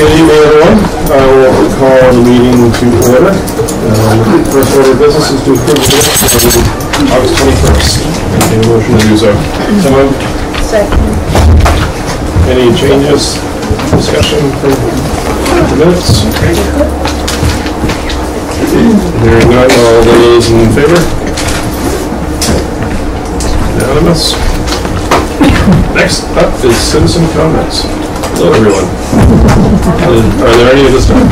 Good evening, everyone. I will call the meeting to order. Um, First order of business is to approve the minutes of August 21st. Any motion to do so? So moved. Second. Any changes, discussion from the minutes? Hearing none, all those in favor? Unanimous. Next up is citizen comments. Hello, everyone. Are there any of time?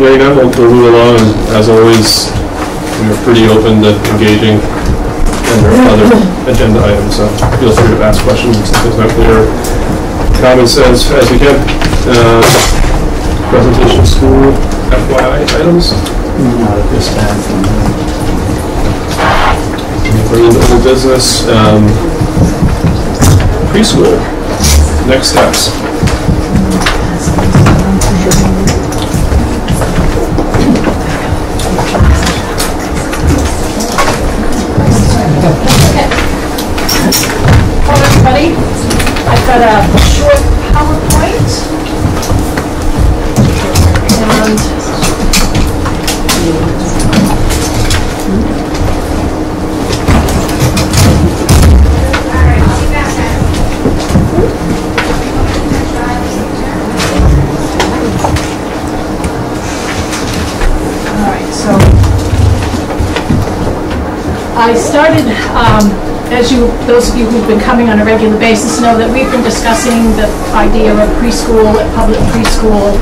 Hearing none, we'll move along, and as always, we're pretty open to engaging and there are other agenda items, so feel free to ask questions if something's not clear. Comments as, as we can. Uh, Presentation school FYI items, Not at this time. Into old business. um, Preschool, next steps. Hello, everybody. I've got a I started, um, as you, those of you who've been coming on a regular basis know that we've been discussing the idea of preschool, public preschool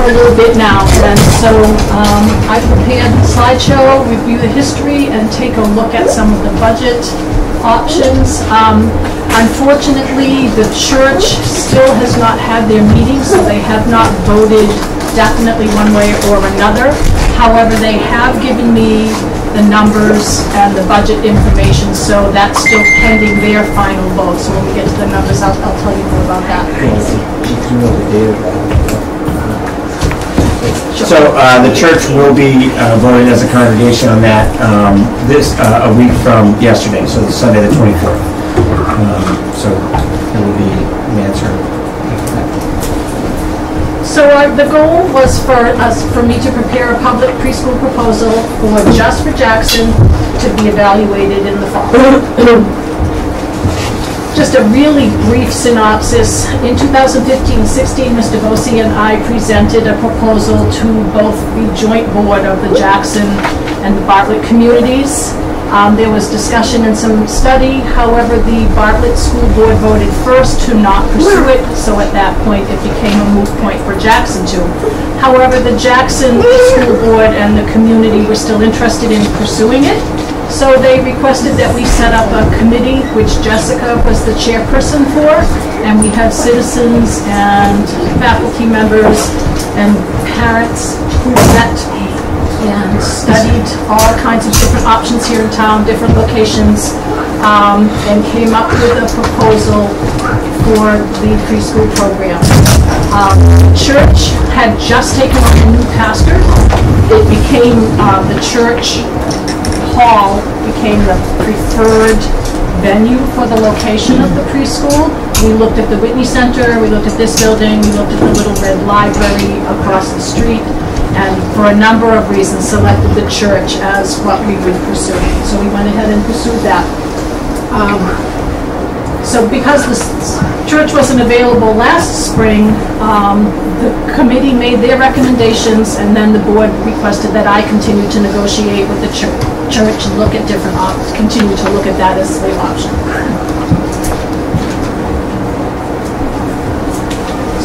for a little bit now. And so um, I prepared a slideshow, review the history, and take a look at some of the budget options. Um, Unfortunately, the church still has not had their meeting, so they have not voted definitely one way or another. However, they have given me the numbers and the budget information, so that's still pending their final vote. So when we get to the numbers, I'll, I'll tell you more about that. You know the data So uh, the church will be uh, voting as a congregation on that um, this, uh, a week from yesterday, so Sunday the 24th. Um, So it will be So uh, the goal was for us, for me to prepare a public preschool proposal for, just for Jackson, to be evaluated in the fall. Just a really brief synopsis. In 2015-16, Mr. Bosi and I presented a proposal to both the joint board of the Jackson and the Bartlett communities. Um, There was discussion and some study, however, the Bartlett School Board voted first to not pursue it, so at that point, it became a moot point for Jackson to. However, the Jackson School Board and the community were still interested in pursuing it, so they requested that we set up a committee, which Jessica was the chairperson for, and we had citizens and faculty members and parents who met and studied all kinds of different options here in town, different locations, um, and came up with a proposal for the preschool program. Um, Church had just taken on a new pastor. It became, uh, the church hall became the preferred venue for the location of the preschool. We looked at the Whitney Center, we looked at this building, we looked at the Little Red Library across the street, and for a number of reasons selected the church as what we would pursue. So we went ahead and pursued that. Um, So because the church wasn't available last spring, um, the committee made their recommendations, and then the board requested that I continue to negotiate with the chur- church and look at different options, continue to look at that as the option.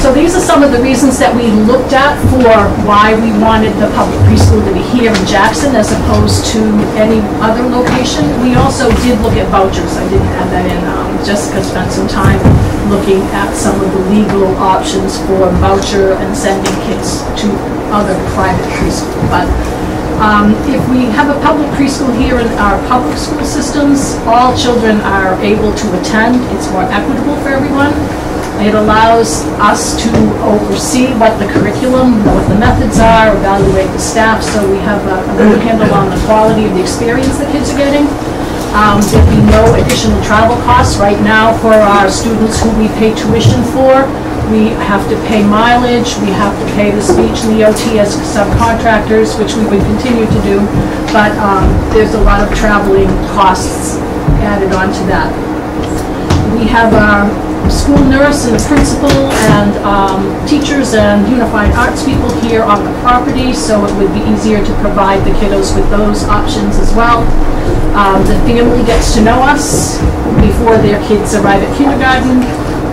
So these are some of the reasons that we looked at for why we wanted the public preschool to be here in Jackson as opposed to any other location. We also did look at vouchers, I didn't add that in. Um, Jessica spent some time looking at some of the legal options for voucher and sending kids to other private preschool. But um, If we have a public preschool here in our public school systems, all children are able to attend. It's more equitable for everyone. It allows us to oversee what the curriculum, what the methods are, evaluate the staff, so we have a a good handle on the quality of the experience the kids are getting. Um, There'd be no additional travel costs. Right now, for our students who we pay tuition for, we have to pay mileage, we have to pay the speech and the OT as subcontractors, which we would continue to do, but um, there's a lot of traveling costs added on to that. We have our school nurse and principal and um, teachers and unified arts people here on the property, so it would be easier to provide the kiddos with those options as well. Um, The family gets to know us before their kids arrive at kindergarten.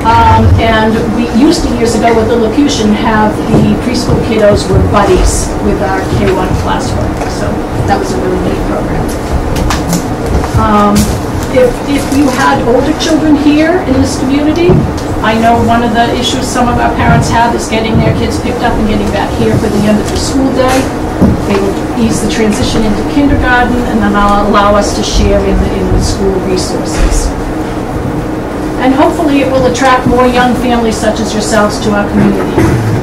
Um, And we used to, years ago with the locution, have the preschool kiddos were buddies with our K-1 classroom, so that was a really neat program. If, if you had older children here in this community, I know one of the issues some of our parents have is getting their kids picked up and getting back here for the end of the school day. They will ease the transition into kindergarten and then allow us to share in the, in the school resources. And hopefully it will attract more young families such as yourselves to our community.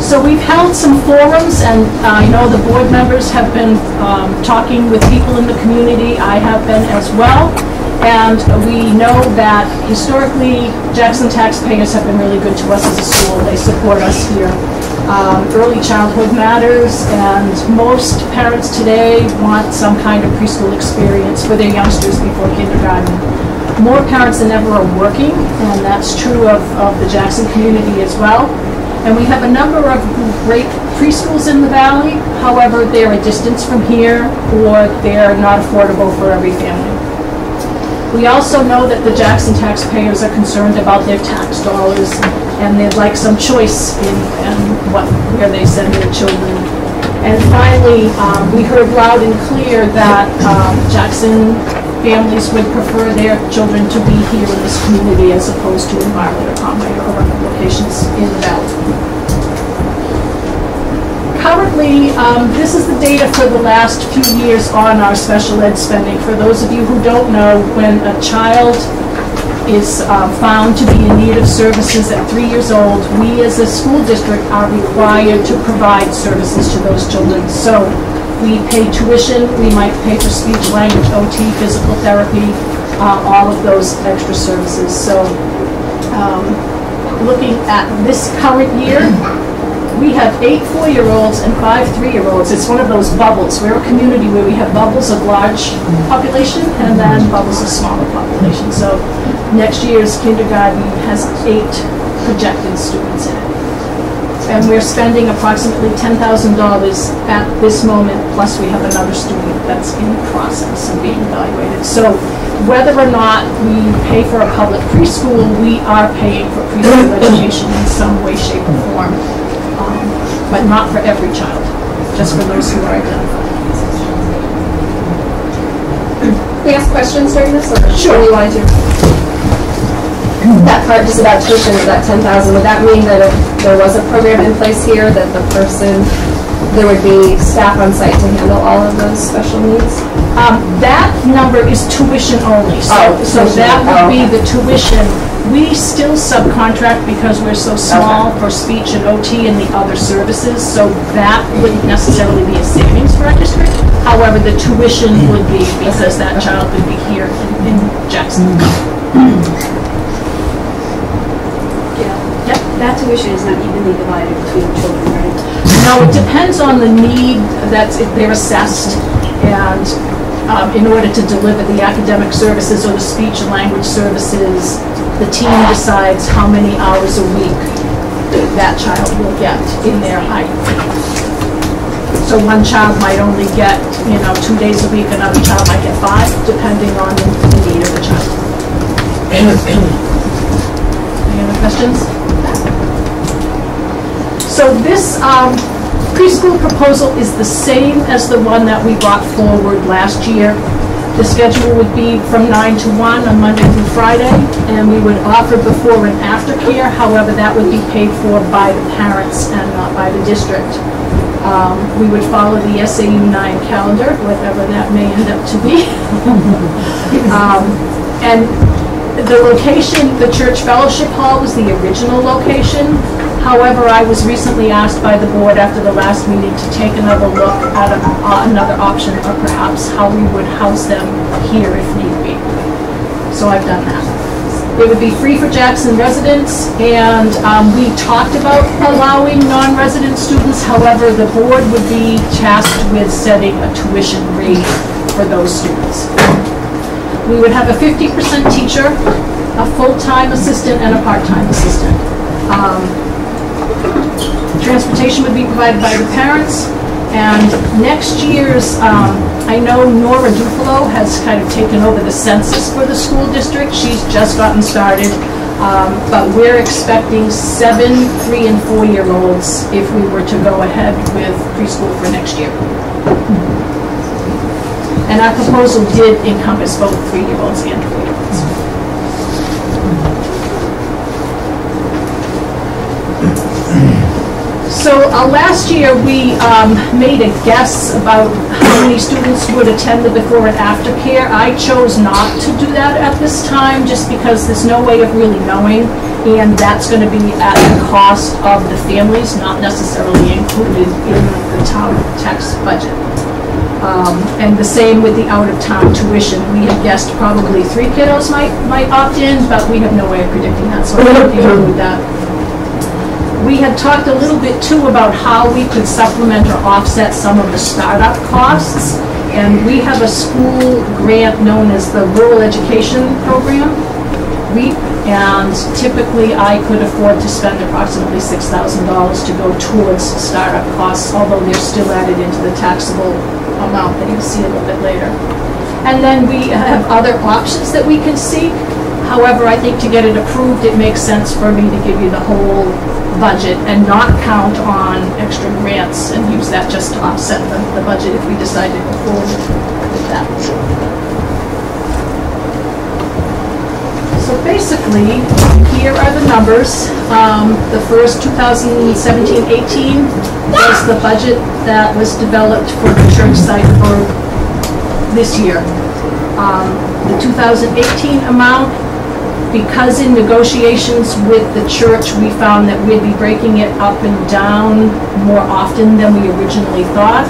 So we've held some forums, and I know the board members have been um, talking with people in the community. I have been as well. And we know that historically, Jackson taxpayers have been really good to us as a school. They support us here. Um, Early childhood matters, and most parents today want some kind of preschool experience for their youngsters before kindergarten. More parents than ever are working, and that's true of, of the Jackson community as well. And we have a number of great preschools in the valley, however, they're a distance from here, or they're not affordable for every family. We also know that the Jackson taxpayers are concerned about their tax dollars, and they'd like some choice in, in what, where they send their children. And finally, um, we heard loud and clear that um, Jackson families would prefer their children to be here in this community as opposed to in Bartlett or Conway or other locations in the valley. Currently, um, this is the data for the last few years on our special ed spending. For those of you who don't know, when a child is uh, found to be in need of services at three years old, we as a school district are required to provide services to those children. So we pay tuition, we might pay for speech, language, OT, physical therapy, uh, all of those extra services. So um, looking at this current year, we have eight four-year-olds and five three-year-olds. It's one of those bubbles. We're a community where we have bubbles of large population and then bubbles of smaller population. So next year's kindergarten has eight projected students in it. And we're spending approximately $10,000 at this moment, plus we have another student that's in the process of being evaluated. So whether or not we pay for a public preschool, we are paying for preschool education in some way, shape, or form um, but not for every child, just for those who are identified. we ask questions during this, or Sure. what do you want to do? That part just about tuition of that ten thousand, would that mean that if there was a program in place here, that the person, there would be staff on site to handle all of those special needs? Um, That number is tuition only, so, Oh, so tuition, that oh, would be the tuition. We still subcontract because we're so small for speech and OT and the other services, so that wouldn't necessarily be a savings for our district. However, the tuition would be because that child would be here in in Jackson. Yeah, that tuition is not evenly divided between children, right? No, it depends on the need that's, if they're assessed, and um, in order to deliver the academic services or the speech and language services, the team decides how many hours a week that child will get in their height. So one child might only get, you know, two days a week, another child might get five, depending on the need of the child. Any other questions? So this um, preschool proposal is the same as the one that we brought forward last year. The schedule would be from 9 to 1 on Monday through Friday, and we would offer before and after care. However, that would be paid for by the parents and not by the district. Um, We would follow the SAU 9 calendar, whatever that may end up to be. Um, And the location, the Church Fellowship Hall was the original location. However, I was recently asked by the board after the last meeting to take another look at a- uh, another option of perhaps how we would house them here if need be. So I've done that. It would be free for Jackson residents, and um, we talked about allowing non-resident students. However, the board would be tasked with setting a tuition rate for those students. We would have a 50% teacher, a full-time assistant, and a part-time assistant. Um, Transportation would be provided by the parents, and next year's, um, I know Nora Duplo has kind of taken over the census for the school district. She's just gotten started, um, but we're expecting seven three and four-year-olds if we were to go ahead with preschool for next year. And our proposal did encompass both three-year-olds and four-year-olds. So uh, last year, we um, made a guess about how many students would attend the before and after care. I chose not to do that at this time, just because there's no way of really knowing, and that's going to be at the cost of the families, not necessarily included in the town tax budget. Um, And the same with the out-of-town tuition. We had guessed probably three kiddos might, might opt in, but we have no way of predicting that, so I don't include that. We had talked a little bit too about how we could supplement or offset some of the startup costs. And we have a school grant known as the Rural Education Program, REAP. And typically, I could afford to spend approximately $6,000 to go towards startup costs, although they're still added into the taxable amount that you'll see a little bit later. And then we have other options that we can seek. However, I think to get it approved, it makes sense for me to give you the whole budget and not count on extra grants and use that just to offset the, the budget if we decide to forward with that. So basically, here are the numbers. Um, The first 2017-18 was the budget that was developed for the church site for this year. Um, The 2018 amount, because in negotiations with the church, we found that we'd be breaking it up and down more often than we originally thought.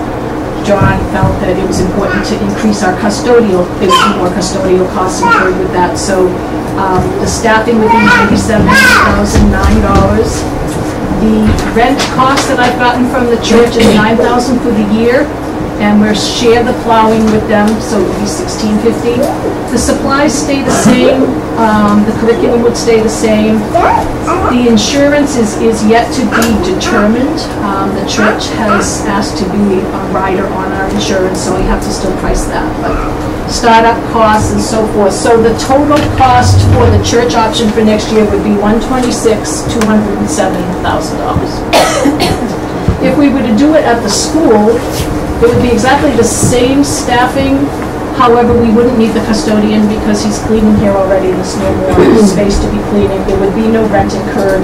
John felt that it was important to increase our custodial, there be more custodial costs incurred with that. So um, the staffing would be ninety-seven thousand nine dollars. The rent cost that I've gotten from the church is nine thousand for the year, and we're share the plowing with them, so it would be sixteen fifty. The supplies stay the same, um, the curriculum would stay the same. The insurance is, is yet to be determined. Um, the church has asked to be a rider on our insurance, so we have to still price that, but startup costs and so forth. So the total cost for the church option for next year would be one twenty-six, two hundred and seven thousand dollars. If we were to do it at the school, it would be exactly the same staffing, however, we wouldn't need the custodian because he's cleaning here already, there's no more space to be cleaning, there would be no rent incurred.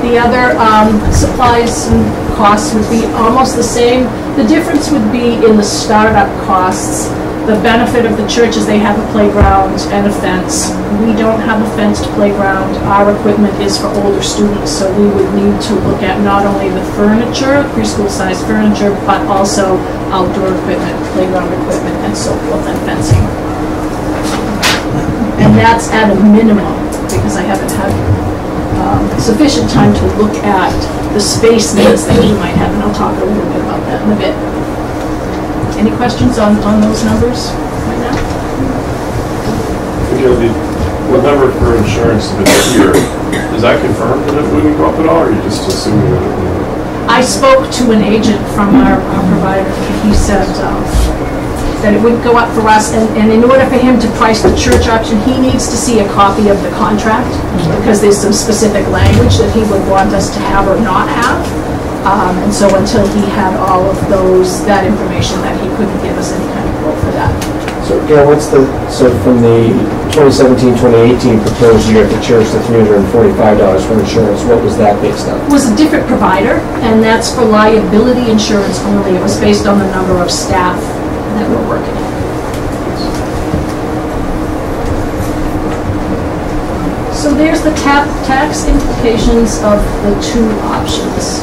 The other um, supplies and costs would be almost the same. The difference would be in the startup costs. The benefit of the church is they have a playground and a fence. We don't have a fenced playground. Our equipment is for older students, so we would need to look at not only the furniture, preschool-sized furniture, but also outdoor equipment, playground equipment, and so forth, and fencing. And that's at a minimum, because I haven't had um, sufficient time to look at the space needs that we might have, and I'll talk a little bit about that in a bit. Any questions on, on those numbers right now? You know, the, the number for insurance this year, is that confirmed that it wouldn't go up at all, or are you just assuming that it would? I spoke to an agent from our, our provider, he said, um, that it wouldn't go up for us, and, and in order for him to price the church option, he needs to see a copy of the contract, because there's some specific language that he would want us to have or not have. Um, and so until he had all of those, that information, that he couldn't give us any kind of quote for that. So Gail, what's the, so from the 2017, 2018 proposed year at the church, the $345 for insurance, what was that based on? was a different provider, and that's for liability insurance only. It was based on the number of staff that were working. So there's the tax implications of the two options.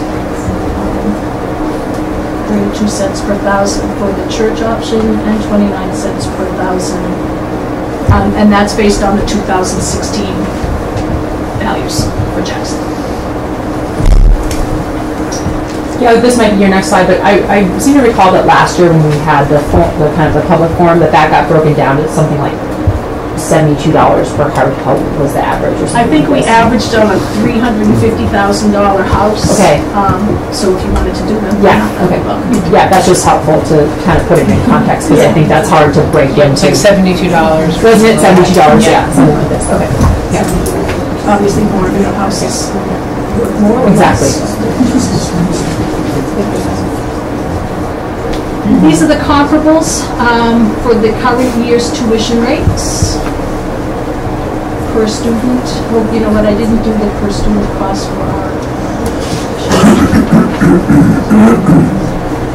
Thirty-two cents per thousand for the church option and twenty-nine cents per thousand. Um, and that's based on the two thousand sixteen values for Jackson. Yeah, this might be your next slide, but I, I seem to recall that last year when we had the, the kind of the public forum, that that got broken down to something like seventy-two dollars per car how was the average or something. I think we like averaged on a three hundred and fifty thousand dollar house. Okay. Um, so if you wanted to do them. Yeah, okay. Yeah, that's just helpful to kind of put it in context, because I think that's hard to break It's into. like seventy-two dollars. Wasn't it seventy-two dollars? Yeah, something like this, okay. Yeah, Obviously, more of your houses. More or Exactly. These are the comparables um, for the current year's tuition rates per student. Well, you know what, I didn't do the per student cost for our.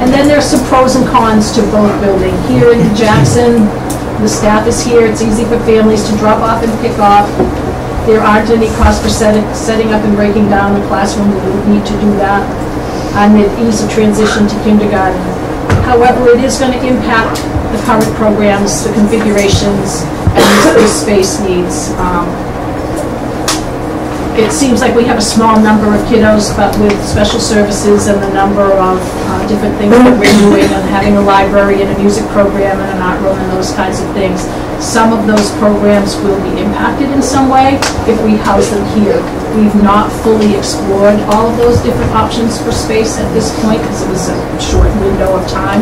And then there's some pros and cons to both building. Here in Jackson, the staff is here, it's easy for families to drop off and pick up. There aren't any costs for setting, setting up and breaking down the classroom, we would need to do that. And it ease of transition to kindergarten. However, it is going to impact the current programs, the configurations, and the space needs. Um, It seems like we have a small number of kiddos, but with special services and the number of uh, different things that we're doing, and having a library and a music program and an art room and those kinds of things, some of those programs will be impacted in some way if we house them here. We've not fully explored all of those different options for space at this point, because it was a short window of time.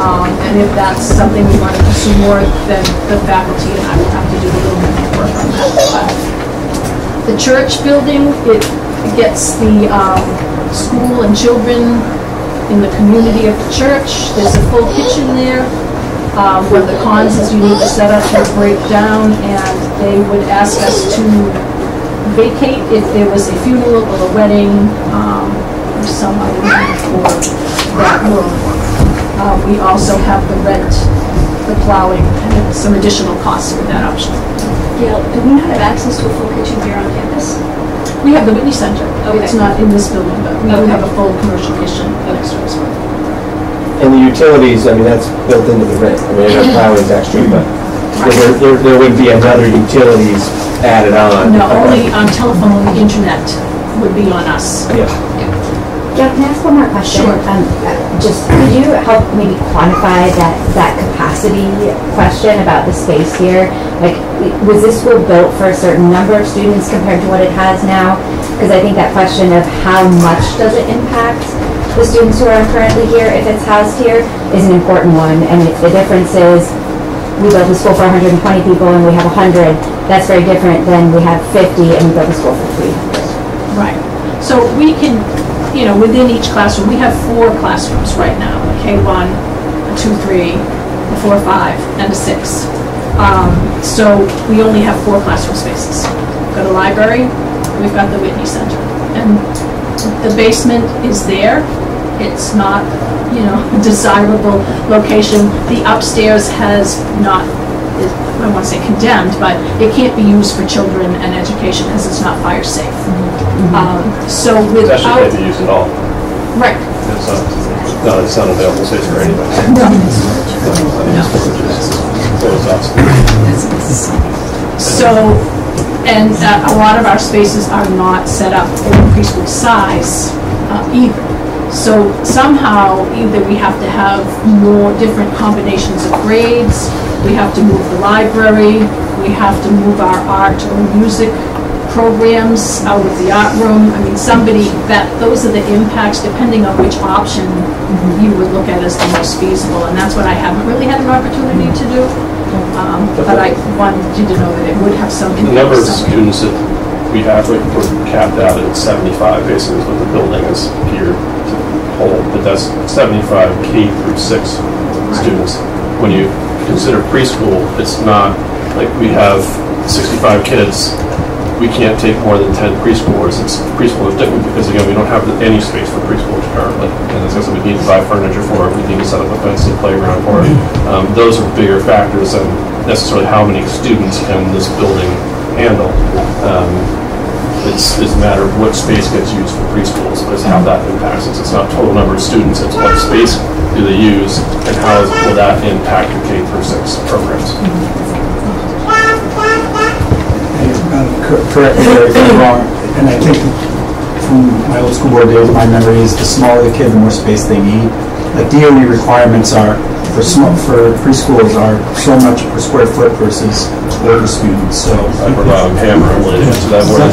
Um, And if that's something we want to pursue more, then the faculty and I will have to do a little bit more work on that. But the church building, it gets the um, school and children in the community of the church. There's a full kitchen there. Um, One of the cons is you need to set up your breakdown, and they would ask us to vacate if there was a funeral or a wedding um, or some other for that room. Uh, We also have the rent, the plowing, and some additional costs for that option. Gail, do we not have access to a full kitchen here on campus? We have the Whitney Center. Okay. It's not in this building, but we do have a full commercial kitchen next to us. And the utilities, I mean, that's built into the rent. I mean, I know power is extra, but there, there, there would be another utilities added on. No, only on telephone, the internet would be on us. Yeah. Jeff, can I ask one more question? Sure. Um, Just, could you help maybe quantify that, that capacity question about the space here? Like, was this school built for a certain number of students compared to what it has now? Because I think that question of how much does it impact the students who are currently here, if it's housed here, is an important one. And if the difference is, we built a school for 120 people and we have 100, that's very different than we have 50 and we built a school for 300. Right. So we can, you know, within each classroom, we have four classrooms right now, a K1, a 2, 3, a 4, 5, and a 6. Um, So we only have four classroom spaces. We've got a library, we've got the Whitney Center. And the basement is there. It's not, you know, a desirable location. The upstairs has not, I don't want to say condemned, but it can't be used for children and education as it's not fire safe. Um, So It actually without, can't be used at all. right, It's not, no, it's not available space for anybody. So it's us. so, and uh, a lot of our spaces are not set up for preschool size uh, either. So somehow, either we have to have more different combinations of grades, we have to move the library, we have to move our art or music programs out of the art room. I mean, somebody, that, those are the impacts, depending on which option you would look at as the most feasible. And that's what I haven't really had an opportunity to do. Um, But I wanted you to know that it would have some The number of students that we have, like, we're capped out at 75, basically, is what the building is here to hold, but that's 75 K through 6 students. When you consider preschool, it's not, like, we have 65 kids, we can't take more than 10 preschoolers. It's, preschool is different because, again, we don't have any space for preschoolers currently. And it's something we need to buy furniture for, we need to set up a fence and playground for. Um, Those are bigger factors than necessarily how many students can this building handle. Um, It's, it's a matter of what space gets used for preschools, is how that impacts us. It's not total number of students, it's what space do they use, and how will that impact the K through six programs. Correct me if I'm wrong, and I think from my old school board days, my memory is the smaller the kid, the more space they need. Like DOE requirements are, for small, for preschools are so much per square foot versus older students, so. I forgot I'm hammer related to that word.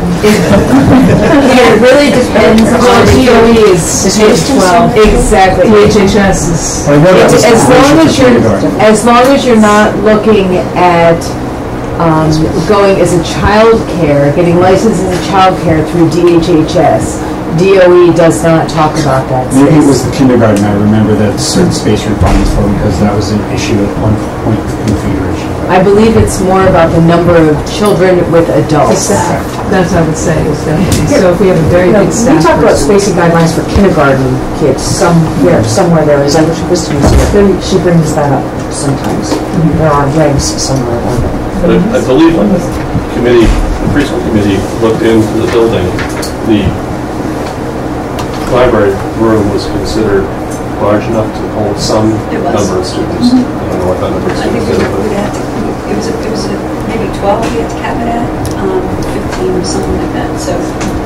It really depends on DOE is page twelve. Exactly. DHHS is. I know that was As long as you're, as long as you're not looking at, um, going as a child care, getting licensed as a child care through DHHS, DOE does not talk about that. Maybe it was the kindergarten, I remember that certain space requirements for them, because that was an issue at one point with configuration. I believe it's more about the number of children with adults. That's what I would say, is that, so if we have a very big staff. We talk about person- spacing guidelines for kindergarten kids, somewhere, somewhere there is, I wish Kristen was here, she brings that up sometimes. There are regs somewhere on it. But I I believe when the committee, the preschool committee looked into the building, the library room was considered large enough to hold some It was. number of students. I don't know what that number of I think students we is, would but have to, it was, a- it was a- maybe 12 we had to cap it at, um, 15 or something like that, so.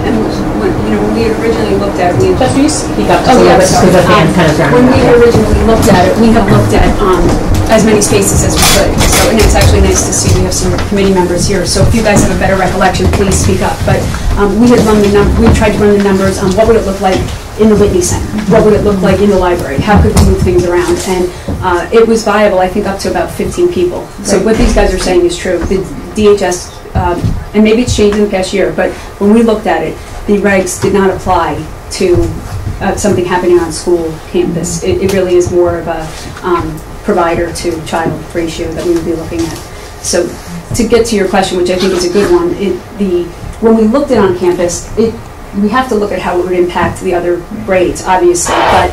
And when, you know, when we had originally looked at, it, we. Just you speak up Oh, just a yeah, little bit, sorry. because the hand's Um, kind of When we drowning originally looked at it, we had looked at um, as many spaces as we could. So, and it's actually nice to see we have some committee members here. So if you guys have a better recollection, please speak up. But um, we had run the num, we tried to run the numbers on what would it look like in the Whitney Center? What would it look like in the library? How could we move things around? And uh, it was viable, I think, up to about 15 people. So what these guys are saying is true. The DHS, um, and maybe it's changed in the past year, but when we looked at it, the regs did not apply to uh, something happening on school campus. It, it really is more of a um, provider to child ratio that we would be looking at. So to get to your question, which I think is a good one, it, the, when we looked at on campus, it, we have to look at how it would impact the other grades, obviously, but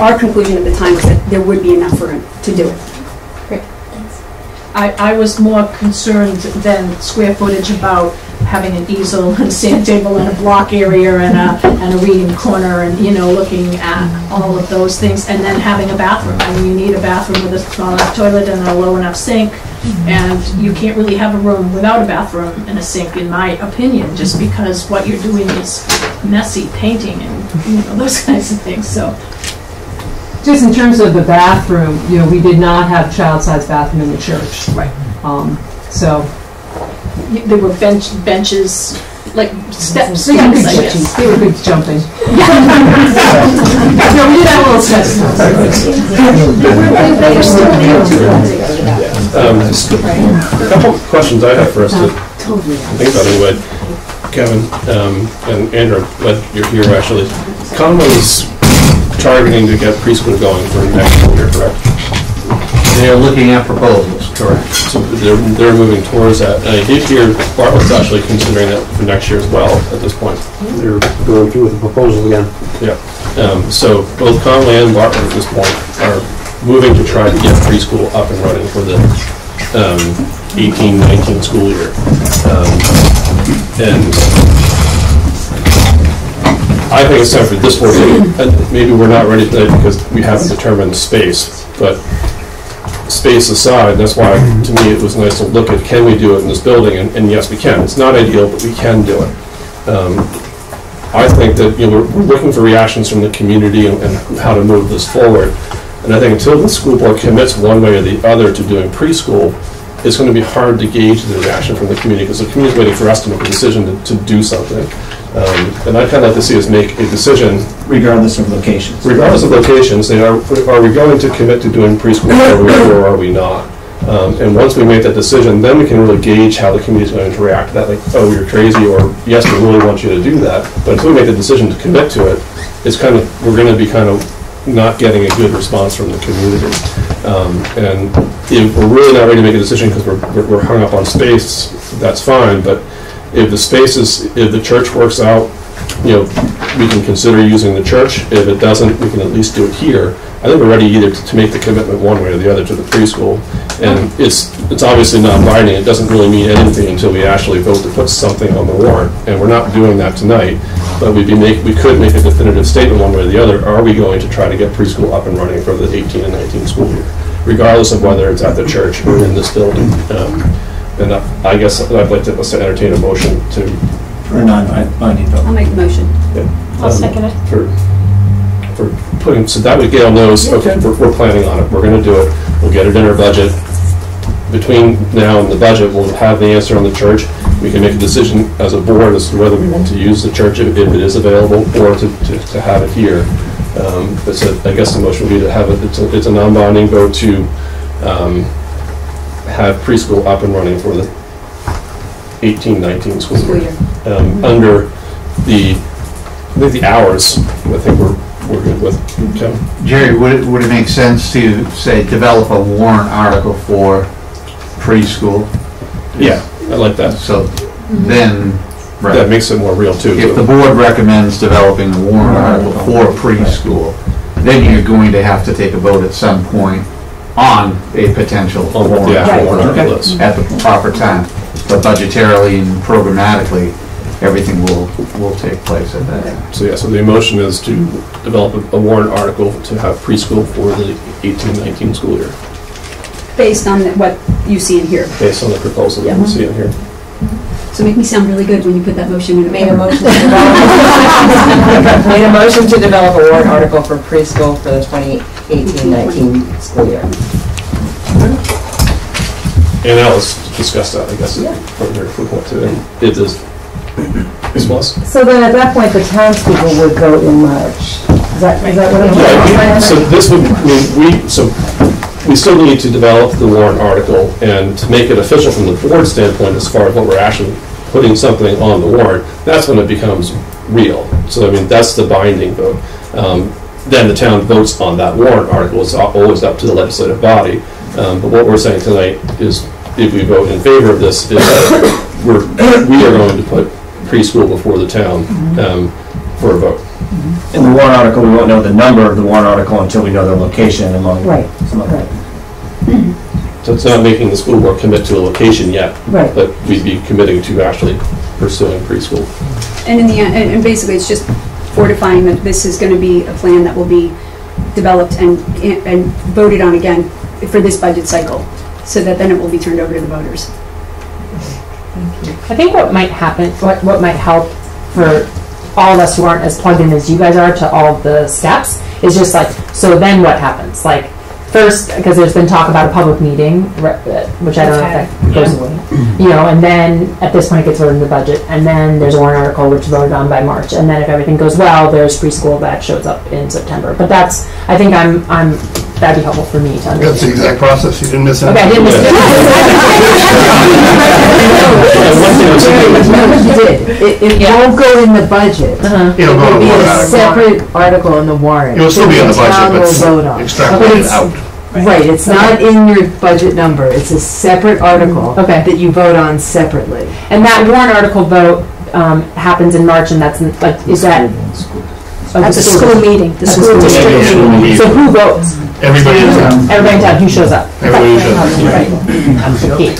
our conclusion at the time was that there would be enough room to do it. I, I was more concerned than square footage about having an easel and a sand table and a block area and a, and a reading corner and, you know, looking at all of those things, and then having a bathroom. I mean, you need a bathroom with a small enough toilet and a low enough sink, and you can't really have a room without a bathroom and a sink, in my opinion, just because what you're doing is messy painting and, you know, those kinds of things, so. Just in terms of the bathroom, you know, we did not have child-sized bathroom in the church. Right. Um, so, There were bench, benches, like steps, they were things good like jumping. this. They were good jumping. No, we did have a little steps. Um, A couple of questions I have for us to think about anyway. Kevin um, and Andrew, but you're here actually. Conway's targeting to get preschool going for next year, correct? They're looking at proposals, correct. So they're, they're moving towards that. And I did hear Bartlett's actually considering that for next year as well at this point. They're going through with the proposal again. Yeah. Um, So both Conway and Bartlett at this point are moving to try to get preschool up and running for the um, 18, 19 school year. Um, And I think it's time for this board, to- and maybe we're not ready today because we haven't determined space, but space aside, that's why, to me, it was nice to look at, can we do it in this building? And and yes, we can. It's not ideal, but we can do it. Um, I think that, you know, we're we're looking for reactions from the community and and how to move this forward. And I think until the school board commits one way or the other to doing preschool, it's going to be hard to gauge the reaction from the community, because the community's waiting for us to make a decision to, to do something. Um, And I'd kind of like to see us make a decision, regardless of locations. regardless of locations, say, are, are we going to commit to doing preschool, or are we not? Um, And once we make that decision, then we can really gauge how the community's going to react to that, like, oh, you're crazy, or yes, we really want you to do that. But until we make the decision to commit to it, it's kind of, we're going to be kind of not getting a good response from the community. Um, And if we're really not ready to make a decision because we're, we're- we're hung up on space, that's fine, but If the space is, if the church works out, you know, we can consider using the church. If it doesn't, we can at least do it here. I think we're ready either to to make the commitment one way or the other to the preschool. And it's, it's obviously not binding, it doesn't really mean anything until we actually vote to put something on the warrant. And we're not doing that tonight, but we'd be make, we could make a definitive statement one way or the other. Are we going to try to get preschool up and running for the 18 and 19 school year? Regardless of whether it's at the church or in this building. Um, And I I guess I'd like to entertain a motion to For a non-binding vote. I'll make the motion. I'll second it. For, for putting, so that way Gail knows, okay, we're, we're planning on it, we're gonna do it, we'll get it in our budget. Between now and the budget, we'll have the answer on the church. We can make a decision as a board as to whether we want to use the church if if it is available, or to, to, to have it here. Um, But so, I guess the motion would be to have it, it's a, it's a non-binding vote to, um, have preschool up and running for the eighteen, nineteen school School year year. um, under the, I think the hours, I think we're, we're good with. Okay. Jerry, would it, would it make sense to, say, develop a warrant article for preschool? Yeah, I like that. So then, That makes it more real too. if the board recommends developing a warrant article for preschool, then you're going to have to take a vote at some point on a potential On what warrant the actual warrant article article is. at the proper time. But budgetarily and programmatically, everything will, will take place at that time. So yeah, so the motion is to develop a- a warrant article to have preschool for the 18-19 school year, Based on what you see in here. based on the proposal that we see in here. So make me sound really good when you put that motion in. Made a motion to develop, made a motion to develop a warrant article for preschool for the 2018-19 school year. And now let's discuss that, I guess, further if we want to. And It is, Ms. Moss? So then at that point, the townspeople would vote in March. Is that, is that what I'm Yeah, we- so this would, I mean, we, so we still need to develop the warrant article and to make it official from the board standpoint as far as what we're actually putting something on the warrant, that's when it becomes real. So I mean, that's the binding vote. Um, Then the town votes on that warrant article, it's always up to the legislative body. Um, But what we're saying tonight is if we vote in favor of this, is that we're, we are going to put preschool before the town um, for a vote. In the warrant article, we won't know the number of the warrant article until we know the location among Right, some other. right. So it's not making the school board commit to a location yet, Right. but we'd be committing to actually pursuing preschool. And in the, end- and and basically, it's just fortifying that this is going to be a plan that will be developed and, and voted on again for this budget cycle, so that then it will be turned over to the voters. Thank you. I think what might happen, what, what might help for all of us who aren't as plugged in as you guys are to all the steps is just like, so then what happens? Like, first, because there's been talk about a public meeting, re- uh, which I don't know if that goes away. You know, and then at this point it gets voted in the budget, and then there's a warrant article which is voted on by March, and then if everything goes well, there's preschool that shows up in September. But that's, I think I'm, I'm, that'd be helpful for me to understand. That's the exact process, you didn't miss anything. Okay, I didn't miss No, but you did. It, it won't go in the budget. Uh-huh. It'll go It'll to be warrant a article. separate article in the warrant. It'll still be in the that town budget, will vote on. but extrapolated it's- out. Right, it's not in your budget number, it's a separate article. Okay. That you vote on separately. And that warrant article vote um, happens in March, and that's, in- like, is that? At the school meeting, the school district meeting. meeting. So who votes? Everybody is out. Everybody in town, who shows up? Everybody shows up. Right. I'm the key.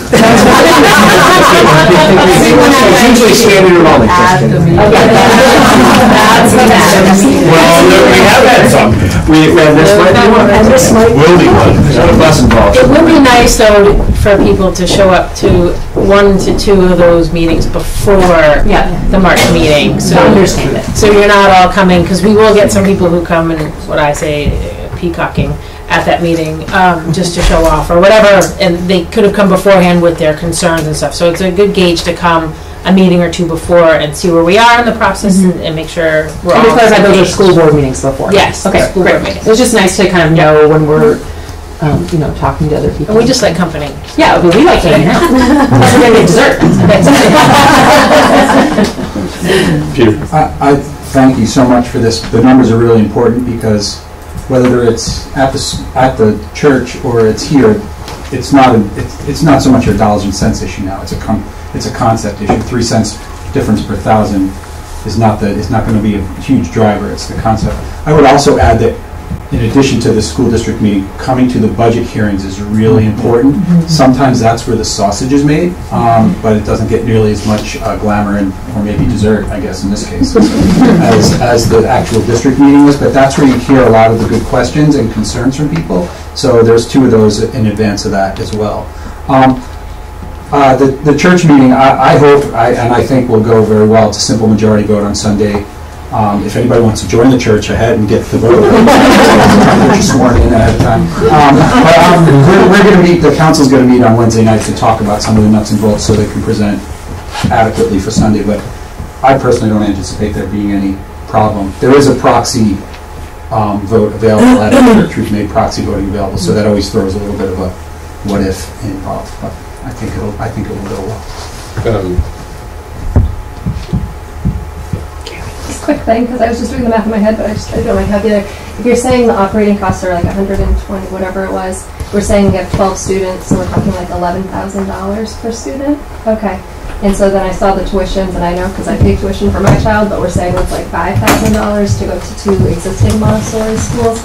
It's usually standard enrollment. Kristen. That's the matter. Well, we have had some. We, we have this might be one. And this might Will be one. There's no bus involved. It would be nice, though, for people to show up to one to two of those meetings before Yeah. the March meeting. To So understand it. So you're not all coming, because we will get some people who come and, what I say, uh, peacocking at that meeting, um, just to show off or whatever, and they could have come beforehand with their concerns and stuff. So it's a good gauge to come a meeting or two before and see where we are in the process and and make sure we're all. And to clarify, on the those are page. school board meetings before? Yes, Okay, school great. board meetings. It's just nice to kind of know when we're, um, you know, talking to other people. And we just like company. Yeah, but we like hanging out. Plus we're gonna dessert. Peter? I, I thank you so much for this. The numbers are really important because whether it's at the, at the church or it's here, it's not, a- it's it's not so much a dollars and cents issue now, it's a, con- it's a concept issue. Three cents difference per thousand is not the, is not going to be a huge driver, it's the concept. I would also add that in addition to the school district meeting, coming to the budget hearings is really important. Sometimes that's where the sausage is made, um, but it doesn't get nearly as much uh, glamour and, or maybe dessert, I guess, in this case, as, as the actual district meeting is. But that's where you hear a lot of the good questions and concerns from people. So there's two of those in advance of that as well. Um, uh, The the church meeting, I I hope, I- and I think will go very well. It's a simple majority vote on Sunday. Um, If anybody wants to join the church ahead and get the vote, sworn in ahead of time. Um, But um, we're we're going to meet, the council's going to meet on Wednesday night to talk about some of the nuts and bolts so they can present adequately for Sunday. But I personally don't anticipate there being any problem. There is a proxy um, vote available at the church. We've made proxy voting available, so that always throws a little bit of a what-if involved. But I think it'll, I think it will go well. Um, Just quick thing, because I was just doing the math in my head, but I just tried to do it on my calculator. If you're saying the operating costs are like 120, whatever it was, we're saying you have 12 students, so we're talking like $11,000 per student? Okay. And so then I saw the tuitions, and I know because I pay tuition for my child, but we're saying it's like $5,000 to go to two existing Montessori schools.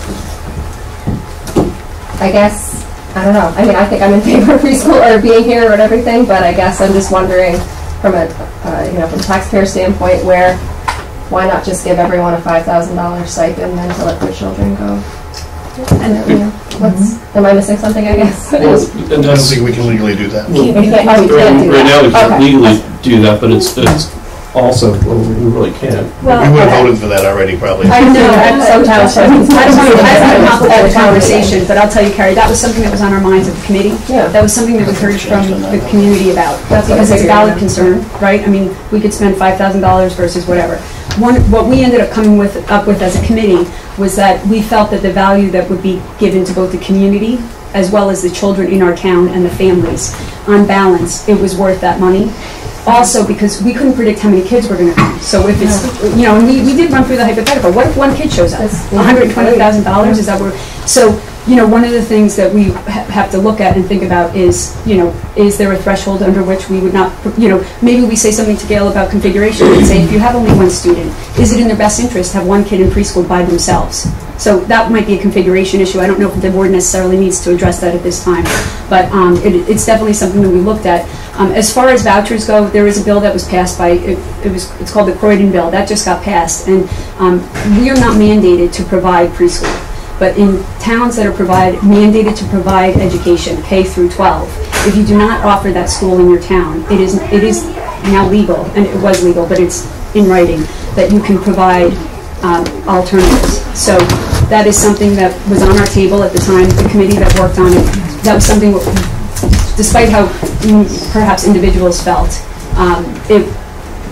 I guess, I don't know, I mean, I think I'm in favor of preschool or being here and everything, but I guess I'm just wondering from a, uh, you know, from a taxpayer standpoint, where, why not just give everyone a five thousand dollar stipend then to let their children go? And, you know, what's, am I missing something, I guess? well, I don't think we can legally do that. We can't, oh, we Right can't do right now, we can't Okay. legally do that, but it's, it's also, well, we really can't. Well, We would have okay. voted for that already, probably. I know, at some I don't want to, I don't want to complicate the conversation, but I'll tell you, Carrie, that was something that was on our minds at the committee. Yeah. That was something that we heard from the community about, That's what I because it's a figured, valid yeah. concern, right? I mean, we could spend five thousand dollars versus whatever. One, what we ended up coming with, up with as a committee was that we felt that the value that would be given to both the community as well as the children in our town and the families, on balance, it was worth that money. Also, because we couldn't predict how many kids were gonna come. So if it's, you know, and we, we did run through the hypothetical, what if one kid shows up? Hundred and twenty thousand dollars, is that where, so, you know, one of the things that we ha- have to look at and think about is, you know, is there a threshold under which we would not, you know, maybe we say something to Gail about configuration, and say, if you have only one student, is it in their best interest to have one kid in preschool by themselves? So that might be a configuration issue, I don't know if the board necessarily needs to address that at this time, but um, it, it's definitely something that we looked at. Um, as far as vouchers go, there is a bill that was passed by, it, it was, it's called the Croydon Bill, that just got passed, and um, we are not mandated to provide preschool. But in towns that are provide, mandated to provide education, K through 12, if you do not offer that school in your town, it is, it is now legal, and it was legal, but it's in writing, that you can provide um, alternatives. So that is something that was on our table at the time, the committee that worked on it. That was something, despite how mm, perhaps individuals felt, um, it,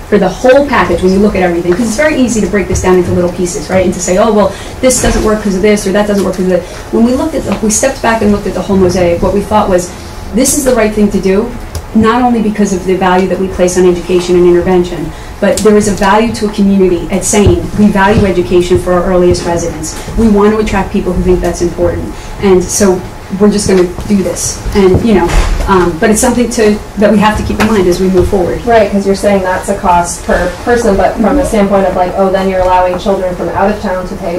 for the whole package, when you look at everything, because it's very easy to break this down into little pieces, right? And to say, oh, well, this doesn't work because of this, or that doesn't work because of that. When we looked at, the, we stepped back and looked at the whole mosaic, what we thought was, this is the right thing to do, not only because of the value that we place on education and intervention, but there is a value to a community at saying, we value education for our earliest residents. We want to attract people who think that's important. And so we're just going to do this. And, you know, um, but it's something to, that we have to keep in mind as we move forward. Right, because you're saying that's a cost per person, but from the standpoint of like, oh, then you're allowing children from out of town to pay,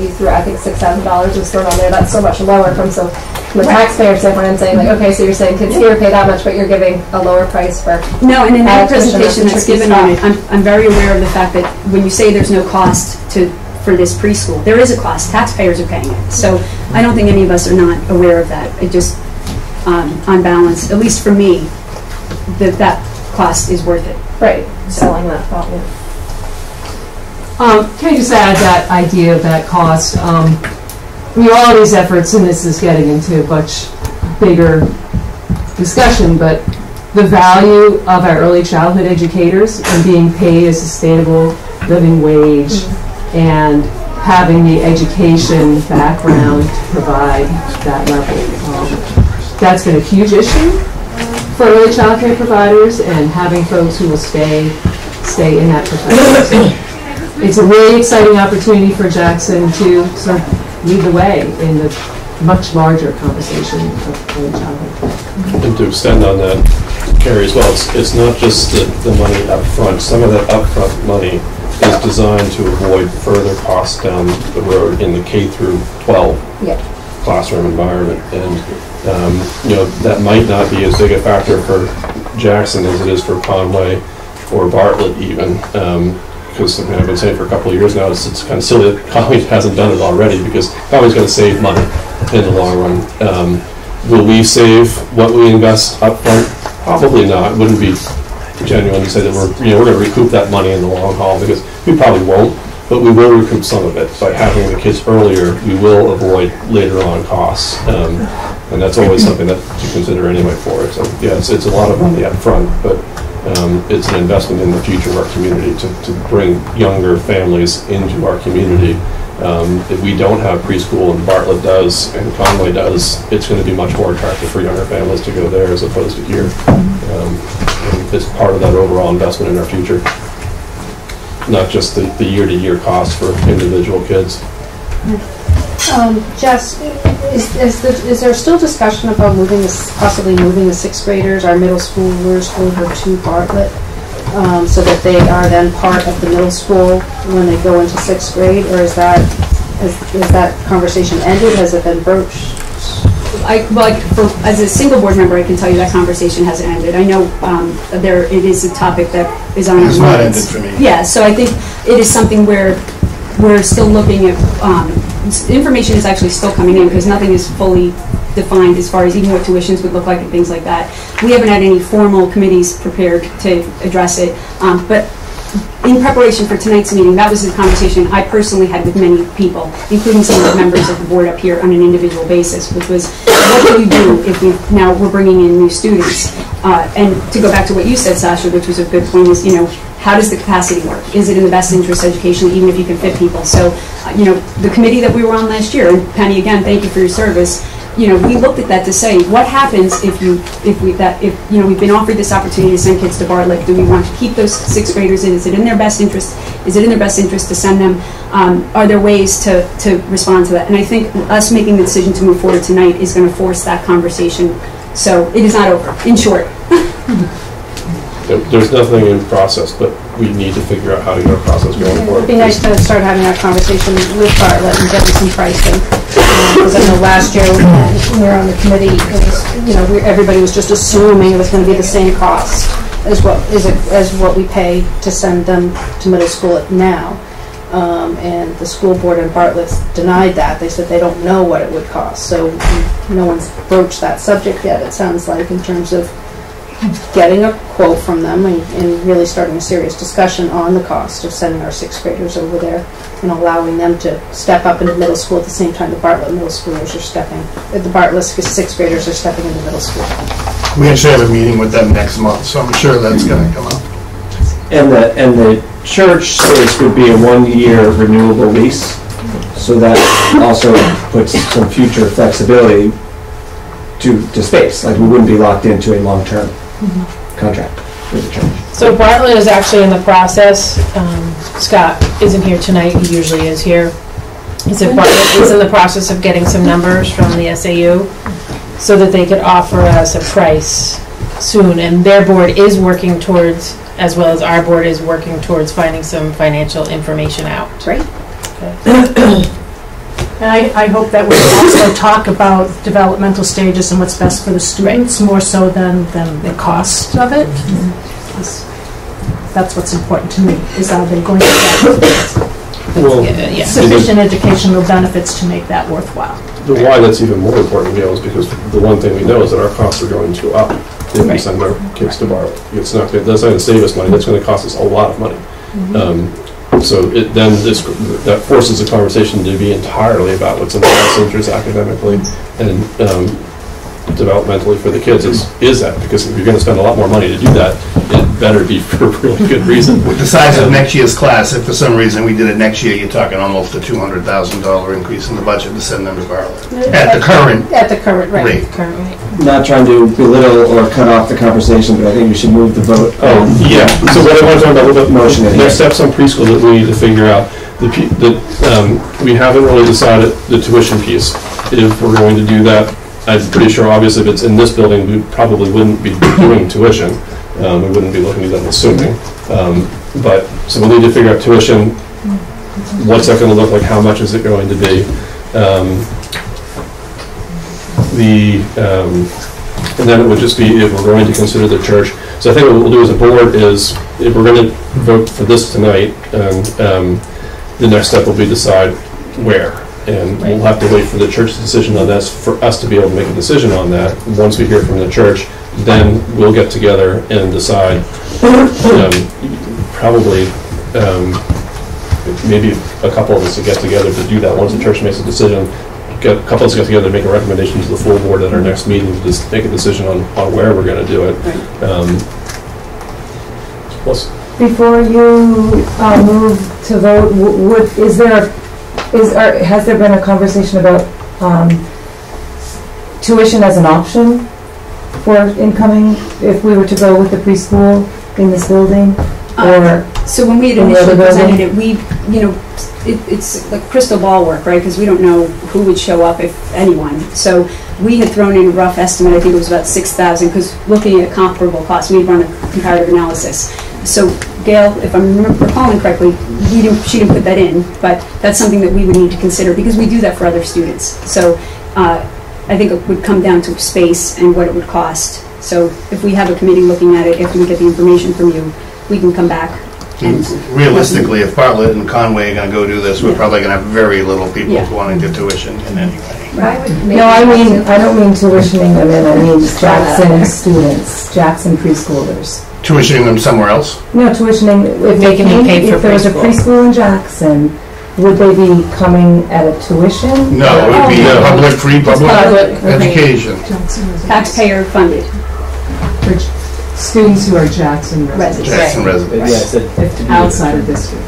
you threw, I think, six thousand dollars was thrown on there, that's so much lower from, so, from a taxpayer standpoint, I'm saying like, okay, so you're saying kids here pay that much, but you're giving a lower price for. No, and in that presentation that's that's a given on it. I'm, I'm very aware of the fact that when you say there's no cost to, for this preschool, there is a cost, taxpayers are paying it. So I don't think any of us are not aware of that. It just, um, on balance, at least for me, that that cost is worth it. Right, selling that thought, yeah. Um, Can I just add that idea of that cost? Um, I mean, all these efforts, and this is getting into a much bigger discussion, but the value of our early childhood educators and being paid a sustainable living wage and having the education background to provide that level. Um, That's been a huge issue for early child care providers and having folks who will stay, stay in that profession. So It's a really exciting opportunity for Jackson to sort of lead the way in the much larger conversation of early childhood. And to extend on that, Carrie, as well, it's, it's not just the, the money up front. Some of that upfront money is designed to avoid further costs down the road in the K through 12 Yeah. classroom environment. And, um, you know, that might not be as big a factor for Jackson as it is for Conway or Bartlett even. Because, I mean, I've been saying for a couple of years now, it's, it's kind of silly that Conway hasn't done it already because Conway's going to save money in the long run. Um, Will we save what we invest upfront? Probably not. It wouldn't be genuine to say that we're, you know, we're going to recoup that money in the long haul because we probably won't, but we will recoup some of it. By having the kids earlier, we will avoid later on costs. Um, And that's always something that to consider anyway for it. So, yeah, it's, it's a lot of money up front, but um, it's an investment in the future of our community to, to bring younger families into our community. Um, If we don't have preschool and Bartlett does and Conway does, it's going to be much more attractive for younger families to go there as opposed to here. Um, It's part of that overall investment in our future, not just the, the year-to-year cost for individual kids. Um, Jess, is, is, there- is there still discussion about moving this, possibly moving the sixth graders, our middle schoolers over to Bartlett? Um, so that they are then part of the middle school when they go into sixth grade, or is that, is, is that conversation ended, has it been broached? I, well, I- for, as a single board member, I can tell you that conversation hasn't ended. I know um, there, it is a topic that is on our It's minds. not ended for me. Yeah, so I think it is something where we're still looking at, um, s- information is actually still coming in because nothing is fully defined as far as even what tuitions would look like and things like that. We haven't had any formal committees prepared to address it, um, but in preparation for tonight's meeting, that was a conversation I personally had with many people, including some of the members of the board up here on an individual basis, which was, what do you do if we, now we're bringing in new students? Uh, And to go back to what you said, Sasha, which was a good point, is, you know, how does the capacity work? Is it in the best interest of education, even if you can fit people? So, uh, you know, the committee that we were on last year, and Penny, again, thank you for your service, you know, we looked at that to say, what happens if you, if we, that, if, you know, we've been offered this opportunity to send kids to Bartlett, do we want to keep those sixth graders in? Is it in their best interest? Is it in their best interest to send them? Um, Are there ways to, to respond to that? And I think us making the decision to move forward tonight is going to force that conversation. So it is not over, in short. There- There's nothing in process, but we need to figure out how to get our process going It forward. would be nice to start having that conversation with Bartlett and getting some pricing. Because I know last year, when we were on the committee, it was, you know, we- everybody was just assuming it was going to be the same cost as what, is it, as what we pay to send them to middle school now. Um, And the school board in Bartlett denied that. They said they don't know what it would cost. So no one's broached that subject yet, it sounds like, in terms of getting a quote from them and, and really starting a serious discussion on the cost of sending our sixth graders over there and allowing them to step up into middle school at the same time the Bartlett middle schoolers are stepping, uh, the Bartlett sixth graders are stepping into middle school. We actually have a meeting with them next month, so I'm sure that's gonna come up. And the, and the church space would be a one-year renewable lease, so that also puts some future flexibility to, to space, like we wouldn't be locked into a long-term contract with the church. So Bartlett is actually in the process, um, Scott isn't here tonight, he usually is here. He said Bartlett is in the process of getting some numbers from the SAU so that they could offer us a price soon. And their board is working towards, as well as our board is working towards finding some financial information out. Right. And I, I hope that we also talk about developmental stages and what's best for the students, more so than, than the cost of it. Because That's what's important to me, is are they going to Well, get Yeah. sufficient educational benefits to make that worthwhile? The why that's even more important, Gail, is because the one thing we know is that our costs are going to up if we send our kids to Bartlett. It's not, gonna- that's not gonna save us money, that's gonna cost us a lot of money. Um, So it, then this, that forces the conversation to be entirely about what's in the best interest academically and, um, developmentally for the kids is, is that, because if you're gonna spend a lot more money to do that, it better be for a really good reason. With the size of next year's class, if for some reason we did it next year, you're talking almost a $200,000 increase in the budget to send them to Bartlett. At the current At the current rate. rate. Current rate. Not trying to belittle or cut off the conversation, but I think we should move the vote. Oh, yeah, so what I want to talk about, a little bit Motion in here. next steps on preschool that we need to figure out. The, pe- the, um, we haven't really decided the tuition piece, if we're going to do that. I'm pretty sure, obviously, if it's in this building, we probably wouldn't be doing tuition. Um, we wouldn't be looking at that, assuming. Um, but, so we'll need to figure out tuition, what's that gonna look like, how much is it going to be? Um, the, um, and then it would just be if we're going to consider the church. So I think what we'll do as a board is, if we're gonna vote for this tonight, and, um, the next step will be decide where. And we'll have to wait for the church's decision on this, for us to be able to make a decision on that. Once we hear from the church, then we'll get together and decide, um, probably, um, maybe a couple of us to get together to do that. Once the church makes a decision, get, a couple of us get together, to make a recommendation to the full board at our next meeting to just make a decision on, on where we're gonna do it. Um, Plus, Before you uh, move to vote, w- would, is there, is, or has there been a conversation about um, tuition as an option for incoming, if we were to go with the preschool in this building? Or, So when we had In the other initially presented it, we, you know, it, it's like crystal ball work, right? Because we don't know who would show up, if anyone. So we had thrown in a rough estimate, I think it was about six thousand, because looking at comparable costs, we had run a comparative analysis. So Gail, if I'm recalling correctly, we didn't, she didn't put that in, but that's something that we would need to consider, because we do that for other students. So, uh, I think it would come down to space and what it would cost. So if we have a committee looking at it, after we get the information from you, we can come back and Realistically, if Bartlett and Conway are gonna go do this, we're Yeah. probably gonna have very little people Yeah. wanting to tuition in any way. no, I mean, I don't mean tuitioning them in, I mean Jackson students, Jackson preschoolers. Tuitioning them somewhere else? No, tuitioning, if they Making them came, pay for if there was a preschool. preschool in Jackson, would they be coming at a tuition? No, it would be No. public, free public Public, education. taxpayer funded. For j- students who are Jackson residents, Jackson residents. Yeah, it's if outside of district.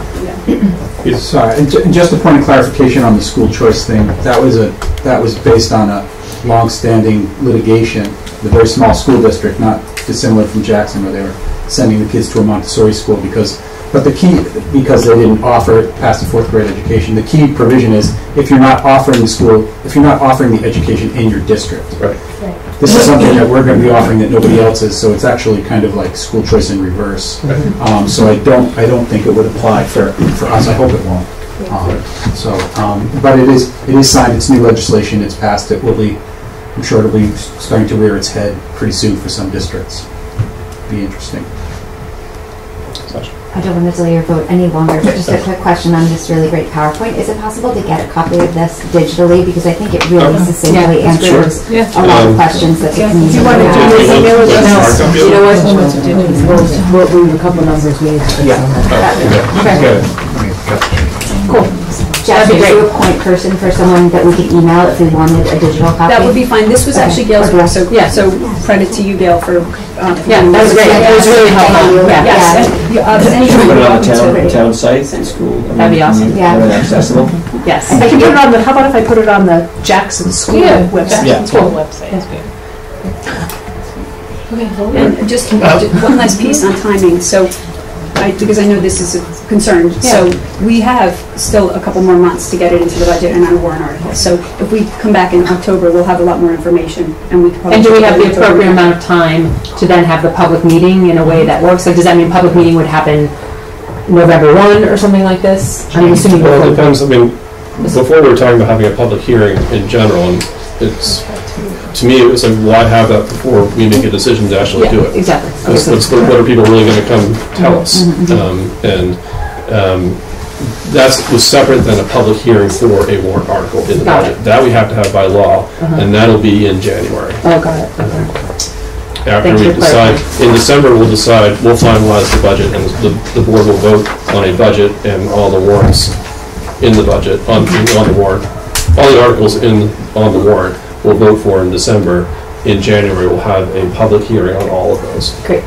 Sorry, and ju- just a point of clarification on the school choice thing, that was a, that was based on a long-standing litigation, the very small school district, not dissimilar from Jackson, where they were sending the kids to a Montessori school because, but the key, because they didn't offer past the fourth grade education, the key provision is if you're not offering the school, if you're not offering the education in your district. Right. right. This is something that we're going to be offering that nobody else is, so it's actually kind of like school choice in reverse. Um, So I don't, I don't think it would apply for, for us, I hope it won't. Um, So, um, but it is, it is signed, it's new legislation, it's passed, it will be, I'm sure it'll be starting to rear its head pretty soon for some districts. Be interesting. I don't want to delay your vote any longer, but just a quick question on this really great PowerPoint. Is it possible to get a copy of this digitally? Because I think it really succinctly Yeah, that's great. answers Yeah. a lot of Um, questions that the community you want to do has. this email Let's address? mark up the You know other- what, we'll, we'll, we have a couple numbers we need to fix on. Cool. Jeff, That'd be is you a point person for someone that we could email if we wanted a digital copy? That would be fine. This was actually Gail's work, so, Yeah. so credit to you, Gail, for. um, Yeah, that was great. That was really helpful. Yeah, Yeah. Yes. and, uh, anytime Put it on the welcome town, town site, the school. I mean, That'd be awesome. Yeah. have it accessible? Yes. I can put it on the, how about if I put it on the Jackson School Yeah, website? Yeah. School website is good. Okay. And just just one last piece on timing, so, I, because I know this is a concern, so we have still a couple more months to get it into the budget and on a warrant article. So if we come back in October, we'll have a lot more information, and we can probably. And do we have the appropriate amount of time to then have the public meeting in a way that works? Like, does that mean public meeting would happen November 1 or something like this? I'm assuming. Well, it depends, I mean, before we were talking about having a public hearing in general, and it's, to me, it was like, why have that before we make a decision to actually do it? exactly. What's, what's the- what are people really gonna come tell us? Um, And, um, that's, was separate than a public hearing for a warrant article in the Got budget. That we have to have by law, Uh-huh. and that'll be in January. Oh, got it. Okay. After Thanks we for decide, in December, we'll decide, we'll finalize the budget, and the, the board will vote on a budget and all the warrants in the budget, on, on the warrant. All the articles in, on the warrant, we'll vote for in December, in January, we'll have a public hearing on all of those. Great.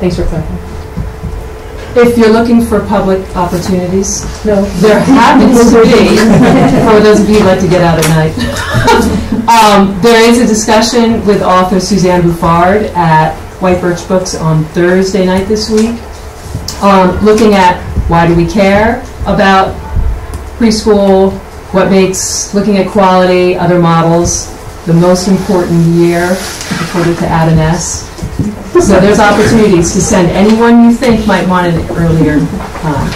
Thanks for clarifying. If you're looking for public opportunities, there happens to be, for those of you who like to get out at night. Um, There is a discussion with author Suzanne Bouffard at White Birch Books on Thursday night this week, um, looking at why do we care about preschool, what makes, looking at quality, other models, the most important year, according to Adam S. So there's opportunities to send anyone you think might want an earlier time.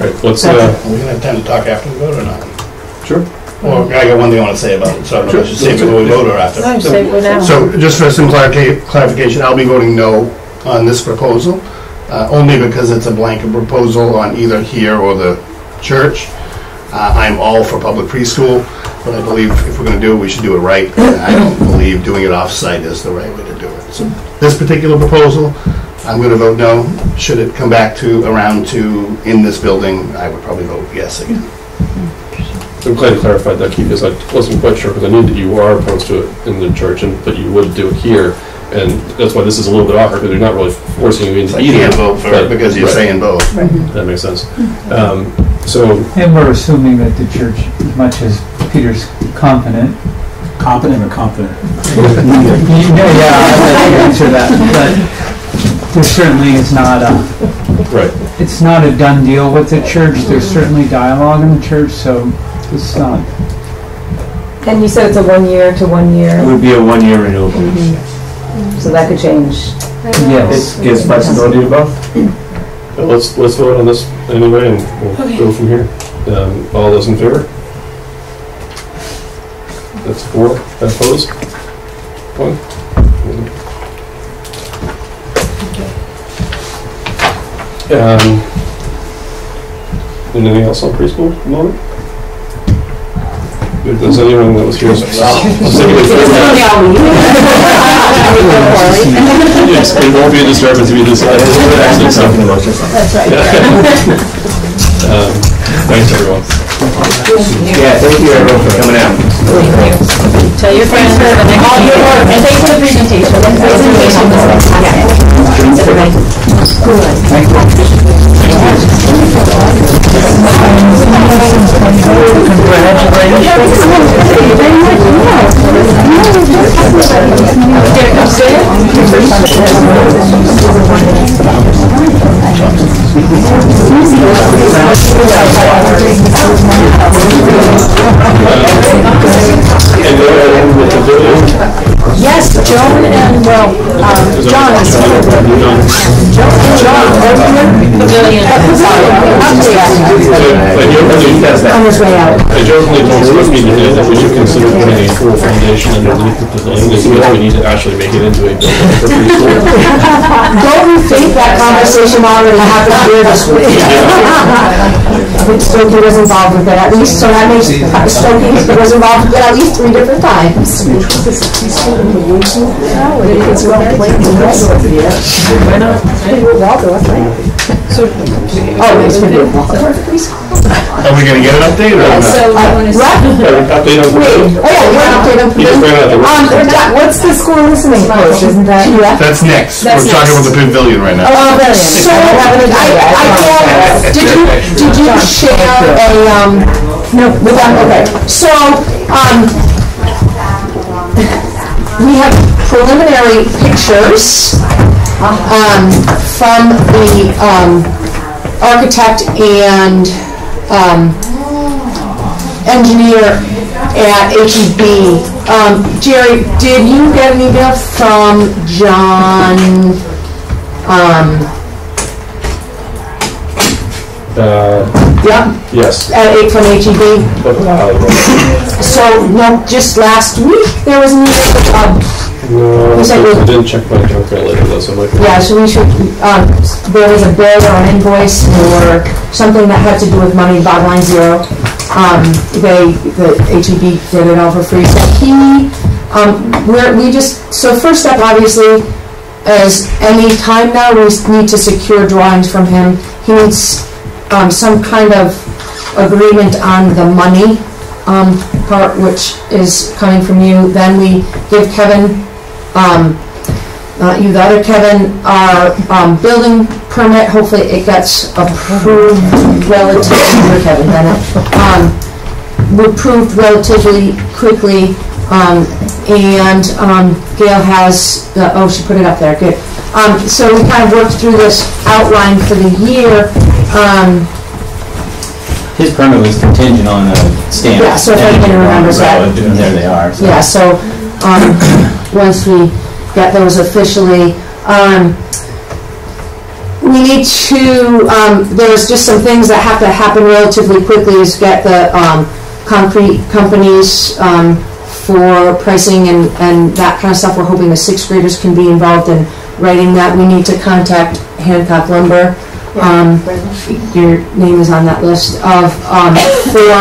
Right, what's, Are uh, we gonna have time to talk after we vote or not? Sure. Well, I got one thing I want to say about it, so I don't know if I should say it before we vote or after. No, say it now. So just for some clarica- clarification, I'll be voting no on this proposal, uh, only because it's a blanket proposal on either here or the church. Uh, I'm all for public preschool, but I believe if we're going to do it, we should do it right. And I don't believe doing it off-site is the right way to do it. So this particular proposal, I'm going to vote no. Should it come back to, around to in this building, I would probably vote yes again. I'm glad you clarified that, Keith, because I wasn't quite sure, because I knew that you are opposed to it in the church, and, but you would do it here. And that's why this is a little bit awkward, because they're not really forcing you into I either. can't vote for it but- because you're right. saying both. That makes sense. Um, So, And we're assuming that the church, as much as Peter's confident. Competent or confident? Yeah, yeah, I'll let you answer that, but there certainly is not a, right, it's not a done deal with the church. There's certainly dialogue in the church, so it's not. And you said it's a one year to one year It year, would be a one-year renewable. Mm-hmm. so that could change. It gives flexibility to both. But let's, let's vote on this anyway, and we'll go from here. Um, All those in favor? That's four, opposed? One? Um, Anything else on preschool at the moment? If there's anyone that was here. Yes, it won't be a disturbance if you decide. To ask you something about yourself. That's right. Um, Thanks, everyone. Yeah, thank you everyone for coming out. Tell your friends for the next. All your work, and thanks for the presentation. The presentation was fantastic. Congratulations. Yes, Joan and, well, um, John is here. John, Pavilion. On his way out. I jokingly told Stephanie today that we should consider putting a full foundation underneath the pavilion, as well, we need to actually make it into a building for preschool. Don't you think that conversation already happened here this week? I think Stokey was involved with it at least, so that makes, Stokey was involved with it at least three different times. Why not? Waldorf, right? Oh, it's gonna be a Waldorf preschool. Are we going to get an update or not? So, I want to. Update on Wait, oh yeah, you're an update on. You just ran out the- Um, that- what's the school listening post, isn't that? Yeah. That's next. We're That's talking about the pavilion right now. Oh, so, I, I can't, did you, did you share a, um, no, with them, okay. So, um, we have preliminary pictures, um, from the, um, architect and, um, engineer at HEB. Um, Jerry, did you get an email from John, um, Uh, yeah, Yes. at eight from HEB? So, no, just last week, there was an email, um, No, said I didn't check my junk mail later, though, so I might. yeah, so we should, um, there was a bill or an invoice or something that had to do with money, bottom line zero. Um, they, the HEB did it all for free, so he, um, we're, we just, so first step, obviously, is any time now, we need to secure drawings from him. He needs, um, some kind of agreement on the money um, part, which is coming from you. Then we give Kevin, um, not you, the other Kevin, our um, building permit. Hopefully it gets approved relatively, Kevin Bennett, um, approved relatively quickly. Um, and um, Gail has, the- oh, she put it up there, good. Um, So we kind of worked through this outline for the year. Um, His permit was contingent on a stamp. Yeah, so if anybody remembers that. And there they are. so. Yeah, so, um, once we get those officially, um, we need to, um, there's just some things that have to happen relatively quickly is get the, um, concrete companies, um, for pricing and, and that kind of stuff. We're hoping the sixth graders can be involved in writing that. We need to contact Hancock Lumber. Um, your name is on that list of, um, for,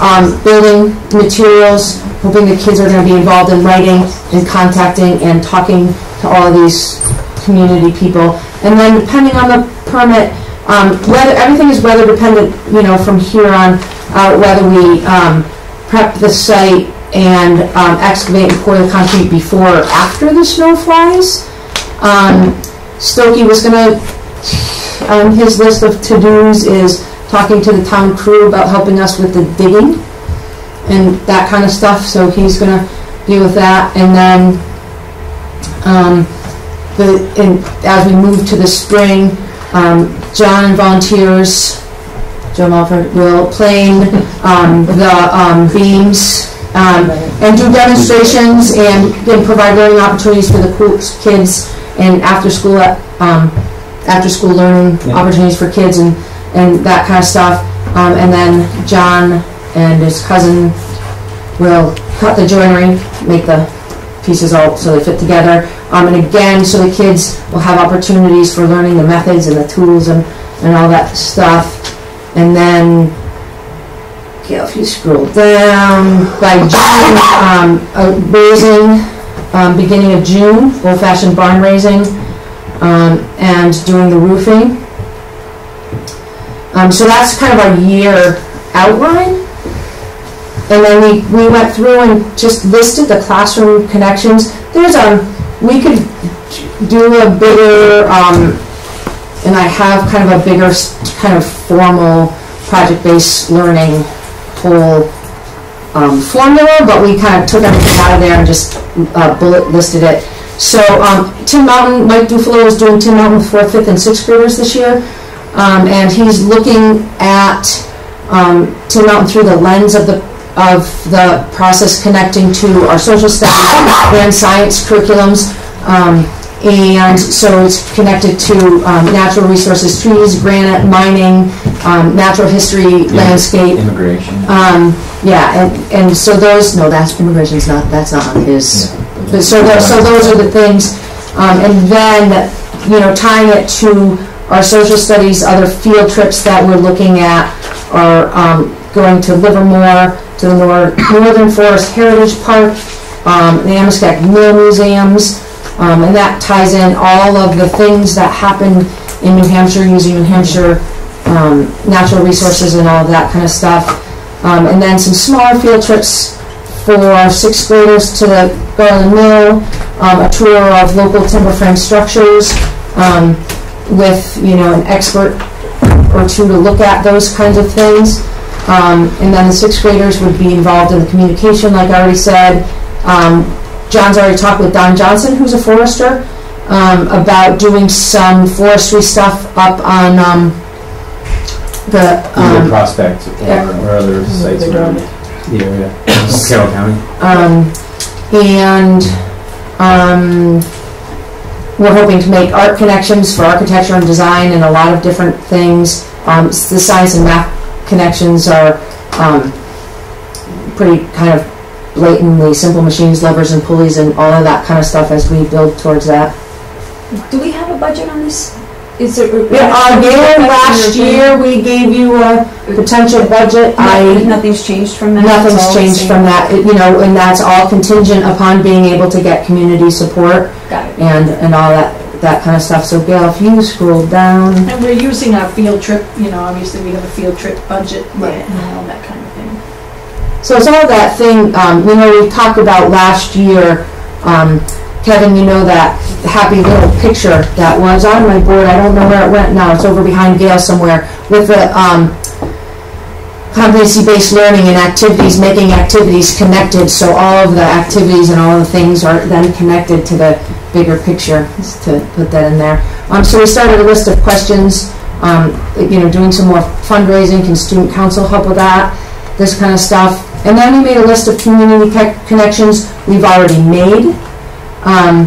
um, building materials. Hoping the kids are gonna be involved in writing and contacting and talking to all of these community people. And then depending on the permit, um, whether, everything is weather dependent, you know, from here on, whether we, um, prep the site and, um, excavate and pour the concrete before or after the snow flies. Um, Stokey was gonna, on his list of to-dos is talking to the town crew about helping us with the digging and that kind of stuff, so he's gonna deal with that, and then, um, the, as we move to the spring, um, John and volunteers, Joe Mulford, will plane, um, the, um, beams, um, and do demonstrations and, and provide learning opportunities for the kids and after-school, um, after-school learning Yeah. opportunities for kids and, and that kind of stuff. Um, and then John and his cousin will cut the joinery, make the pieces all so they fit together. Um, and again, so the kids will have opportunities for learning the methods and the tools and, and all that stuff. And then, yeah, if you scroll down, by June, um, a raising, um, beginning of June, old-fashioned barn raising, um, and doing the roofing. Um, so that's kind of our year outline. And then we, we went through and just listed the classroom connections. There's a, we could do a bigger, um, and I have kind of a bigger, kind of formal project-based learning whole um, formula, but we kind of took everything out of there and just uh, bullet listed it. So um, Tim Mountain, Mike Dufalo is doing Tim Mountain fourth, fifth, and sixth graders this year. Um, and he's looking at um, Tim Mountain through the lens of the of the process connecting to our social studies and science curriculums. Um, and so it's connected to um, natural resources, trees, granite, mining, um, natural history, landscape. Immigration. Um, yeah, and, and so those, no, that's, immigration's not, that's not on his, but so, tho- so those are the things. Um, and then, you know, tying it to our social studies, other field trips that we're looking at are, um, going to Livermore, to the Nor- Northern Forest Heritage Park, um, the Amoskeag Mill Museums, um, and that ties in all of the things that happened in New Hampshire using New Hampshire, um, natural resources and all of that kind of stuff. Um, and then some smaller field trips for sixth graders to the Garland Mill, um, a tour of local timber frame structures, um, with, you know, an expert or two to look at those kinds of things. Um, and then the sixth graders would be involved in the communication, like I already said. Um, John's already talked with Don Johnson, who's a forester, um, about doing some forestry stuff up on, um, the, Either um, Prospect or, or other sites around the area, Carroll County. Um, and, um, we're hoping to make art connections for architecture and design and a lot of different things. Um, the science and math connections are, um, pretty kind of blatantly simple machines, levers and pulleys and all of that kind of stuff as we build towards that. Do we have a budget on this? Is it? Yeah, uh, Galen, last year, we gave you a potential budget. I. Nothing's changed from that? Nothing's changed from that, It- you know, and that's all contingent upon being able to get community support and, and all that, that kind of stuff. So Gail, if you scroll down, And we're using our field trip, you know, obviously we have a field trip budget and all that kind of. So it's all that thing, um, you know, we talked about last year, um, Kevin, you know that happy little picture that was on my board, I don't know where it went now, it's over behind Gail somewhere, with the, um, competency-based learning and activities, making activities connected, so all of the activities and all the things are then connected to the bigger picture, just to put that in there. Um, so we started a list of questions, um, you know, doing some more fundraising, can student council help with that? This kind of stuff. And then we made a list of community connections we've already made, um,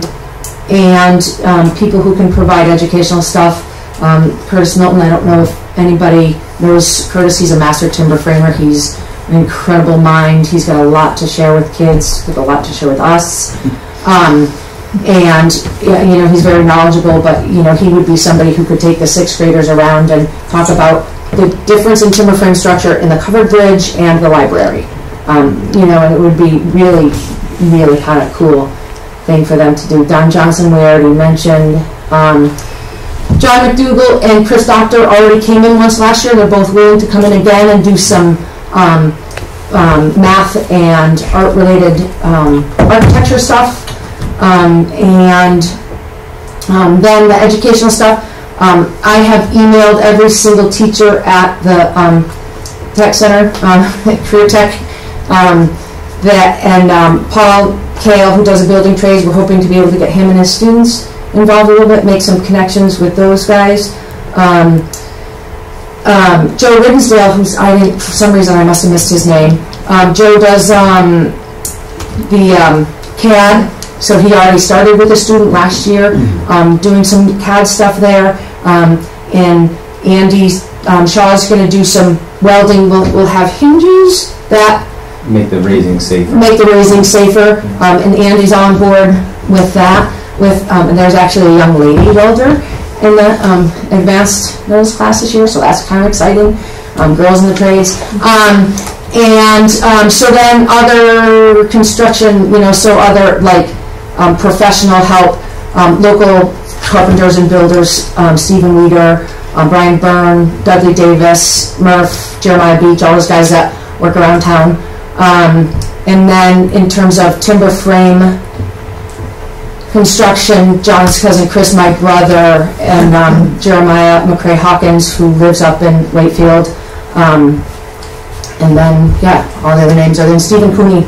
and, um, people who can provide educational stuff. Um, Curtis Milton, I don't know if anybody knows Curtis, he's a master timber framer, he's an incredible mind, he's got a lot to share with kids, with a lot to share with us. Um, and, you know, he's very knowledgeable, but, you know, he would be somebody who could take the sixth graders around and talk about the difference in timber frame structure in the covered bridge and the library. Um, you know, and it would be really, really kind of cool thing for them to do. Don Johnson, we already mentioned. Um, John McDougal and Chris Doctor already came in once last year. They're both willing to come in again and do some um, um, math and art-related um, architecture stuff. Um, and then the educational stuff. I have emailed every single teacher at the tech center, um, at Career Tech, um, that and um, Paul Kale, who does the building trades, we're hoping to be able to get him and his students involved a little bit, make some connections with those guys. Um, um, Joe Riddensdale, who's I didn't, for some reason I must have missed his name. Um, Joe does um, the um, CAD, so he already started with a student last year, um, doing some CAD stuff there. Um, and Andy um, is going to do some welding. We'll, we'll have hinges that Make the raising safer. make the raising safer, um, and Andy's on board with that. With um, and there's actually a young lady welder in the um, advanced notice class this year, so that's kind of exciting. Um, girls in the trades, um, and um, so then other construction, you know, so other like professional help, local carpenters and builders, Stephen Weeder, um, Brian Byrne, Dudley Davis, Murph, Jeremiah Beach, all those guys that work around town. Um, and then in terms of timber frame construction, John's cousin Chris, my brother, and um, Jeremiah McCray Hawkins, who lives up in Wakefield. Um, and then, yeah, all the other names are then Stephen Cooney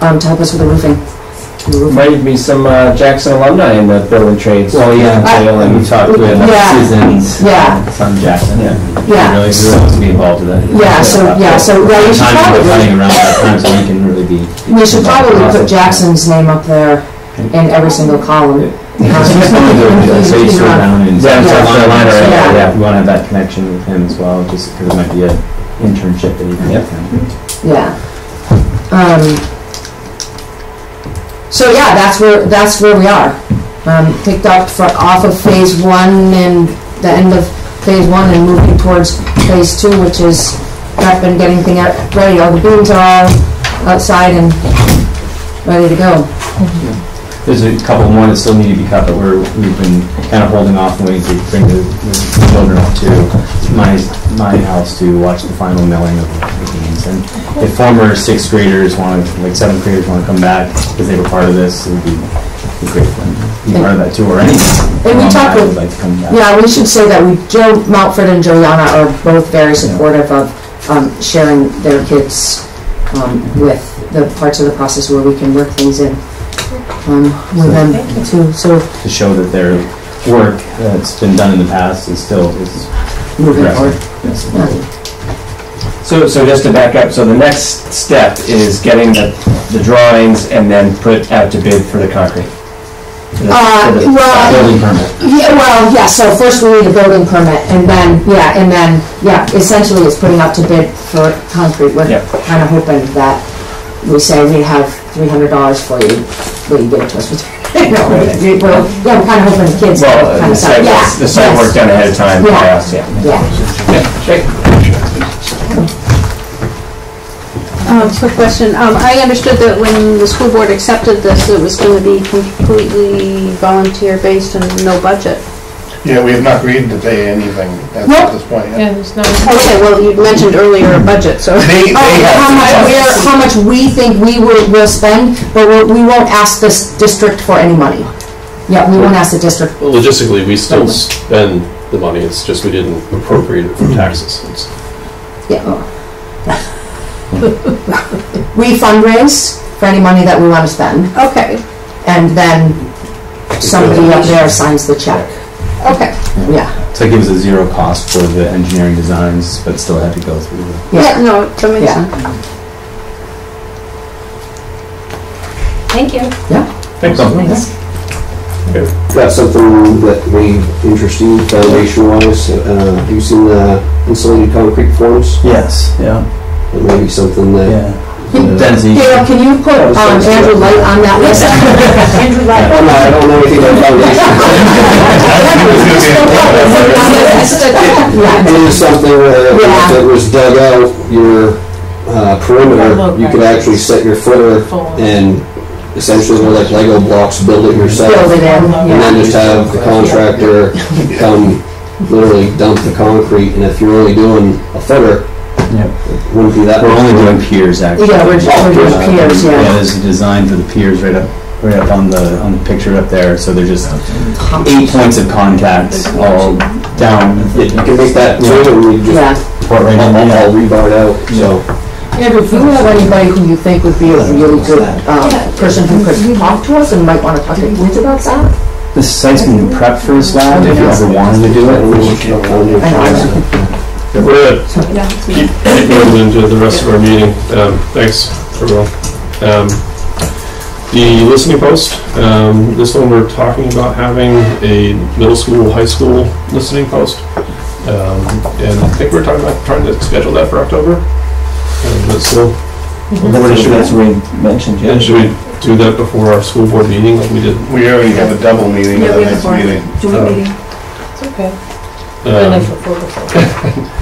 um, to help us with the roofing. The roofing. Might be some uh, Jackson alumni in the building trades. Well, yeah, I- Dale, and we talked with Yeah. Susan's Yeah. son Jackson. Yeah. Yeah. Really, he really wants to be involved with it. Yeah, so, yeah, so, yeah, you should Timing- probably, Running around that time so he can really be. we should probably put Jackson's name up there in every single column. So he's still down in Yeah, in South Carolina right now, Yeah. Yeah, we want to have that connection with him as well, just because it might be an internship that he can get. Yeah. Um, so yeah, that's where, that's where we are. Um, picked up for, off of phase one and the end of phase one and moving towards phase two, which is prep and getting things ready. All the beams are all outside and ready to go. There's a couple more that still need to be cut, but we're, we've been kind of holding off and waiting to bring the the children up to my, my house to watch the final milling of the beams. And if former sixth graders want to, like seventh graders want to come back because they were part of this, it would be be great for them to be part of that too, or any. And we talked with- like to come back. Yeah, we should say that we, Joe Mountford and Juliana are both very supportive of um, sharing their kids um, with the parts of the process where we can work things in um, with them too. So To show that their work that's been done in the past is still, is moving forward. progressing. Yeah. So, so just to back up, so the next step is getting the, the drawings and then put out to bid for the concrete. For the- Uh, for the- well- Building permit. Yeah, well, yeah, so first we need a building permit and then, yeah, and then, yeah, essentially it's putting out to bid for concrete. We're Yep. kind of hoping that we say we have three hundred dollars for you, will you give it to us for three? No, we- we're, yeah, we're kind of hoping the kids Well, kind the of site, yeah. the site yes. work done ahead of time by Yeah. us, yeah. Yeah. Yeah, great. Um, quick question, um, I understood that when the school board accepted this, it was gonna be completely volunteer-based and no budget. Yeah, we have not agreed to pay anything at Nope. this point. Yeah, there's no. Oh, okay, well, you mentioned earlier a budget, so. They, they Oh, have. how much we're, how much we think we will, will spend, but we're- we won't ask this district for any money. Yeah, we won't ask the district. Well, Logistically, we still spend the money, it's just we didn't appropriate it from taxes. It's- Yeah. Oh. We fundraise for any money that we want to spend, Okay, and then somebody up there signs the check. Okay. Yeah. So it gives a zero cost for the engineering designs, but still had to go through the. Yeah, no, that makes Yeah. sense. Thank you. Yeah. Thanks. Thanks. Got something that may interest you foundation wise. Uh, have you seen the insulated concrete forms? Yes, yeah, It may be something that. yeah. Density. Gail, can you put um, Andrew Light on that list? Andrew Light. Oh, no, I don't know anything about foundation. It is something where if it was dug out, your uh, perimeter, you could actually set your footer and essentially they're like Lego blocks, build it yourself. Build it in, And then just have the contractor come literally dump the concrete, and if you're only doing a footer, Yep. it wouldn't be that. We're only doing piers, actually. Yeah, we're we're doing piers, Yeah, yeah. there's a design for the piers right up, right up on the, on the picture up there, so they're just eight points of contact all down. You can make that too, and you Yeah. just all, all rebarred out, so. Andrew, if you have anybody who you think would be a really good um, person who could talk to us and might want to talk to kids about that? This site's been prepped for this lab, if you ever wanted to do it. We're gonna keep keep moving into the rest of our meeting. Um, Thanks, everyone. Um, The listening post, um, this one we're talking about having a middle school, high school listening post. Um, And I think we're talking about trying to schedule that for October. Um, But still, That's that's what we mentioned, yeah. and should we do that before our school board meeting like we did? We already have a double meeting Yeah, at we the have next a meeting. Joint meeting. It's okay. Um, Like before, before.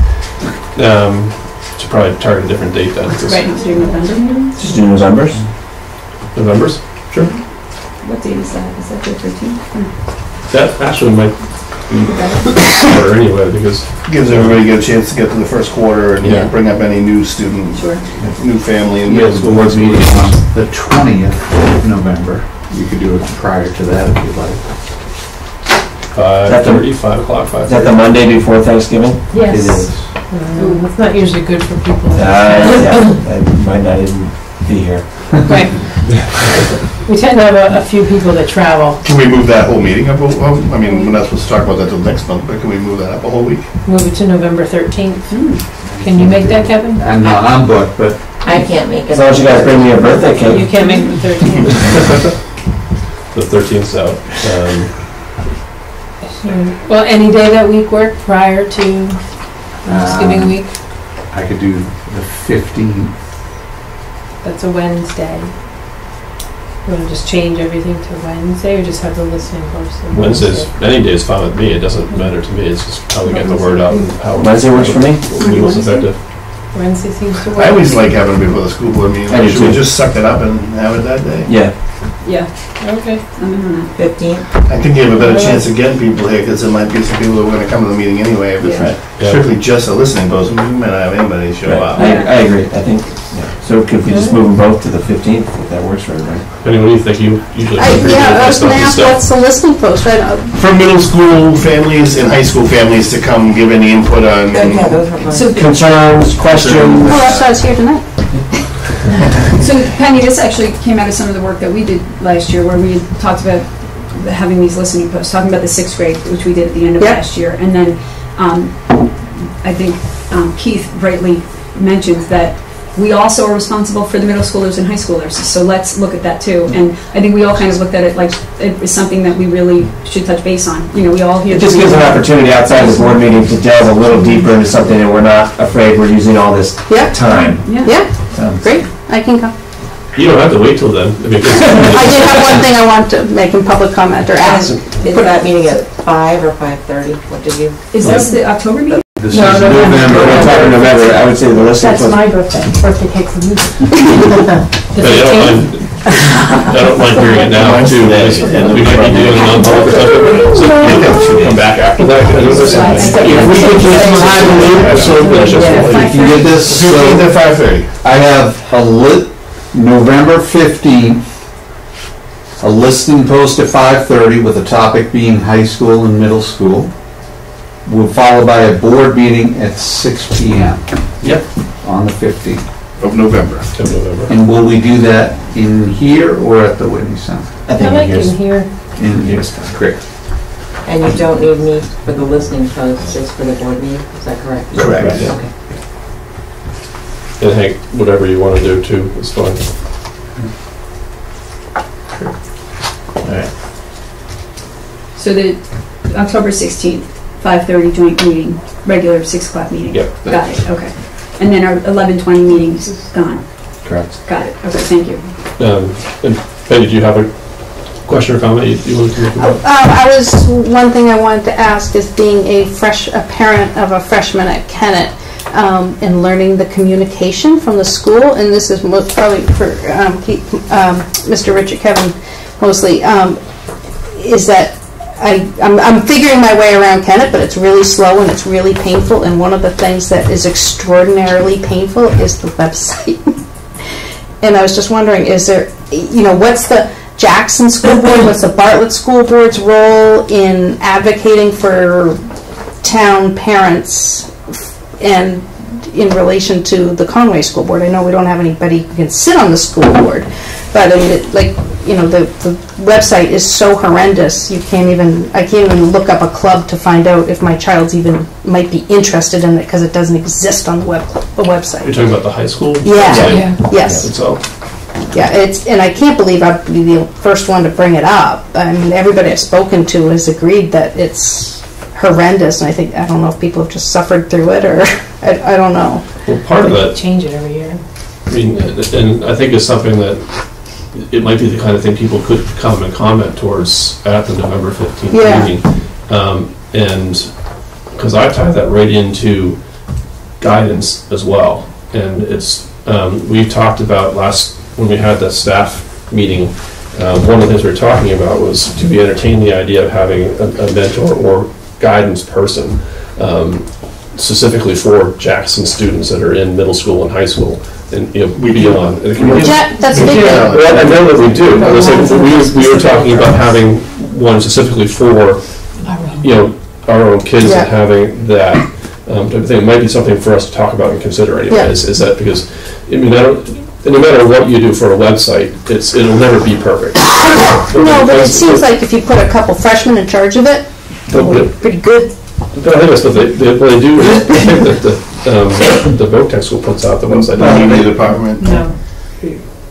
um, Should probably target a different date then. 'cause Right, it's during November. Just do November's? November's? Sure. What date is that? Is that the thirteenth? That actually might be better anyway, because it Gives everybody a good chance to get to the first quarter and Yeah. bring up any new student, Sure. new family and We middle school. board meeting on the twentieth of November. You could do it prior to that if you'd like. five thirty, five o'clock, five Is that the thirty. Monday before Thanksgiving? Yes. It is. Mm, It's not usually good for people. Uh, yeah, I might not even be here. Right. We tend to have a, a few people that travel. Can we move that whole meeting up? a- well, I mean, we're not supposed to talk about that till next month, but can we move that up a whole week? Move it to November 13th. Can you make that, Kevin? I'm not on book, but I can't make it. As long as you guys bring me a birthday cake. You cake. can't make the 13th. The thirteenth's out. Um, Well, any day that week work prior to Thanksgiving Um, week? I could do the fifteenth. That's a Wednesday. You want to just change everything to Wednesday or just have the listening post? on Wednesdays, any day is fine with me, it doesn't matter to me, it's just how we get the word out and how. Wednesday works for me. Will be most effective. Wednesday seems to work. I always like having it before the school board meeting. I do Should we too. just suck it up and have it that day? Yeah. Yeah, Okay. I'm in on that. Fifteen. I think you have a better chance of getting people here, because there might be some people who are gonna come to the meeting anyway. If Right. it's strictly just a listening post, we might not have anybody show Right. up. I, I agree, I think, yeah. so could we just move them both to the 15th, if that works for everybody? Penny, what do you think? You usually. I, pretty good yeah, at I was gonna ask, what's the listening post, right? Uh, For middle school families and high school families to come give any input on. Okay, those were mine. So, Concerns, questions? well, that's why I was here tonight. So Penny, this actually came out of some of the work that we did last year, where we talked about having these listening posts, talking about the sixth grade, which we did at the end of Yep. last year. And then, um, I think um, Keith rightly mentioned that we also are responsible for the middle schoolers and high schoolers. So let's look at that too. And I think we all kind of looked at it like it was something that we really should touch base on. You know, we all hear. It just gives an opportunity outside of this board meeting to delve a little deeper into something and we're not afraid we're using all this Yeah. time. Yeah. Yeah, Um, great, I can come. You don't have to wait till then. I mean, 'cause- I did have one thing I want to make in public comment or ask. Is that meeting at five or five thirty? What did you? Is this the October meeting? This No, is November. November. We're talking November, I would say the listening. That's my birthday, birthday cake's in But I don't mind, I don't mind hearing it now too, because we might be doing non-public or something, so maybe come back after that. If we could get some time to leave, Absolutely. if you can get this, so Fifteenth at five thirty. I have a lit, November fifteenth, a listing post at five thirty with the topic being high school and middle school. Will follow by a board meeting at six P M. Yep. On the fifteenth. Of November. Of November. And will we do that in here or at the Whitney Center? I think I like here's- in here. In here, great. And you don't need me for the listening post, just for the board meeting, is that correct? Correct. Okay. And Hank, whatever you want to do too, is fine. All right. So the October 16th, 5:30 joint meeting, regular 6 o'clock meeting? Yep. Got it, okay. And then our 11:20 meeting's gone? Correct. Got it, okay, thank you. Um, And Penny, do you have a question or comment you you wanted to make about? Um, I was, one thing I wanted to ask is being a fresh, a parent of a freshman at Kennett, um, and learning the communication from the school, and this is most probably for, um, Keith- um, Mr. Richard Kevin mostly, um, is that I, I'm, I'm figuring my way around Kennett, but it's really slow and it's really painful, and one of the things that is extraordinarily painful is the website. And I was just wondering, is there, you know, what's the Jackson School Board, what's the Bartlett School Board's role in advocating for town parents and in relation to the Conway School Board? I know we don't have anybody who can sit on the school board, but I mean, it- like, you know, the, the website is so horrendous, you can't even, I can't even look up a club to find out if my child's even, might be interested in it, because it doesn't exist on the web, the website. You're talking about the high school? Yeah. website Yeah. Yes. Itself? Yeah, it's, and I can't believe I'd be the first one to bring it up. I mean, everybody I've spoken to has agreed that it's horrendous, and I think, I don't know if people have just suffered through it, or, I, I don't know. Well, part of that Change it every year. I mean, and I think it's something that, it might be the kind of thing people could come and comment towards at the November 15th Yeah. meeting. Um, And, because I tie that right into guidance as well. And it's, um, we talked about last, when we had the staff meeting, um, one of the things we were talking about was to be entertain the idea of having a a mentor or guidance person um, specifically for Jackson students that are in middle school and high school and, you know, beyond. And it can be- that's a big Yeah, deal. well, I know that we do. I was like, we, we were talking about having one specifically for, you know, our own kids Yeah. and having that um, type of thing. It might be something for us to talk about and consider Yeah. anyways, is that because, I mean, I don't, and no matter what you do for a website, it's, it'll never be perfect. No, but it seems like if you put a couple freshmen in charge of it, But what it- pretty good. But I think that's what they, they- what they do is, I think that the, um, the voc tech school puts out the website. Community department. No.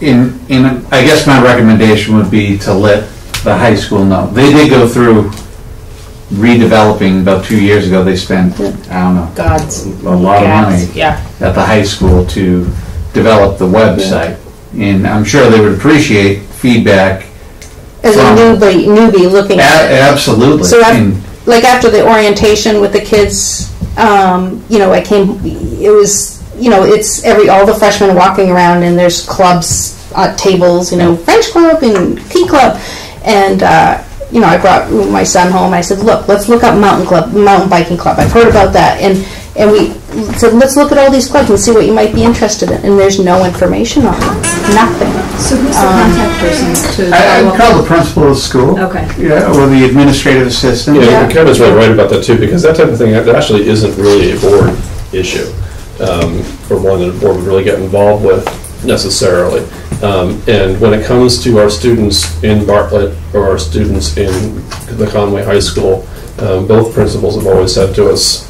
In, in, I guess my recommendation would be to let the high school know. They did go through redeveloping about two years ago. They spent, I don't know, God's. a lot of money Yeah. at the high school to develop the website. And I'm sure they would appreciate feedback. As a From- newbie, newbie looking A- at it. Absolutely. So af- And like after the orientation with the kids, um, you know, I came, it was, you know, it's every, all the freshmen walking around and there's clubs, uh, tables, you know, French club and key club. And, uh, you know, I brought my son home. I said, look, let's look up mountain club, mountain biking club. I've heard about that. And, and we said, let's look at all these clubs and see what you might be interested in. And there's no information on them, nothing. So who's the Um, contact person to I- I'd up? call the principal of the school. Okay. Yeah, or the administrative assistant. Yeah, and Kevin's really right about that too, because that type of thing, that actually isn't really a board issue, um, or one that a board would really get involved with necessarily. Um, And when it comes to our students in Bartlett or our students in the Conway High School, um, both principals have always said to us,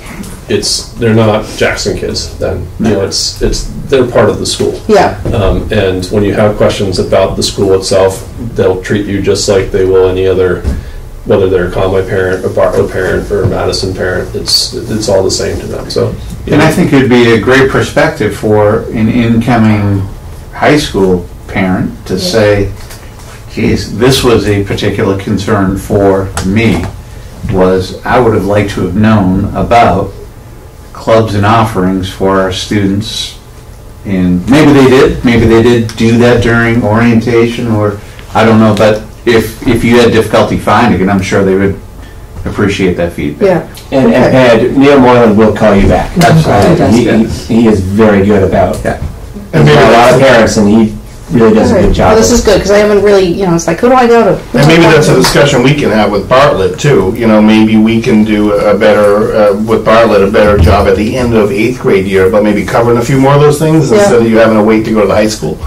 it's, they're not Jackson kids then, you know, it's, it's, they're part of the school. Yeah. Um, And when you have questions about the school itself, they'll treat you just like they will any other, whether they're a Conway parent, a Bartlett parent, or a Madison parent, it's, it's all the same to them, so. you And I think it'd be a great perspective for an incoming high school parent to say, geez, this was a particular concern for me, was I would have liked to have known about clubs and offerings for our students. And maybe they did, maybe they did do that during orientation, or, I don't know, but if, if you had difficulty finding it, I'm sure they would appreciate that feedback. Yeah. And, and Ed, Neil Moylan will call you back. Absolutely. He, he- he is very good about, he's And maybe got a lot of that's- parents and he really does a good job. Well, this is good, because I haven't really, you know, it's like, who do I go to? And maybe that's a discussion we can have with Bartlett too. You know, maybe we can do a better, uh, with Bartlett, a better job at the end of eighth grade year, but maybe covering a few more of those things Yeah. instead of you having to wait to go to the high school.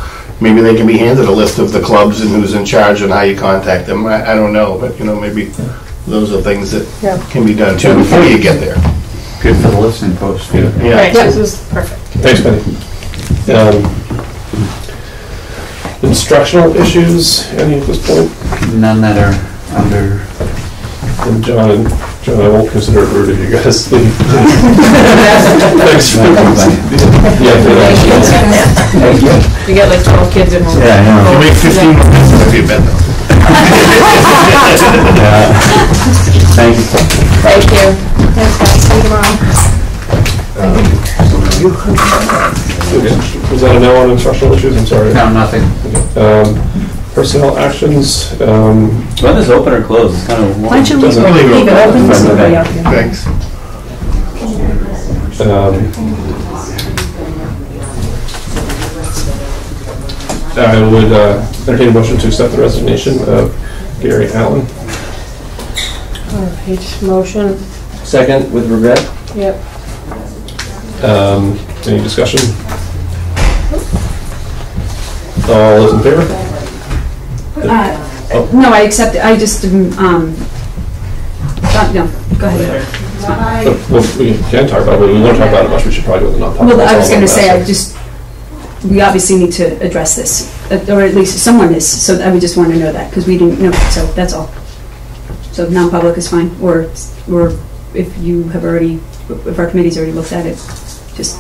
Maybe they can be handed a list of the clubs and who's in charge and how you contact them. I, I don't know, but you know, maybe those are things that Yeah. can be done too before you get there. Good for the listening post. Yeah. Yeah. Right, this is perfect. Thanks, Penny. Um, Instructional issues, any at this point? None that are under, And John, John, I won't consider it rude if you guys leave. Thanks for Yeah, for. You got like twelve kids at home. Yeah, I know. You wait 15 minutes, it'll be a bed though. thank you. Thank you. Thanks, guys, see you tomorrow. Uh, Was that a no on instructional issues? I'm sorry. No, nothing. Um, Personnel actions, um, When is open or closed? It's kind of. Why don't you leave Doesn't- it leave it open, so nobody out there. Thanks. um, I would uh, entertain a motion to accept the resignation of Gary Allen. All right, motion, Second, with regret? yep. Um, Any discussion? All those in favor? Uh, No, I accept it, I just, um, uh, no, go ahead. It's fine. Uh, Well, we can talk about it, but we won't talk about it much, we should probably go to non-public. Well, I was gonna say, I just, we obviously need to address this, uh, or at least someone is, so I would just want to know that, because we didn't know, so that's all. So non-public is fine, or, or if you have already, if our committee's already looked at it, just,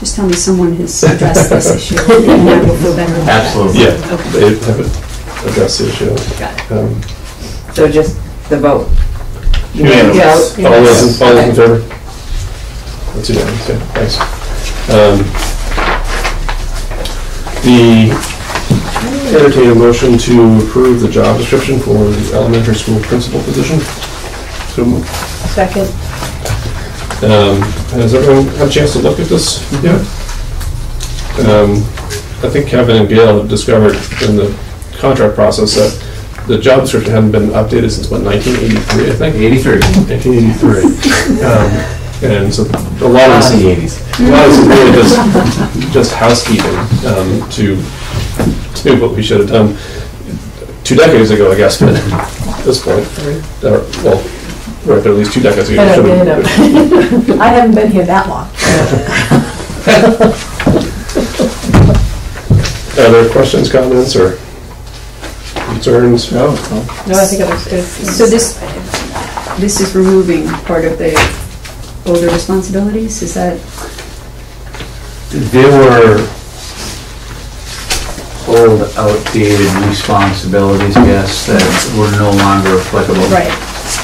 just tell me someone has addressed this issue, and I will feel better. about that. Absolutely. Yeah, Okay. they haven't addressed the issue. Got it. Um, So just the vote. Unanimous. All those, in- all those in favor? That's unanimous, okay, thanks. Um, The, entertain a motion to approve the job description for the elementary school principal position. So, moved. Second. Um, has everyone had a chance to look at this yet? Um, I think Kevin and Gail have discovered in the contract process that the job description hadn't been updated since, what, 1983, I think? 83. 1983. Um, And so a lot of this is, a lot of this is really just, just housekeeping um, to do what we should have done two decades ago, I guess, but at this point, or, well, right, but at least two decades ago. I know, should have- I haven't been here that long. Are there questions, comments, or concerns? No. No, I think it looks good. So this, this is removing part of the older responsibilities, is that? There were old outdated responsibilities, yes, that were no longer applicable. Right.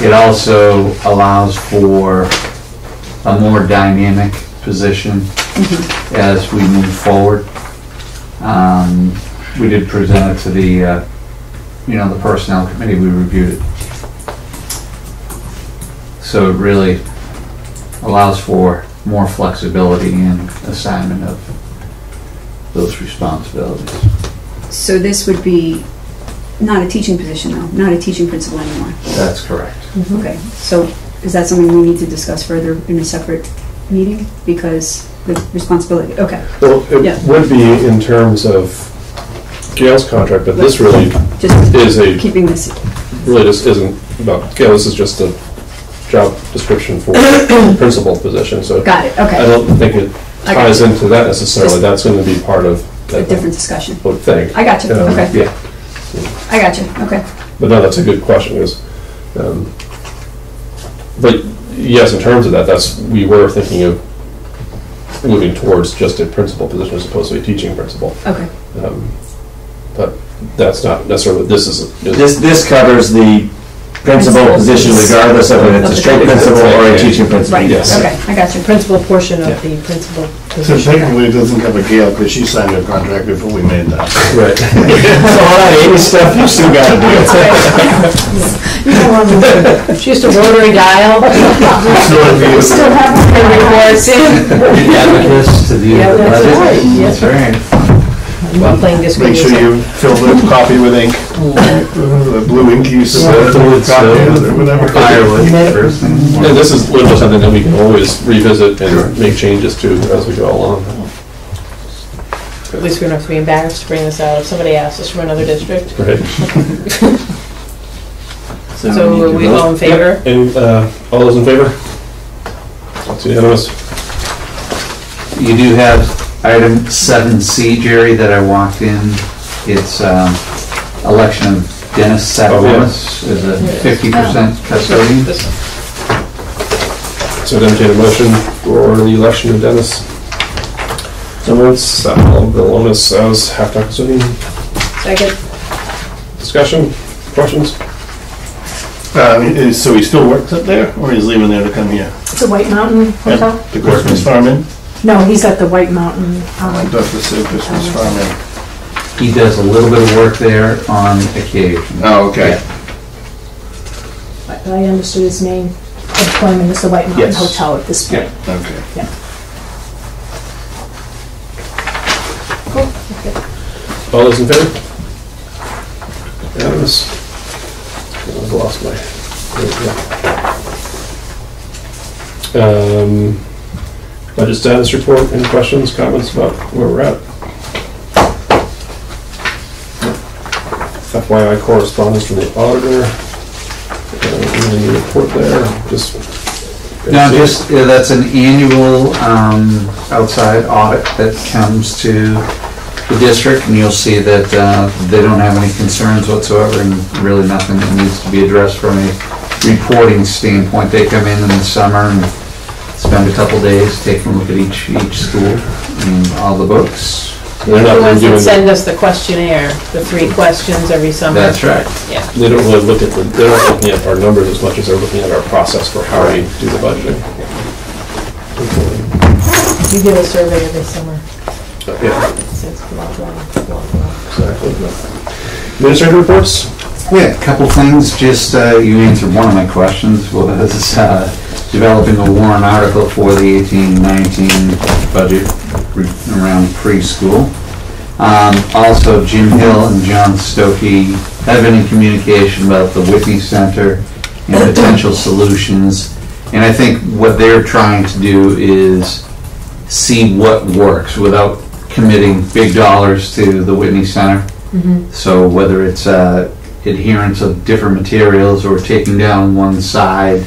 It also allows for a more dynamic position as we move forward. Um, We did present it to the, uh, you know, the personnel committee, we reviewed it. So it really allows for more flexibility in assignment of those responsibilities. So this would be not a teaching position though, not a teaching principal anymore? That's correct. Okay, so is that something we need to discuss further in a separate meeting? Because the responsibility, okay, Well, Yeah. it would be in terms of Gail's contract, but this really just is a, keeping this, really just isn't about Gail, this is just a job description for a principal position, so. got it, I okay. don't think it I got ties you. into that necessarily, that's gonna be part of. A different discussion. Would think. I got you, Um, okay. Yeah, I got you, okay. but no, that's a good question, because, um, but yes, in terms of that, that's, we were thinking of moving towards just a principal position as opposed to a teaching principal. Okay. Um, But that's not necessarily, what this is. is- This, this covers the principal position regardless of whether it's a straight principal or a teaching principal. Right, Yes. okay, I got you, principal portion of the principal So position. technically, it doesn't cover Gail, because she signed her contract before we made that. Right. So all that Amy stuff, you still gotta do. She used to rotary dial. Still have her reports in. Abacus to view Yeah, the that's right, yes. That's right. Well, playing this. Make sure you fill the copy with ink, the blue ink you said, Firewood, copies or whatever. Firewood, first thing. in the morning. And this is literally something that we can always revisit and make changes to as we go along. At least we don't have to be embarrassed to bring this out if somebody asks us from another district. Right. So are we all in favor? And, uh, all those in favor? That's unanimous. You do have item seven C, Jerry, that I walked in. It's, um, election of Dennis Oh, yeah. Savalas as a fifty percent custodian. So entertain a motion for the election of Dennis. So moved. Sal Villanis as half-time custodian. Second. Discussion, questions? Uh, is- So he still works up there, or he's leaving there to come here? It's a White Mountain Hotel? At The Christmas Farm Inn? No, he's at the White Mountain. um, Does the Sioux Christmas Farm He does a little bit of work there on occasion. Oh, okay. But I understood his main employment is the White Mountain Yes. Hotel at this point. Okay. Yeah. All those in favor? Unanimous. I've lost my, there we go. Um, budget status report, any questions, comments about where we're at? FYI correspondence from the auditor. Uh, Any report there, just. No, just, yeah, that's an annual, um, outside audit that comes to the district, and you'll see that, uh, they don't have any concerns whatsoever, and really nothing that needs to be addressed from a reporting standpoint. They come in in the summer and spend a couple days taking a look at each, each school and all the books. They're not The ones that reviewing, send us the questionnaire, the three questions every summer. That's right. Yeah. they don't really look at the, they're not looking at our numbers as much as they're looking at our process for how we do the budgeting. You get a survey every summer. Yeah, Since blah, blah, blah, blah. exactly. Administrative reports? Yeah, a couple things, just, uh, you answered one of my questions, was, uh, developing a warrant article for the eighteen nineteen budget re- around preschool. Um, also Jim Hill and John Stokey have been in communication about the Whitney Center and potential solutions. And I think what they're trying to do is see what works without committing big dollars to the Whitney Center. So whether it's uh, adherence of different materials or taking down one side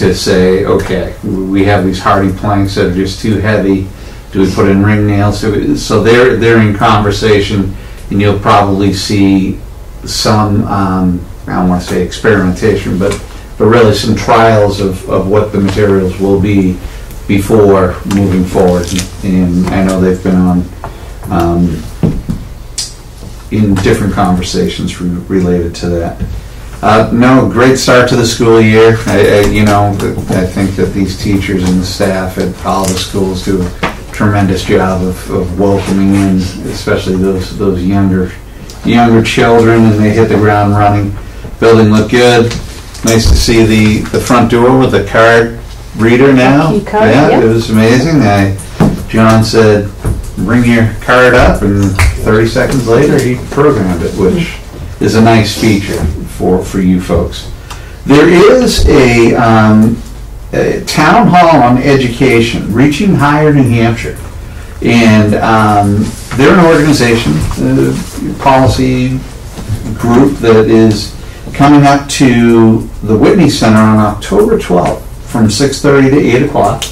to say, okay, we have these hardy planks that are just too heavy. Do we put in ring nails? So- they're, they're in conversation and you'll probably see some, um, I don't want to say experimentation, but, but really some trials of, of what the materials will be before moving forward. And I know they've been on, um, in different conversations related to that. Uh, no, great start to the school year. I, I, you know, I think that these teachers and the staff at all the schools do a tremendous job of, of welcoming in, especially those, those younger, younger children, and they hit the ground running. Building looked good. Nice to see the, the front door with the card reader now. Card, Yeah, yep. it was amazing. I, John said, bring your card up, and 30 seconds later, he programmed it, which is a nice feature for, for you folks. There is a, um, a town hall on education, Reaching Higher New Hampshire. And um, they're an organization, a policy group that is coming up to the Whitney Center on October 12th from 6:30 to 8 o'clock.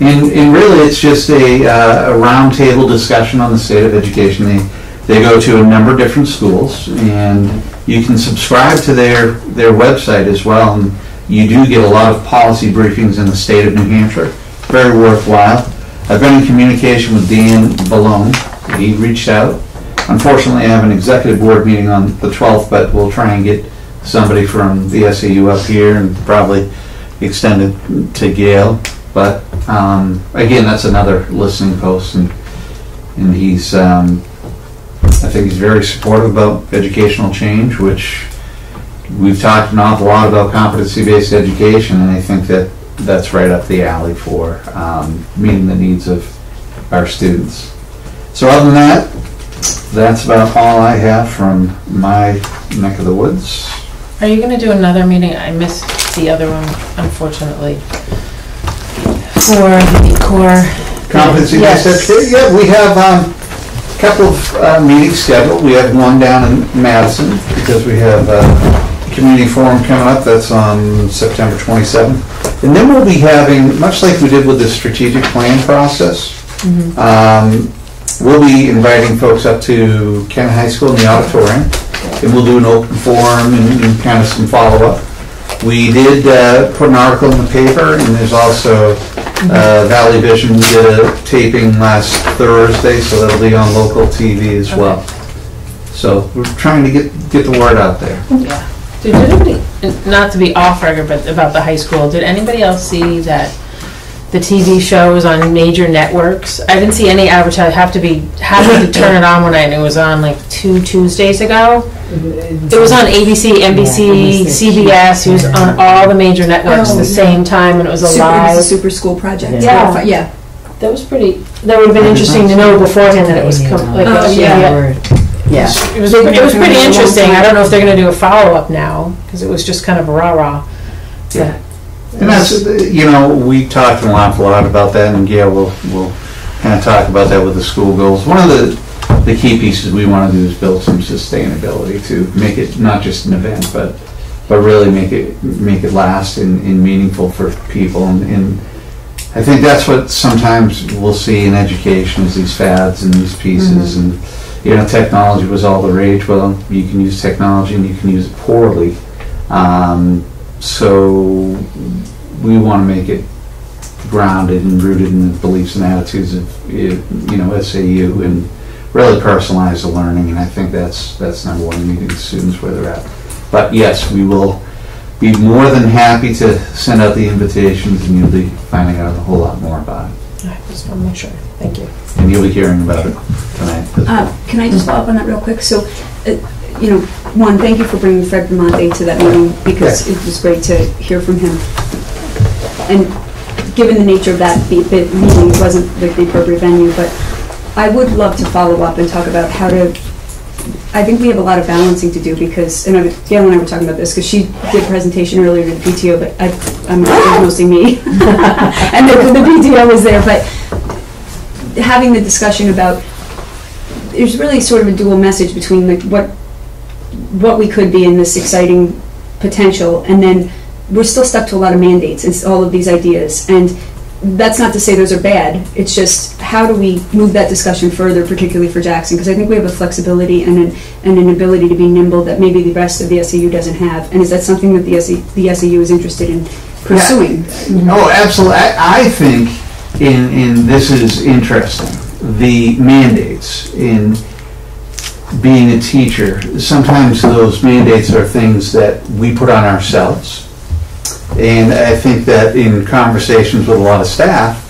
And, and really, it's just a, uh, a roundtable discussion on the state of education. They, they go to a number of different schools, and you can subscribe to their, their website as well. And you do get a lot of policy briefings in the state of New Hampshire. Very worthwhile. I've been in communication with Dan Balone. He reached out. Unfortunately, I have an executive board meeting on the 12th, but we'll try and get somebody from the SAU up here and probably extend it to Gail. But um, again, that's another listening post, and and he's um, I think he's very supportive about educational change, which we've talked an awful lot about competency-based education, and I think that that's right up the alley for um, meeting the needs of our students. So other than that, that's about all I have from my neck of the woods. Are you gonna do another meeting? I missed the other one, unfortunately. For the core. Competency-based Yes. education, yeah, we have um, couple of uh, meetings scheduled. We have one down in Madison because we have a community forum coming up, that's on September 27th. And then we'll be having, much like we did with the strategic plan process, um, we'll be inviting folks up to Kennett High School in the auditorium, and we'll do an open forum and and kind of some follow-up. We did uh, put an article in the paper, and there's also uh, Valley Vision did a taping last Thursday, so that'll be on local TV as well. So we're trying to get, get the word out there. Yeah. Did anybody, not to be off record, but about the high school, did anybody else see that the TV shows on major networks? I didn't see any advertising, have to be, happened to turn it on when I, knew it was on like two Tuesdays ago. It was on ABC, NBC, CBS, it was on all the major networks at Oh, the yeah. same time, and it was a Super- it was a live. super school project. Yeah. Yeah. That was pretty, that would have been interesting to know beforehand that it was com- like. Oh, yeah. Yeah. It was, it was pretty interesting. I don't know if they're gonna do a follow-up now, because it was just kind of rah-rah. Yeah. And that's, you know, we talked an awful lot about that, and Gail will, will kind of talk about that with the school goals. One of the, the key pieces we want to do is build some sustainability to make it not just an event, but, but really make it, make it last and, and meaningful for people. And, and I think that's what sometimes we'll see in education is these fads and these pieces and, you know, technology was all the rage. Well, you can use technology and you can use it poorly. Um, so we want to make it grounded and rooted in the beliefs and attitudes of, you know, SAU and really personalize the learning. And I think that's, that's number one, meeting students where they're at. But yes, we will be more than happy to send out the invitations and you'll be finding out a whole lot more about it. I just want to make sure. Thank you. And you'll be hearing about it tonight. Uh, Can I just follow up on that real quick? So, uh, you know, one, thank you for bringing Fred Bramante to that meeting because it was great to hear from him. And given the nature of that be- meeting, it wasn't the the appropriate venue, but I would love to follow up and talk about how to, I think we have a lot of balancing to do because, and I- Gail and I were talking about this, because she did a presentation earlier to the PTO, but I, I'm, mostly me. And the the PTO was there, but having the discussion about there's really sort of a dual message between like what what we could be in this exciting potential and then we're still stuck to a lot of mandates and all of these ideas. And that's not to say those are bad. It's just how do we move that discussion further particularly for Jackson? Because I think we have a flexibility and an, and an ability to be nimble that maybe the rest of the SAU doesn't have. And is that something that the SAU, the SAU is interested in pursuing? Oh, absolutely. I, I think, in, in, this is interesting, the mandates in being a teacher, sometimes those mandates are things that we put on ourselves. And I think that in conversations with a lot of staff,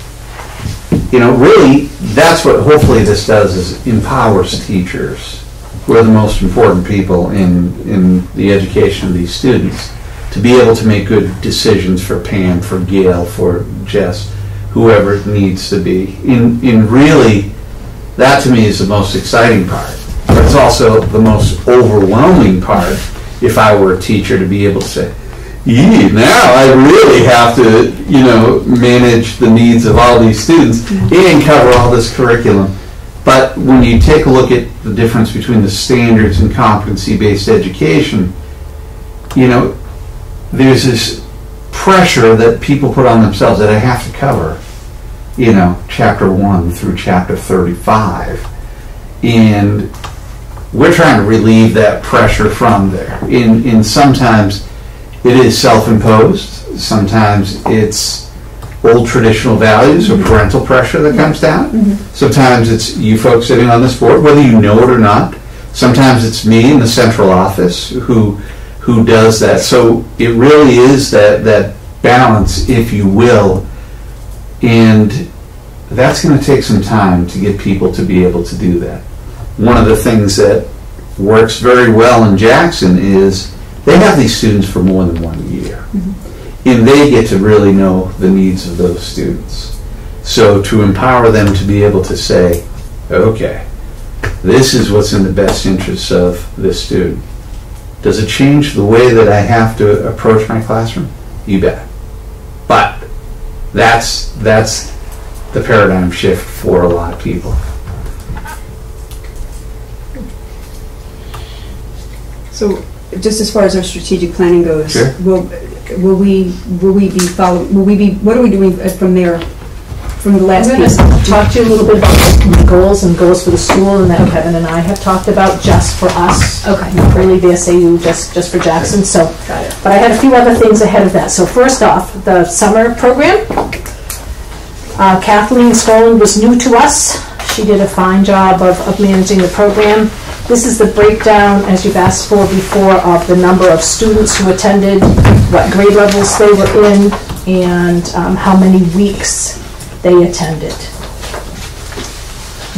you know, really, that's what hopefully this does is empowers teachers, who are the most important people in, in the education of these students, to be able to make good decisions for Pam, for Gail, for Jess, whoever it needs to be. In, in really, that to me is the most exciting part. But it's also the most overwhelming part if I were a teacher to be able to say, now I really have to, you know, manage the needs of all these students and cover all this curriculum. But when you take a look at the difference between the standards and competency-based education, you know, there's this pressure that people put on themselves that I have to cover, you know, chapter one through chapter 35. And we're trying to relieve that pressure from there. In, in sometimes it is self-imposed, sometimes it's old traditional values or parental pressure that comes down. Mm-hmm. Sometimes it's you folks sitting on this board, whether you know it or not. Sometimes it's me in the central office who who does that. So it really is that, that balance, if you will, and that's going to take some time to get people to be able to do that. One of the things that works very well in Jackson is they have these students for more than one year. Mm-hmm. And they get to really know the needs of those students. So to empower them to be able to say, okay, this is what's in the best interests of this student. Does it change the way that I have to approach my classroom? You bet. But that's that's the paradigm shift for a lot of people. So, just as far as our strategic planning goes, Sure. will, will we, will we be follow, will we be, what are we doing uh, from there, from the last I'm last going piece? to talk to you a little bit about the goals and goals for the school and that Kevin and I have talked about just for us. Okay. Not really the SAU, just, just for Jackson, so. But I had a few other things ahead of that. So first off, the summer program. Uh, Kathleen Scoland was new to us. She did a fine job of, of managing the program. This is the breakdown, as you've asked for before, of the number of students who attended, what grade levels they were in, and um, how many weeks they attended.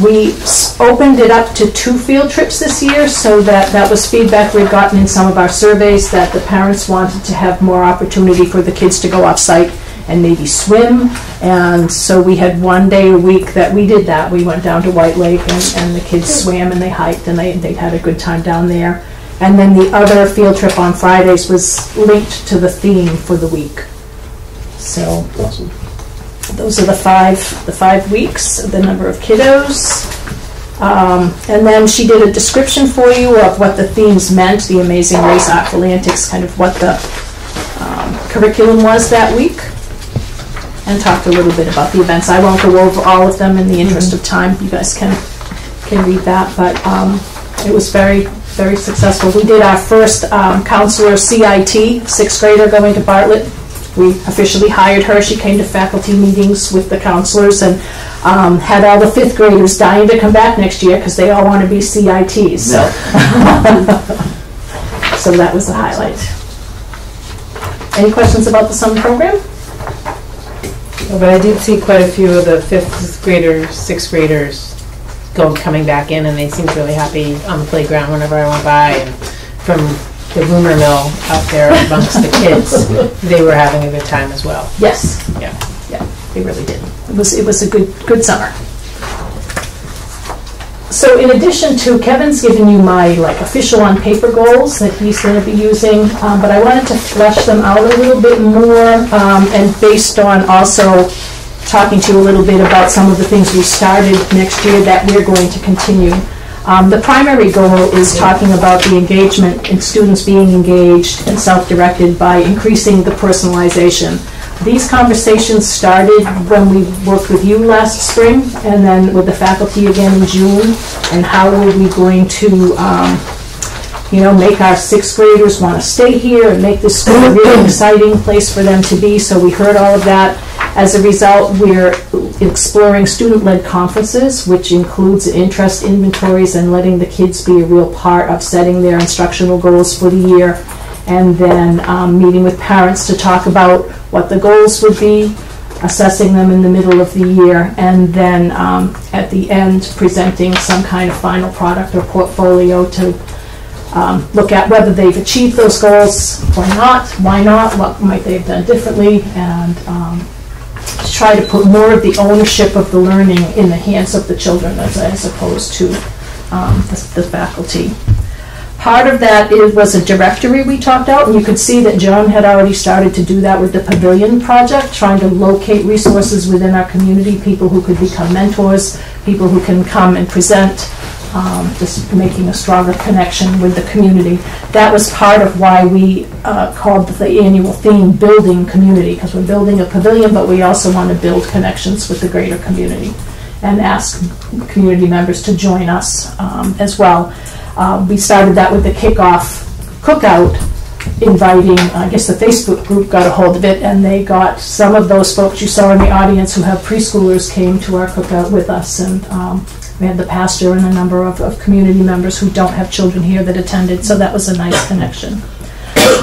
We opened it up to two field trips this year, so that, that was feedback we'd gotten in some of our surveys, that the parents wanted to have more opportunity for the kids to go off-site and maybe swim. And so we had one day a week that we did that. We went down to White Lake and, and the kids swam and they hiked and they, they had a good time down there. And then the other field trip on Fridays was linked to the theme for the week. So Awesome. those are the five, the five weeks, the number of kiddos. Um, and then she did a description for you of what the themes meant, the Amazing Race, Artful Antics, kind of what the um, curriculum was that week. And talked a little bit about the events. I won't go over all of them in the interest of time. You guys can, can read that, but um, it was very, very successful. We did our first um, counselor CIT, sixth grader going to Bartlett. We officially hired her. She came to faculty meetings with the counselors and um, had all the fifth graders dying to come back next year because they all want to be CITs. So, so that was the highlight. Any questions about the summer program? But I did see quite a few of the fifth graders, sixth graders go, coming back in, and they seemed really happy on the playground whenever I went by, and from the rumor mill out there amongst the kids, they were having a good time as well. Yes. Yeah. Yeah, they really did. It was, it was a good, good summer. So in addition to, Kevin's given you my like official on paper goals that he's going to be using, um, but I wanted to flesh them out a little bit more, um, and based on also talking to you a little bit about some of the things we started next year that we're going to continue. Um, the primary goal is talking about the engagement and students being engaged and self-directed by increasing the personalization. These conversations started when we worked with you last spring and then with the faculty again in June. And how are we going to, um, you know, make our sixth graders want to stay here and make this school a really exciting place for them to be. So we heard all of that. As a result, we're exploring student-led conferences, which includes interest inventories and letting the kids be a real part of setting their instructional goals for the year. And then um, meeting with parents to talk about what the goals would be, assessing them in the middle of the year, and then um, at the end, presenting some kind of final product or portfolio to um, look at whether they've achieved those goals or not, why not, what might they have done differently, and um, to try to put more of the ownership of the learning in the hands of the children as, as opposed to um, the, the faculty. Part of that is, was a directory we talked out, and you could see that Joan had already started to do that with the Pavilion project, trying to locate resources within our community, people who could become mentors, people who can come and present, um, just making a stronger connection with the community. That was part of why we uh, called the annual theme Building Community, because we're building a pavilion, but we also want to build connections with the greater community and ask community members to join us um, as well. Uh, we started that with the kickoff cookout, inviting, I guess the Facebook group got a hold of it, and they got some of those folks you saw in the audience who have preschoolers came to our cookout with us, and um, we had the pastor and a number of, of community members who don't have children here that attended, so that was a nice connection.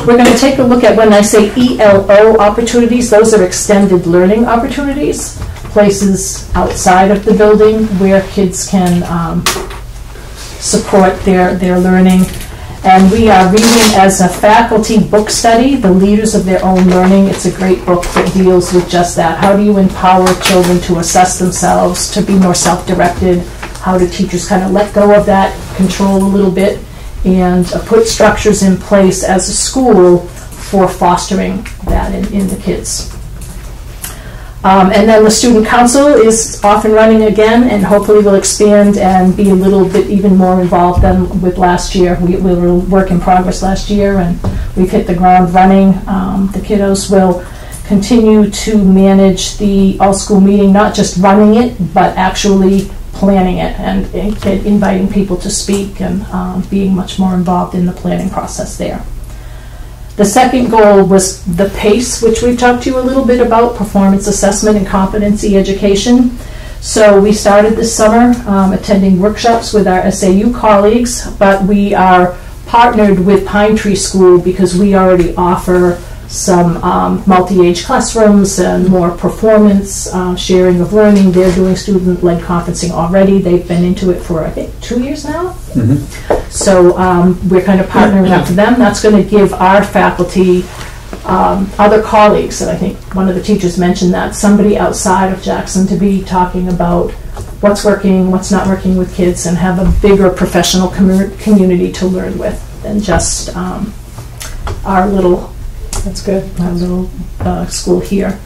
We're going to take a look at, when I say ELO opportunities, those are extended learning opportunities, places outside of the building where kids can um, support their, their learning. And we are reading as a faculty book study, The Leaders of Their Own Learning. It's a great book that deals with just that. How do you empower children to assess themselves, to be more self-directed? How do teachers kind of let go of that control a little bit and uh, put structures in place as a school for fostering that in, in the kids? Um, and then the student council is off and running again, and hopefully will expand and be a little bit even more involved than with last year. We, we were work in progress last year, and we've hit the ground running. Um, the kiddos will continue to manage the all-school meeting, not just running it, but actually planning it and, and inviting people to speak and um, being much more involved in the planning process there. The second goal was the PACE, which we've talked to you a little bit about, performance assessment and competency education. So we started this summer um, attending workshops with our SAU colleagues, but we are partnered with Pine Tree School because we already offer some um, multi-age classrooms and more performance um, sharing of learning. They're doing student-led conferencing already. They've been into it for I think two years now. Mm-hmm. So um, we're kind of partnering up with them. That's going to give our faculty um, other colleagues, and I think one of the teachers mentioned that somebody outside of Jackson to be talking about what's working, what's not working with kids, and have a bigger professional commu- community to learn with than just um, our little that's good. Our little uh, school here.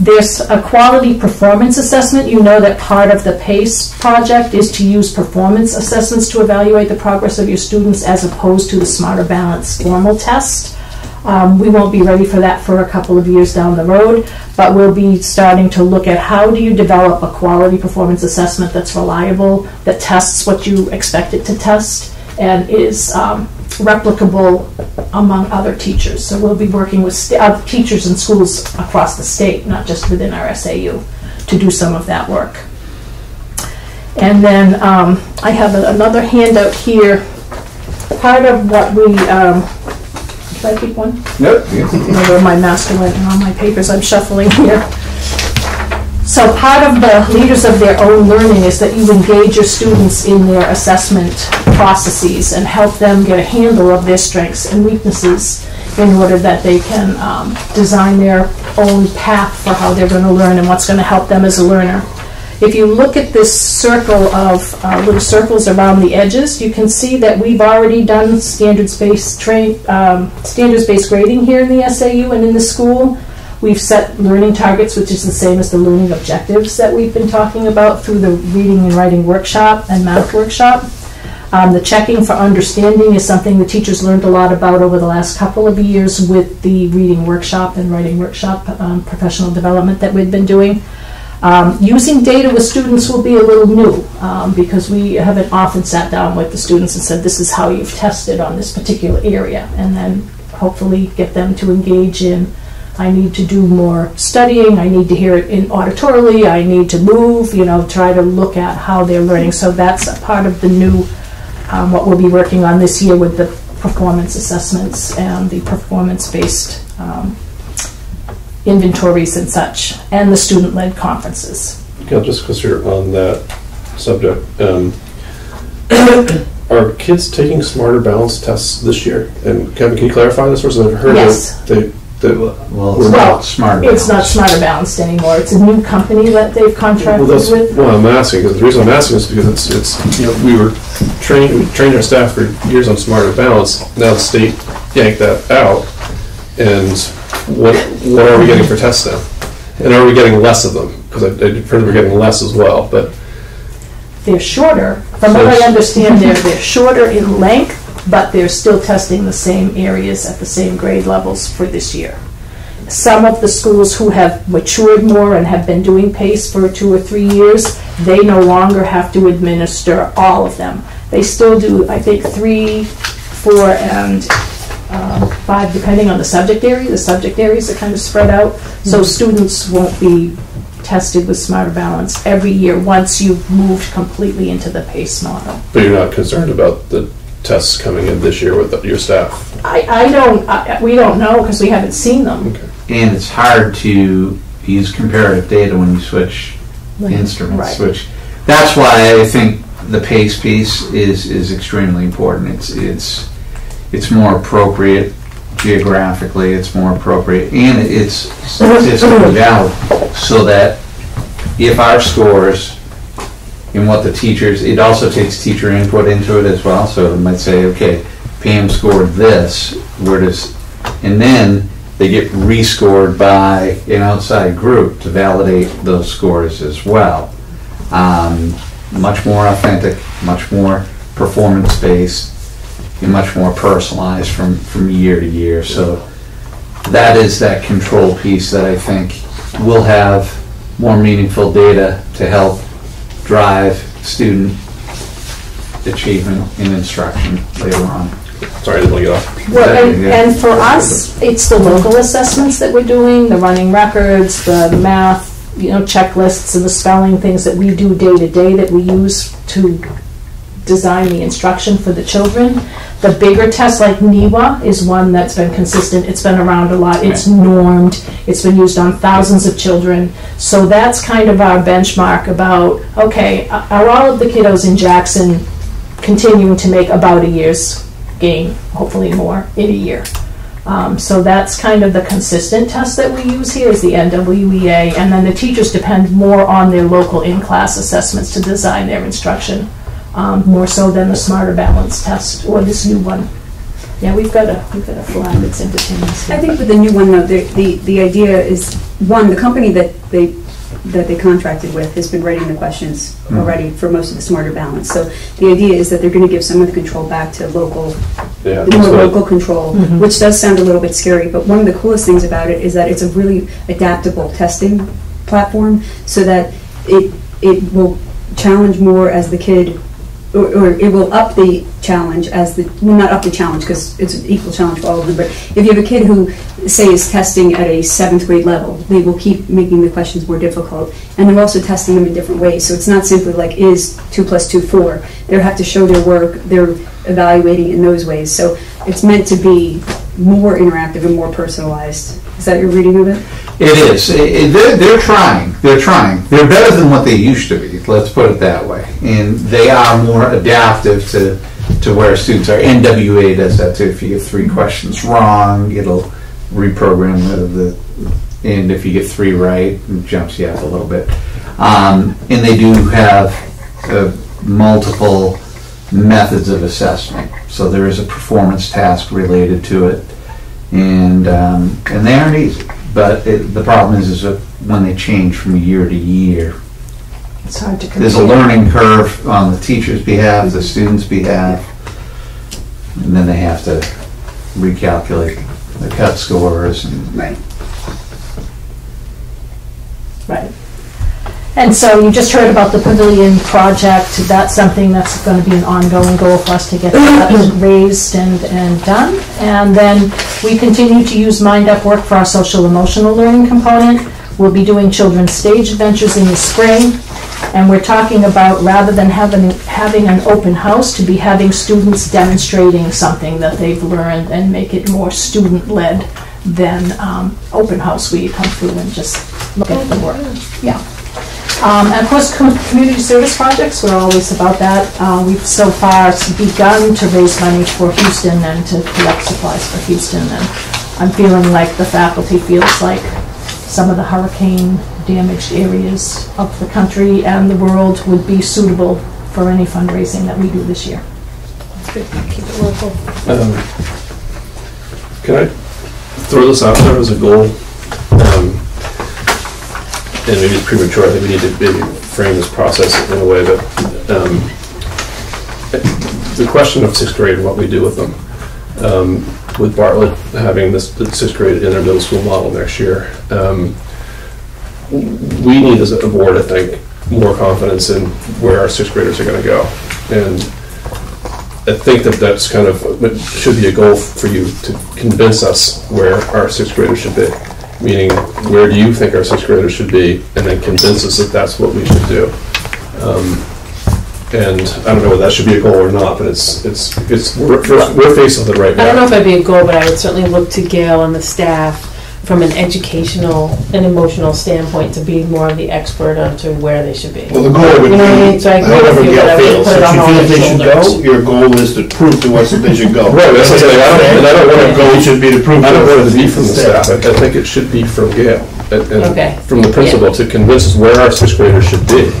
There's a quality performance assessment. You know that part of the PACE project is to use performance assessments to evaluate the progress of your students as opposed to the Smarter Balance formal test. Um, we won't be ready for that for a couple of years down the road, but we'll be starting to look at how do you develop a quality performance assessment that's reliable, that tests what you expect it to test, and is um, replicable among other teachers. So we'll be working with st- uh, teachers in schools across the state, not just within our SAU, to do some of that work. And then um, I have a, another handout here. Part of what we, um, did I keep one? Nope. Don't where my master went and all my papers I'm shuffling here. So part of the leaders of their own learning is that you engage your students in their assessment processes and help them get a handle of their strengths and weaknesses in order that they can um, design their own path for how they're going to learn and what's going to help them as a learner. If you look at this circle of uh, little circles around the edges, you can see that we've already done standards-based um, standards-based grading here in the SAU and in the school. We've set learning targets, which is the same as the learning objectives that we've been talking about through the reading and writing workshop and math workshop. Um, the checking for understanding is something the teachers learned a lot about over the last couple of years with the reading workshop and writing workshop um, professional development that we've been doing. Um, using data with students will be a little new um, because we haven't often sat down with the students and said, this is how you've tested on this particular area, and then hopefully get them to engage in I need to do more studying, I need to hear it in auditorily, I need to move, you know, try to look at how they're learning. So that's a part of the new um, what we'll be working on this year with the performance assessments and the performance-based um, inventories and such, and the student-led conferences. Gail, just because you're on that subject, um, are kids taking smarter balance tests this year? And Kevin, can you clarify this? Or I've heard Yes. that they, that Well, it's Well, not smart. It's not Smarter Balanced anymore. It's a new company that they've Well, contracted that's with. what I'm asking, because the reason I'm asking is because it's, it's, you know, we were trained, we trained our staff for years on smarter balance, now the state yanked that out, and what, what are we getting for tests now? And are we getting less of them? Because I, I heard we're getting less as well, but, They're shorter. From what I understand, they're, they're shorter in length, but they're still testing the same areas at the same grade levels for this year. Some of the schools who have matured more and have been doing PACE for two or three years, they no longer have to administer all of them. They still do, I think, three, four, and uh, five, depending on the subject area. The subject areas are kind of spread out, so students won't be tested with Smarter Balance every year once you've moved completely into the PACE model. but you're not concerned about the tests coming in this year with your staff? I, I don't, I- we don't know because we haven't seen them. Okay. And it's hard to use comparative data when you switch Right. instruments, Right. which, that's why I think the PACE piece is, is extremely important. It's, it's, it's more appropriate geographically, it's more appropriate, and it's statistically valid, so that if our scores and what the teachers, it also takes teacher input into it as well, so it might say, okay, Pam scored this, where does, and then they get rescored by an outside group to validate those scores as well. Um, much more authentic, much more performance-based, and much more personalized from, from year to year. So that is that control piece that I think will have more meaningful data to help drive student achievement in instruction later on. Sorry, I didn't want to get off. Well, and, and for us, it's the local assessments that we're doing, the running records, the math, you know, checklists and the spelling, things that we do day to day that we use to design the instruction for the children. The bigger tests like NWEA is one that's been consistent, it's been around a lot, it's normed, it's been used on thousands of children. So that's kind of our benchmark about, okay, are all of the kiddos in Jackson continuing to make about a year's gain, hopefully more, in a year? Um, so that's kind of the consistent test that we use here is the NWEA, and then the teachers depend more on their local in-class assessments to design their instruction, um, more so than the Smarter Balance test or this new one. Yeah, we've got a we've got a flag that's independent. I think with the new one, though, the, the, the idea is, one, the company that they, that they contracted with has been writing the questions Mhm. already for most of the Smarter Balance. So the idea is that they're gonna give some of the control back to local, Yeah, more what local control, Mhm. which does sound a little bit scary, but one of the coolest things about it is that it's a really adaptable testing platform, so that it, it will challenge more as the kid or, or it will up the challenge as the, well, not up the challenge, because it's an equal challenge for all of them, but if you have a kid who, say, is testing at a seventh grade level, they will keep making the questions more difficult. And they're also testing them in different ways, so it's not simply like, is two plus two four? They have to show their work, they're evaluating in those ways. So it's meant to be more interactive and more personalized. Is that your reading of it? It is. It- they're, they're trying. They're trying. They're better than what they used to be. Let's put it that way. And they are more adaptive to to where students are. NWA does that too. If you get three questions wrong, it'll reprogram the. And if you get three right, it jumps you up a little bit. Um, and they do have uh, multiple methods of assessment. So there is a performance task related to it and um, and they aren't easy. But it, the problem is, is that when they change from year to year, It's hard to compare. there's a learning curve on the teacher's behalf, the student's behalf, and then they have to recalculate the cut scores and Right. Right. And so you just heard about the pavilion project. That's something that's going to be an ongoing goal for us to get that raised and, and done. And then we continue to use Mind Up Work for our social emotional learning component. We'll be doing children's stage adventures in the spring. And we're talking about, rather than having, having an open house, to be having students demonstrating something that they've learned and make it more student-led than um, open house where you come through and just look at the work. Yeah. Um, And of course, com- community service projects, we're always about that. Uh, We've so far begun to raise money for Houston and to collect supplies for Houston. And I'm feeling like the faculty feels like some of the hurricane damaged areas of the country and the world would be suitable for any fundraising that we do this year. Keep it local. Um, Can I throw this out there as a goal? And maybe it's premature, I think we need to maybe frame this process in a way that, um, the question of sixth grade and what we do with them. Um, With Bartlett having this sixth grade in their middle school model next year, um, we need as a board, I think, more confidence in where our sixth graders are gonna go. And I think that that's kind of, what should be a goal for you to convince us where our sixth graders should be. Meaning, where do you think our sixth graders should be? And then convince us that that's what we should do. Um, And I don't know whether that should be a goal or not, but it's, it's, it's, we're, we're faced with it right now. I don't know if I'd be a goal, but I would certainly look to Gail and the staff from an educational and emotional standpoint to be more of the expert onto where they should be. Well, the goal would You know what I mean? be, So I agree however with you, but I Gail would feels, put it if on she all feels they should go, shoulders. your goal is to prove to us that they should go. Right, that's what I'm saying, I don't, and I don't want Your to goal should be to prove. I don't want it to be from the there. staff, I I think it should be from Gail. and- and Okay. From the principal to convince us where our sixth graders should be.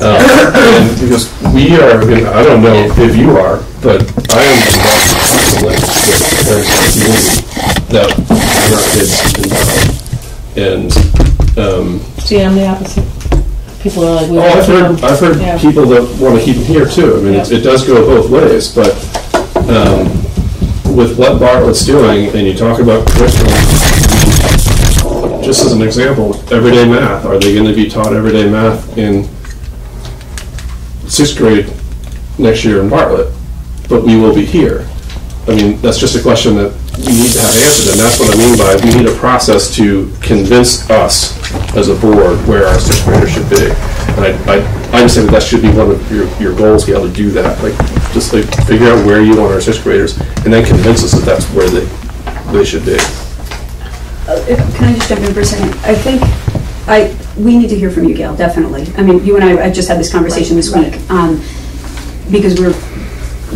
Um, and Because we are, I mean, I don't know if you are, but I am involved constantly with parents in the community that want our kids in town. And, um, See, I'm the opposite. People are like, we Oh, I've heard. I've heard Yeah. people that want to keep them here too. I mean, it's- it does go both ways, but um, with what Bartlett's doing, and you talk about curriculum, just as an example, everyday math, are they going to be taught everyday math in sixth grade next year in Bartlett? But we will be here. I mean, that's just a question that we need to have answers, and that's what I mean by, we need a process to convince us as a board where our sixth graders should be. And I, I, I understand that that should be one of your, your goals, be able to do that, like, just like, figure out where you want our sixth graders, and then convince us that that's where they, they should be. Uh, if- Can I just jump in for a second? I think, I, we need to hear from you, Gail, definitely. I mean, you and I, I just had this conversation this week, um, because we're,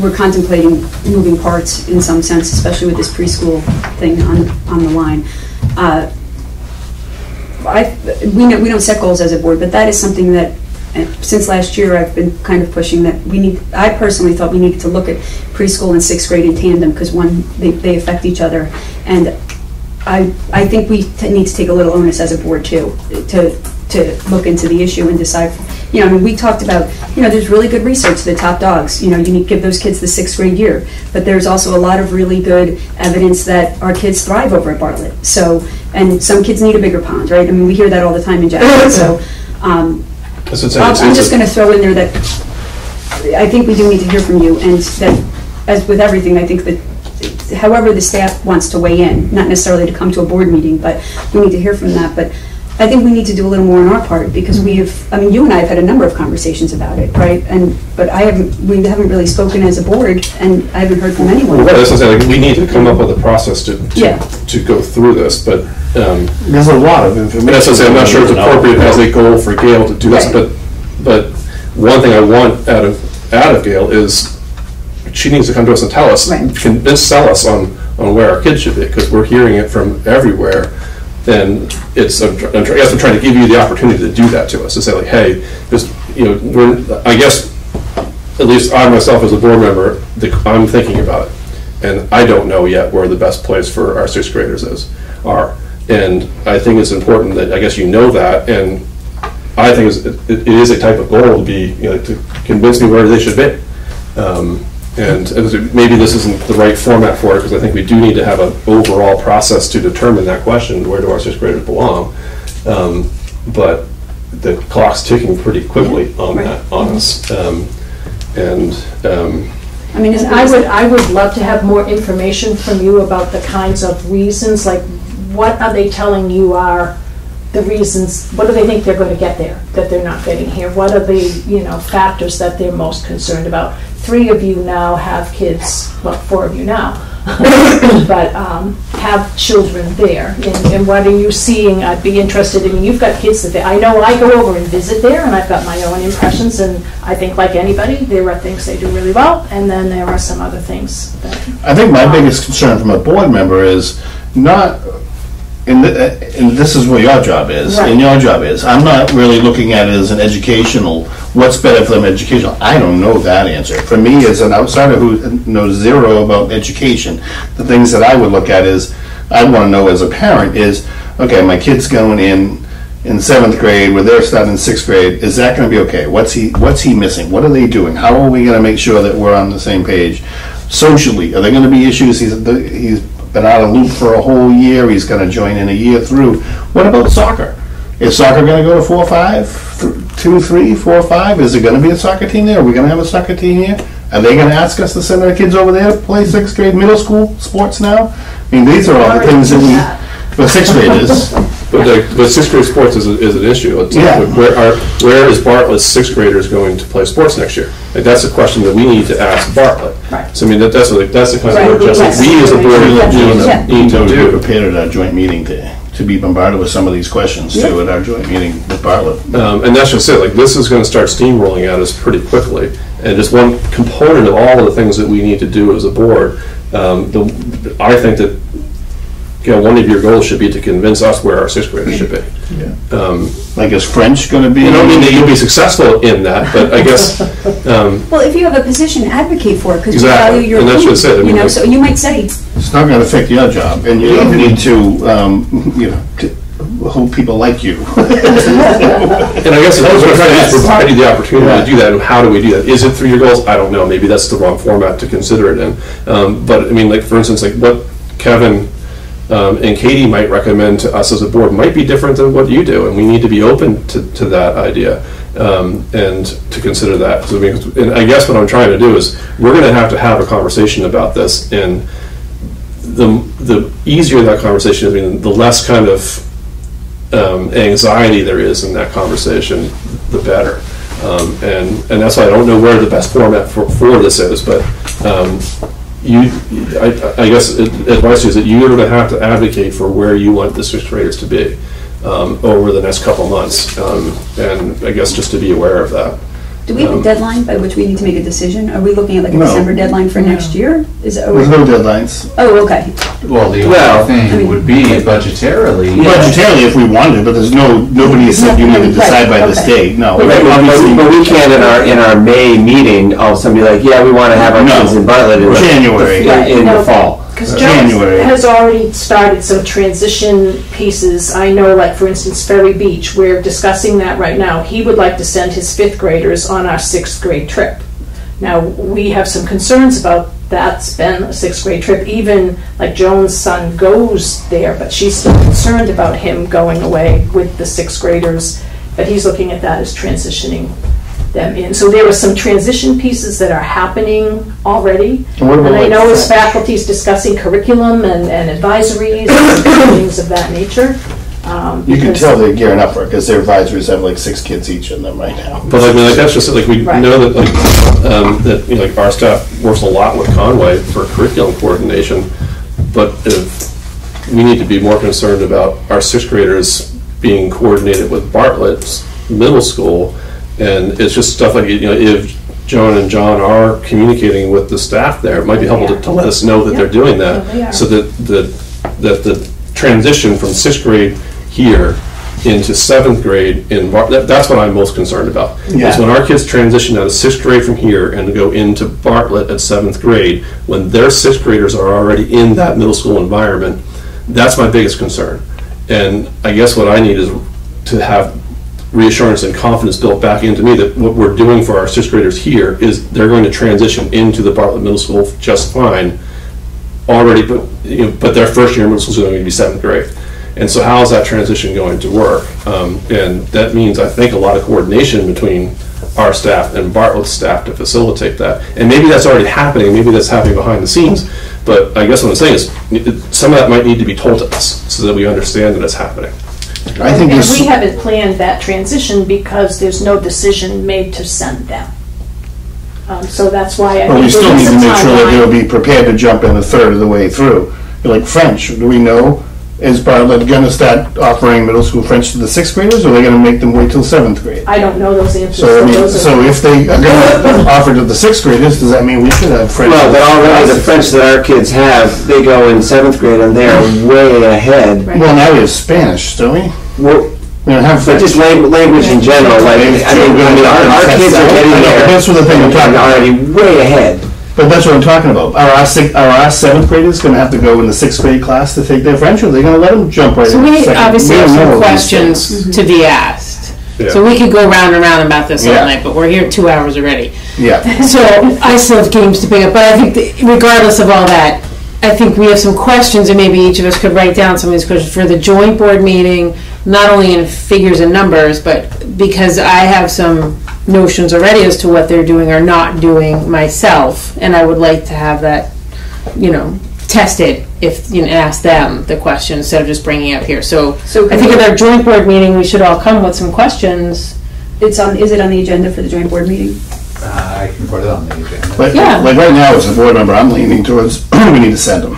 we're contemplating moving parts in some sense, especially with this preschool thing on, on the line. Uh, I, we know, we don't set goals as a board, but that is something that, uh, since last year, I've been kind of pushing that we need, I personally thought we needed to look at preschool and sixth grade in tandem, because one, they, they affect each other. And I, I think we t- need to take a little onus as a board too, to, to look into the issue and decide, you know, I mean, we talked about, you know, there's really good research, the top dogs, you know, you need to give those kids the sixth grade year. But there's also a lot of really good evidence that our kids thrive over at Bartlett. So, and some kids need a bigger pond, right? I mean, we hear that all the time in Jackson, so, um, That's what I'm saying, I'm it's- I'm just a- gonna throw in there that I think we do need to hear from you, and that, as with everything, I think that however the staff wants to weigh in, not necessarily to come to a board meeting, but we need to hear from that, but I think we need to do a little more on our part, because we have, I mean, you and I have had a number of conversations about it, right? And, but I haven't, we haven't really spoken as a board, and I haven't heard from anyone. Well, that's what I'm saying, like, we need to come up with a process to, Yeah. to, to go through this, but, um. There's a lot of information. That's what I'm saying, I'm not sure it's appropriate as a goal for Gail to do this, Right. but, but one thing I want out of, out of Gail is, she needs to come to us and tell us, convince, sell us on, on where our kids should be, because we're hearing it from everywhere. And it's, I'm tr- I'm tr- I guess I'm trying to give you the opportunity to do that to us, to say like, hey, just, you know, we're, I guess, at least I myself as a board member, the- I'm thinking about it. And I don't know yet where the best place for our sixth graders is, are. And I think it's important that, I guess you know that, and I think it's- it it is a type of goal to be, you know, to convince me where they should be. Um, And maybe this isn't the right format for it, because I think we do need to have an overall process to determine that question, where do our sixth graders belong? Um, But the clock's ticking pretty quickly on that, on us. Um, And, um, I mean, I would, I would love to have more information from you about the kinds of reasons, like, what are they telling you are the reasons, what do they think they're going to get there, that they're not getting here? What are the, you know, factors that they're most concerned about? Three of you now have kids, well, four of you now, but um, have children there. And and what are you seeing? I'd be interested, I mean, you've got kids that, they- I know I go over and visit there, and I've got my own impressions, and I think like anybody, there are things they do really well, and then there are some other things that I think my biggest concern from a board member is not, and, th- uh, and this is what your job is, and your job is, I'm not really looking at it as an educational, what's better for them educational, I don't know that answer. For me, as an outsider who knows zero about education, the things that I would look at is, I want to know as a parent is, okay, my kid's going in, in seventh grade, where they're starting sixth grade, is that going to be okay? What's he, what's he missing? What are they doing? How are we going to make sure that we're on the same page? Socially, are there going to be issues? He's, he's been out of loop for a whole year, he's going to join in a year through. What about soccer? Is soccer going to go to four, five, th- two, three, four, five? Is there going to be a soccer team there? Are we going to have a soccer team here? Are they going to ask us to send our kids over there to play sixth grade middle school sports now? I mean, these are all the things that we, for sixth graders. But the, but sixth grade sports is, a- is an issue. It's like, Yeah. Where are, where is Bartlett's sixth graders going to play sports next year? Like, that's a question that we need to ask Bartlett. Right. So I mean, that, that's, like, that's the kind of Right, work just yes. we as a board Yeah. need, need to We do. were prepared at our joint meeting to, to be bombarded with some of these questions too, at our joint meeting with Bartlett. Um, and that's just it, like, this is gonna start steamrolling at us pretty quickly. And just one component of all of the things that we need to do as a board, um, the, I think that, you know, one of your goals should be to convince us where our sixth graders should be. Um, Like, is French gonna be? I don't mean that you'll be successful in that, but I guess, um, Well, if you have a position, advocate for it, because you Exactly. value your And that's what I said. I opinion, mean, you know, like- so you might say, It's not gonna affect your job, and you don't need to, um, you know, to hope people like you. And I guess what I'm trying to do is provide you the opportunity to do that, and how do we do that? Is it through your goals? I don't know, maybe that's the wrong format to consider it in. Um, But, I mean, like, for instance, like, what Kevin um, and Katie might recommend to us as a board might be different than what you do, and we need to be open to, to that idea, um, and to consider that. So, I and I guess what I'm trying to do is, we're gonna have to have a conversation about this, and the, the easier that conversation is, I mean, the less kind of um, anxiety there is in that conversation, the better. Um, and, and that's why I don't know where the best format for, for this is, but um, you, I, I guess ad- advice is that you're going to have to advocate for where you want the sixth graders to be um, over the next couple months. Um, and I guess just to be aware of that. Do we have a deadline by which we need to make a decision? Are we looking at like a No. December deadline for next year? Is it? There's no deadlines. Oh, okay. Well, the Well, only I thing mean- would be budgetarily. Budgetarily, if we wanted, but there's no, nobody has said you need to decide by this okay. date, no. Right, but we- but we can't in our, in our May meeting, all of a sudden be like, yeah, we want to have our No. kids in Bartlett in the- January. in the No. fall. Because uh, January. Joe has already started some transition pieces. I know, like, for instance, Ferry Beach, we're discussing that right now. He would like to send his fifth graders on our sixth grade trip. Now, we have some concerns about that's been a sixth grade trip. Even, like, Joan's son goes there, but she's still concerned about him going away with the sixth graders. But he's looking at that as transitioning them in. So there are some transition pieces that are happening already. And And I know as French? faculty's discussing curriculum and, and advisories and things of that nature. um, You can tell they're gearing up for it, because their advisories have like six kids each in them right now. But I mean, like, that's just, like, we Right. know that, like, um, that, you know, like, our staff works a lot with Conway for curriculum coordination, but if, we need to be more concerned about our sixth graders being coordinated with Bartlett's middle school, and it's just stuff like, you know, if Joan and John are communicating with the staff there, it might be helpful to, to let us know that they're doing they that, are. so that, that, that the transition from sixth grade here into seventh grade in, Bar- that, that's what I'm most concerned about. Is Yeah. when our kids transition out of sixth grade from here and go into Bartlett at seventh grade, when their sixth graders are already in that middle school environment, that's my biggest concern. And I guess what I need is to have reassurance and confidence built back into me that what we're doing for our sixth graders here is they're going to transition into the Bartlett Middle School just fine already, but, you know, but their first year in middle school is going to be seventh grade. And so how is that transition going to work? Um, and that means, I think, a lot of coordination between our staff and Bartlett's staff to facilitate that. And maybe that's already happening, maybe that's happening behind the scenes, but I guess what I'm saying is, some of that might need to be told to us, so that we understand that it's happening. I think And this, we haven't planned that transition because there's no decision made to send them. Um, So that's why I but think we still there need is to make sure that they'll timeline. be prepared to jump in a third of the way through. Like French, do we know, is Bartlett gonna start offering middle school French to the sixth graders, or are they gonna make them wait till seventh grade? I don't know those answers. So, I mean, those are- so if they are gonna offer to the sixth graders, does that mean we should have French? Well, but already the French that our kids have, they go in seventh grade and they're way ahead. Well, now we have Spanish, don't we? Well, We don't have But French. just lang- language in general, like, I mean, I mean, our, our kids are getting I know, there. That's what the thing I'm and talking about. Already way ahead. But that's what I'm talking about. Are our six, are our seventh graders gonna have to go in the sixth grade class to take their French, or are they gonna let them jump right in? So we second? obviously We have don't know some these questions things. to be asked. Yeah. So we could go round and round about this all Yeah. night, but we're here two hours already. Yeah. So I still have games to pick up, but I think that regardless of all that, I think we have some questions, and maybe each of us could write down some of these questions for the joint board meeting, not only in figures and numbers, but because I have some notions already as to what they're doing or not doing myself, and I would like to have that, you know, tested if, you know, ask them the question instead of just bringing it up here. So So I think at our joint board meeting, we should all come with some questions. It's on, is it on the agenda for the joint board meeting? Uh, I can put it on the agenda. But, Yeah. like right now, as a board member, I'm leaning towards, we need to send them.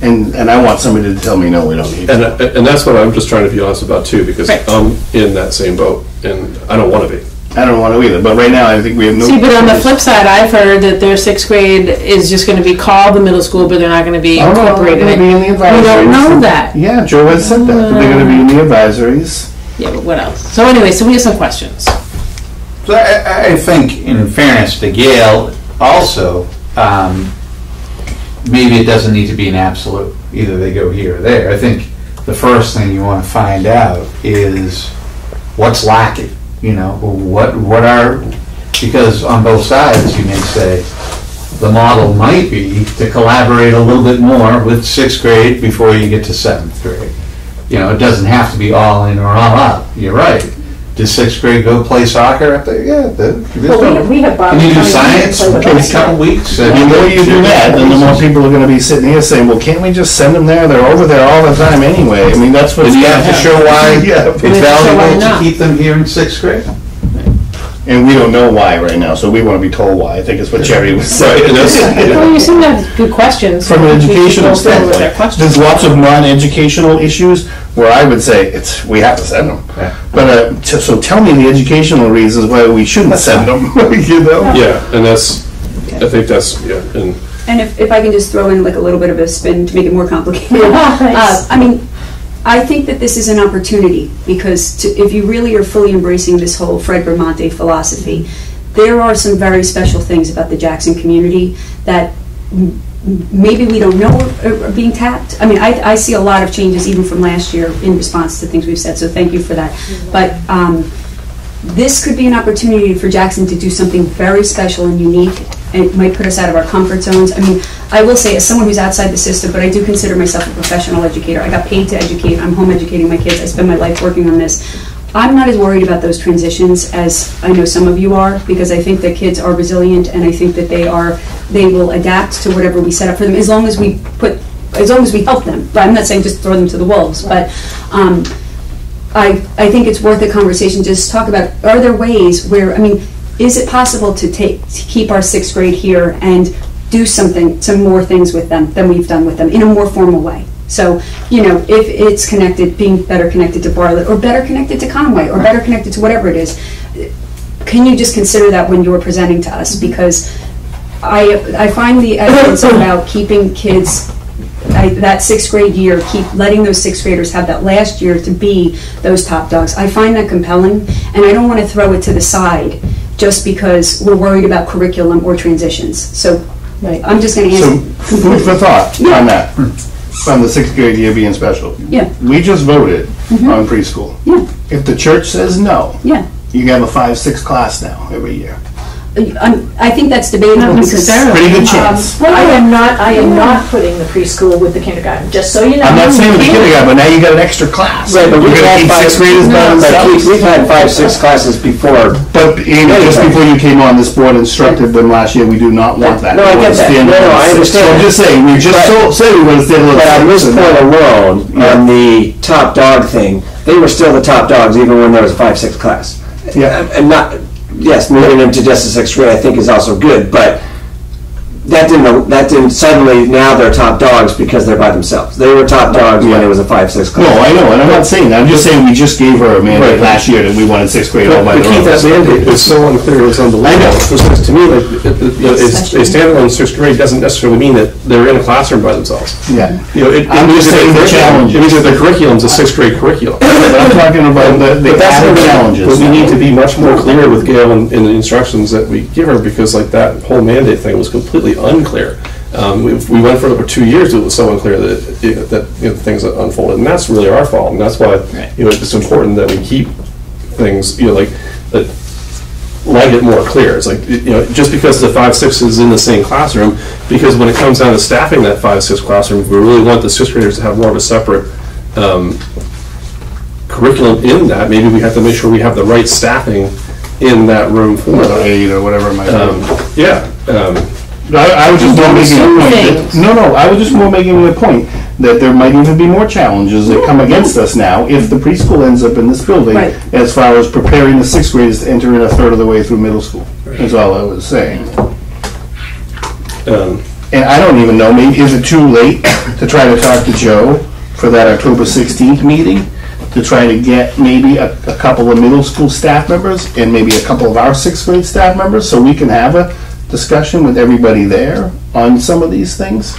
And, and I want somebody to tell me, no, we don't need And, them. and that's what I'm just trying to be honest about too, because Right. I'm in that same boat, and I don't want to be. I don't want to either, but right now, I think we have no. See, but on the flip side, I've heard that their sixth grade is just gonna be called the middle school, but they're not gonna be Oh, no, incorporated. they're gonna be in the advisories. We don't know that. Yeah, Joe has said that, they're gonna be in the advisories. Yeah, but what else? So anyway, so we have some questions. So I, I think, in fairness to Gail, also, um, maybe it doesn't need to be an absolute, either they go here or there. I think the first thing you want to find out is what's lacking, you know, what, what are, because on both sides, you may say, the model might be to collaborate a little bit more with sixth grade before you get to seventh grade. You know, it doesn't have to be all in or all out, you're right. Does sixth grade go play soccer up there? Yeah. the- Well, we- we have Can you do Bobby coming in to science play with for a us. couple weeks? The more you do that, then the more people are gonna be sitting here saying, well, can't we just send them there? They're over there all the time anyway. I mean, that's what's. And you have to gonna show why Yeah. it's valuable to keep them here in sixth grade. And we don't know why right now, so we want to be told why. I think is what Jerry was saying. Well, you seem to have good questions. From an We should educational go forward with their standpoint, questions. there's lots of non-educational issues where I would say it's, we have to send them. But, uh, t- so tell me the educational reasons why we shouldn't send them, you know? Yeah, and that's, I think that's, yeah, and And if, if I can just throw in like a little bit of a spin to make it more complicated. Nice. Uh, I mean, I think that this is an opportunity because to, if you really are fully embracing this whole Fred Bramante philosophy, there are some very special things about the Jackson community that m- m- maybe we don't know are, being tapped. I mean, I, I see a lot of changes even from last year in response to things we've said, so thank you for that. But um, this could be an opportunity for Jackson to do something very special and unique, and it might put us out of our comfort zones. I mean, I will say, as someone who's outside the system, but I do consider myself a professional educator. I got paid to educate. I'm home educating my kids. I spend my life working on this. I'm not as worried about those transitions as I know some of you are, because I think that kids are resilient, and I think that they are, they will adapt to whatever we set up for them, as long as we put, as long as we help them. But I'm not saying just throw them to the wolves, but um, I, I think it's worth a conversation, just talk about, are there ways where, I mean, is it possible to take, to keep our sixth grade here and do something, some more things with them than we've done with them, in a more formal way? So, you know, if it's connected, being better connected to Bartlett, or better connected to Conway, or better connected to whatever it is, can you just consider that when you're presenting to us? Because I, I find the evidence about keeping kids I, that sixth grade year, keep letting those sixth graders have that last year to be those top dogs. I find that compelling, and I don't want to throw it to the side just because we're worried about curriculum or transitions. So I'm just going to answer. So, answer. food for thought on that, hmm. On the sixth grade year being special. Yeah. We just voted Mhm. on preschool. Yeah. If the church says no, Yeah. you have a five, six class now every year. I'm, I think that's debatable. Not because- necessarily. Pretty good Um, chance. I am not, I am not putting the preschool with the kindergarten, just so you know. I'm not saying with the kindergarten, but now you got an extra class. Right, but You're we've gonna had keep five, sixth graders by but themselves. We've had five, six classes before. But Amy, just before you came on, this board instructed them last year, we do not want that. No, I We want get that. standalone No, no, I six. understand. So I'm just saying, we just But- told, said we want to stand alone. But on this six, and point alone, on the top dog thing, they were still the top dogs even when there was a five, six class. Yeah. And not, yes, moving them to just a sixth grade I think is also good, but that didn't, that didn't, suddenly now they're top dogs because they're by themselves. They were top dogs when it was a five, six class. No, I know, and I'm not saying that, I'm just saying we just gave her a mandate Right. last year that we wanted sixth grade all by To keep that mandate is so unclear, it's unbelievable. Because to me, like, it- it- it's- a standalone sixth grade doesn't necessarily mean that they're in a classroom by themselves. Yeah. You know, it, it I'm means just saying the curriculum- challenges. It means that the curriculum's a sixth grade curriculum. But I'm talking about the, the But added what challenges. But we need to be much more clear with Gail in, in the instructions that we give her, because like that whole mandate thing was completely unclear. Um, we, we went for over two years, it was so unclear that, it- that, you know, things unfolded, and that's really our fault, and that's why, you know, it's important that we keep things, you know, like, that, like it more clear. It's like, you know, just because the five, six is in the same classroom, because when it comes down to staffing that five, six classroom, we really want the sixth graders to have more of a separate, um, curriculum in that, maybe we have to make sure we have the right staffing in that room for Or them. eight or whatever it might Um, be. Yeah, um, I, I was just more making a point. that- No, no, I was just more making a point that there might even be more challenges that come against us now if the preschool ends up in this building Right. as far as preparing the sixth graders to enter in a third of the way through middle school. That's all I was saying. Um, And I don't even know, maybe, is it too late to try to talk to Joe for that October 16th meeting? To try to get maybe a, a couple of middle school staff members and maybe a couple of our sixth grade staff members so we can have a discussion with everybody there on some of these things?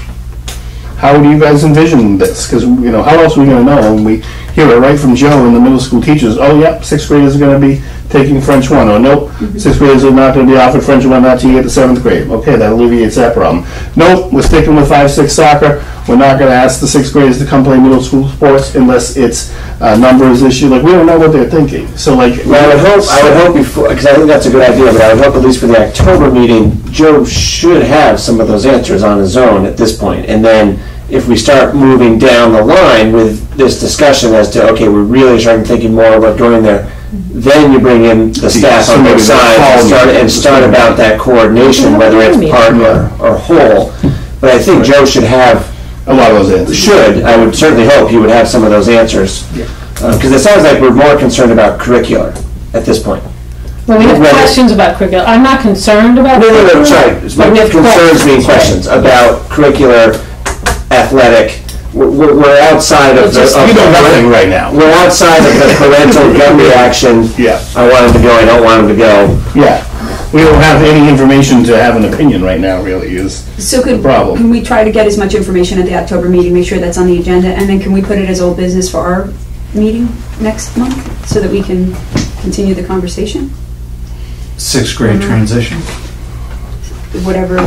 How do you guys envision this? Because, you know, how else are we gonna know when we hear it right from Joe and the middle school teachers? Oh, yep, sixth graders are gonna be taking French one, or nope, mm-hmm. sixth graders are not gonna be offered French one until you get to seventh grade. Okay, that alleviates that problem. Nope, we're sticking with five, six soccer. We're not gonna ask the sixth graders to come play middle school sports unless it's a numbers issue. Like, we don't know what they're thinking. So like. Well, I would hope, I would hope before, because I think that's a good idea, but I would hope at least for the October meeting, Joe should have some of those answers on his own at this point. And then if we start moving down the line with this discussion as to, okay, we're really starting to thinking more about going there, then you bring in the staff So on maybe both they'll sides and me. start, and start about that coordination, whether it's part or, or whole. But I think Joe should have. A lot of those answers. Should, I would certainly hope he would have some of those answers. Because uh, it sounds like we're more concerned about curricular at this point. Well, we have Whether- questions about curriculum. I'm not concerned about. No, no, no, curriculum, sorry. but My we have concerns being questions about curricular, athletic. We're- We're we're outside of the. Just- of we know the- nothing right now. We're outside of the parental gut reaction. Yeah. I want him to go, I don't want him to go. Yeah. We don't have any information to have an opinion right now, really, is So the could, problem. can we try to get as much information at the October meeting, make sure that's on the agenda, and then can we put it as old business for our meeting next month, so that we can continue the conversation? Sixth grade uh-huh. transition. Whatever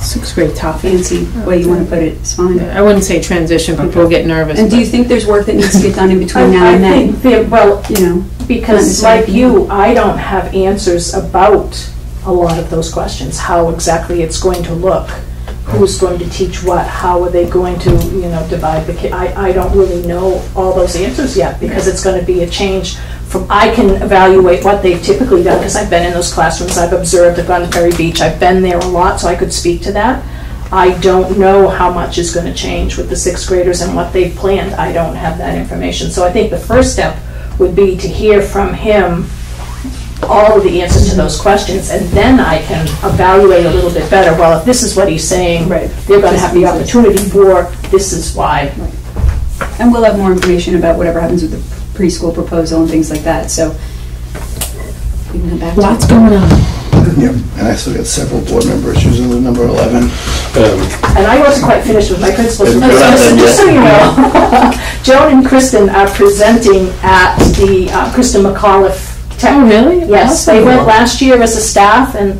Sixth grade tough. fancy oh, way you want to put it, it's fine. I wouldn't say transition, people will get nervous. And do you but- think there's work that needs to get done in between now I and then? think there- Well, You know? because like you, I don't have answers about a lot of those questions, how exactly it's going to look, who's going to teach what, how are they going to, you know, divide the ki, I, I don't really know all those answers yet, because it's gonna be a change from, I can evaluate what they've typically done, because I've been in those classrooms, I've observed, I've gone to Ferry Beach, I've been there a lot, so I could speak to that. I don't know how much is gonna change with the sixth graders and what they've planned, I don't have that information. So I think the first step would be to hear from him all of the answers to those questions, and then I can evaluate a little bit better, well, if this is what he's saying, Right. they're gonna have the opportunity for, this is why. And we'll have more information about whatever happens with the preschool proposal and things like that, so we can come back to. Lots going on. Yep. And I still got several board member issues under number 11. um, And I wasn't quite finished with my principal's You're report, not so done just so you know, Joan and Kristen are presenting at the uh, Christa McAuliffe Tech. Oh, really? Yes, they Awesome. went last year as a staff and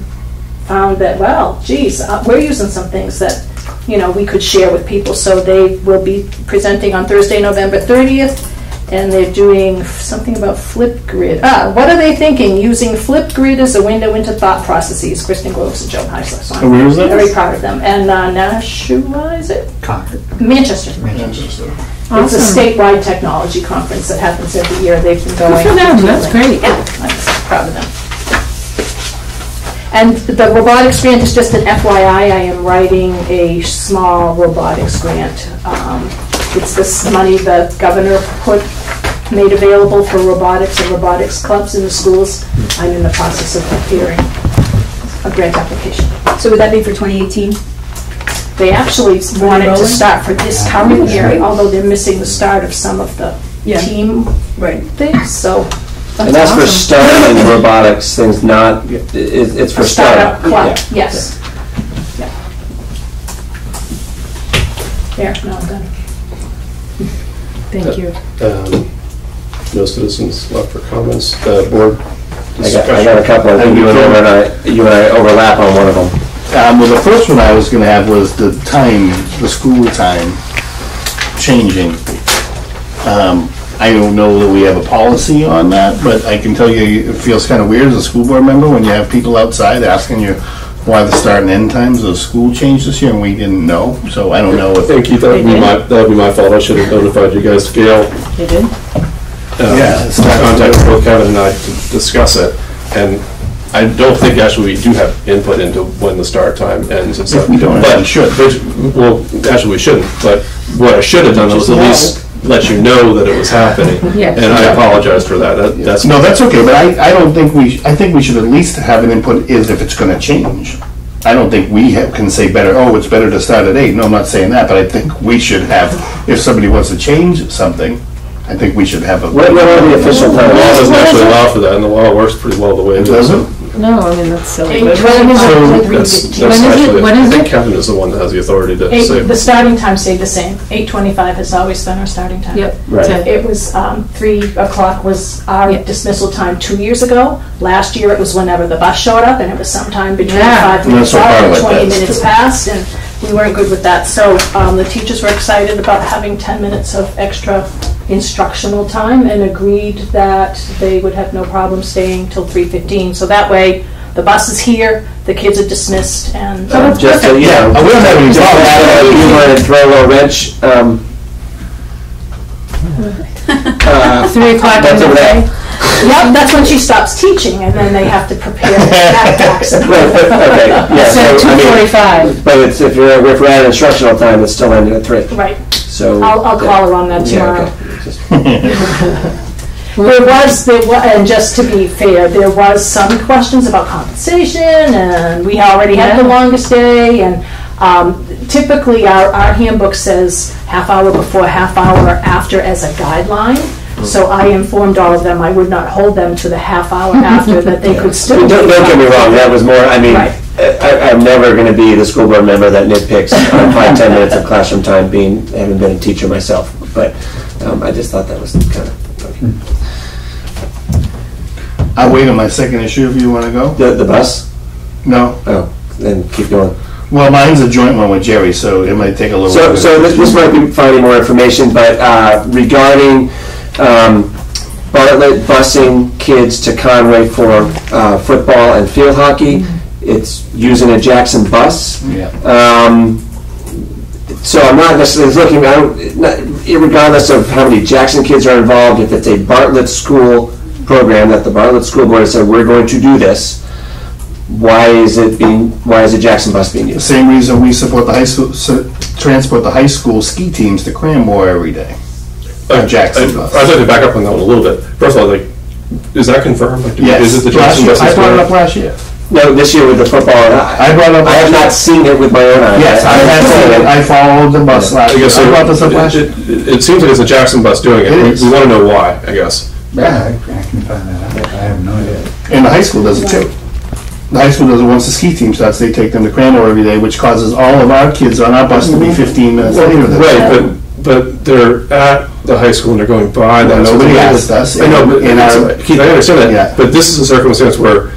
found that, well, geez, uh, we're using some things that, you know, we could share with people. So they will be presenting on Thursday, November 30th, and they're doing something about Flipgrid. Ah, what are they thinking? Using Flipgrid as a window into thought processes. Kristen Groves and Joan Heisler. So I'm And where is that? Very proud of them. And uh, Nashua, is it? Concord. Manchester. Manchester. It's a statewide technology conference that happens every year. They've been going. for them. That's great. Yeah, I'm proud of them. And the robotics grant is just an FYI, I am writing a small robotics grant. Um, It's this money the governor put, made available for robotics and robotics clubs in the schools. I'm in the process of preparing a grant application. So would that be for 2018? They actually wanted to start for this current year, although they're missing the start of some of the Yeah. team Right. things, so. And that's for starting robotics things, not, it- it's for startup. Startup club, Yeah. yes. Yeah. There, now I'm done. Thank you. um, No citizens left for comments. The board I got, I got a couple, I think you and I, and I- you and I overlap on one of them. Um, well, the first one I was gonna have was the time, the school time changing. Um, I don't know that we have a policy on that, but I can tell you, it feels kind of weird as a school board member when you have people outside asking you why the start and end times of school changed this year and we didn't know, so I don't know if. Thank you, that would be my, that would be my fault, I should have notified you guys, Gail. They did? Uh, Yeah, it's not- Contacted both Kevin and I to discuss it, and I don't think actually we do have input into when the start time ends and stuff. If we don't, But- we should. but- Well, actually, we shouldn't, but what I should have done was at least let you know that it was happening. Yes. And I apologize for that. That, that's. No, that's okay, but I, I don't think we, I think we should at least have an input is if it's gonna change. I don't think we have, can say better, oh, it's better to start at eight. No, I'm not saying that, but I think we should have, if somebody wants to change something, I think we should have a. What- what are the official times? The law doesn't actually allow for that, and the law works pretty well the way it is. doesn't? No, I mean, that's silly. Eight but- twenty-five So to three that's, fifteen. that's actually, What I is think it? Kevin is the one that has the authority to Eight, say. the starting time stayed the same. Eight twenty-five has always been our starting time. Yep. Right. It was, um, three o'clock was our dismissal time two years ago. Last year, it was whenever the bus showed up, and it was sometime between Yeah. five minutes that's what out and Bartlett twenty does, minutes past, and we weren't good with that. So, um, the teachers were excited about having ten minutes of extra instructional time and agreed that they would have no problem staying till three fifteen. So that way, the bus is here, the kids are dismissed, and. Uh, Just, to, you know, we don't have any just to problem. add a humor and throw a little wrench, um, uh, Three o'clock in the day? Yep, that's when she stops teaching, and then they have to prepare backpacks. Right, okay, yeah, So so, I mean, 2:45. But it's, if you're, if we're at instructional time, it's still ending at three, Right. so. I'll, I'll call her on that Yeah, tomorrow. okay. Just- There was, there wa, and just to be fair, there was some questions about compensation, and we already had the longest day, and um, typically, our, our handbook says half hour before, half hour after as a guideline. So I informed all of them, I would not hold them to the half hour after, that they could still. Don't, don't get me wrong, that was more, I mean, Right. I, I'm never gonna be the school board member that nitpicks on five, ten minutes of classroom time being, having been a teacher myself, but, um, I just thought that was kind of, funny. I'll wait on my second issue if you wanna go. the, the bus? No. Oh, then keep going. Well, mine's a joint one with Jerry, so it might take a little. So, so this, this might be finding more information, but, uh, regarding, um, Bartlett busing kids to Conway for, uh, football and field hockey, it's using a Jackson bus. Yeah. Um, so I'm not necessarily looking, I don't, not- regardless of how many Jackson kids are involved, if it's a Bartlett school program that the Bartlett School Board has said, we're going to do this, why is it being, why is a Jackson bus being The used? same reason we support the high school, su- transport the high school ski teams to Cranmore every day. Uh, Jackson I- bus. I'd like to back up on that one a little bit. First of all, like, is that confirmed? Like, Yes, Is it the last Jackson year, bus? I that's brought it up last year. No, this year with the football, I, I brought up. I have not seen it with my own eyes. Yes, I have seen it, I followed the bus last I year. guess I brought this up it- last year. It, it- it seems like it's a Jackson bus doing it. It We- We want to know why, I guess. Yeah, I I can find that out. I have no idea. And the high school does it too. The high school does it once the ski team starts, they take them to Cranmore every day, which causes all of our kids on our bus to be mm-hmm. fifteen minutes later than. Right, but, but they're at the high school and they're going by that. so Nobody they- asked us I know, but, in it's- our- Keith, I understand Yeah. that, but this is a circumstance where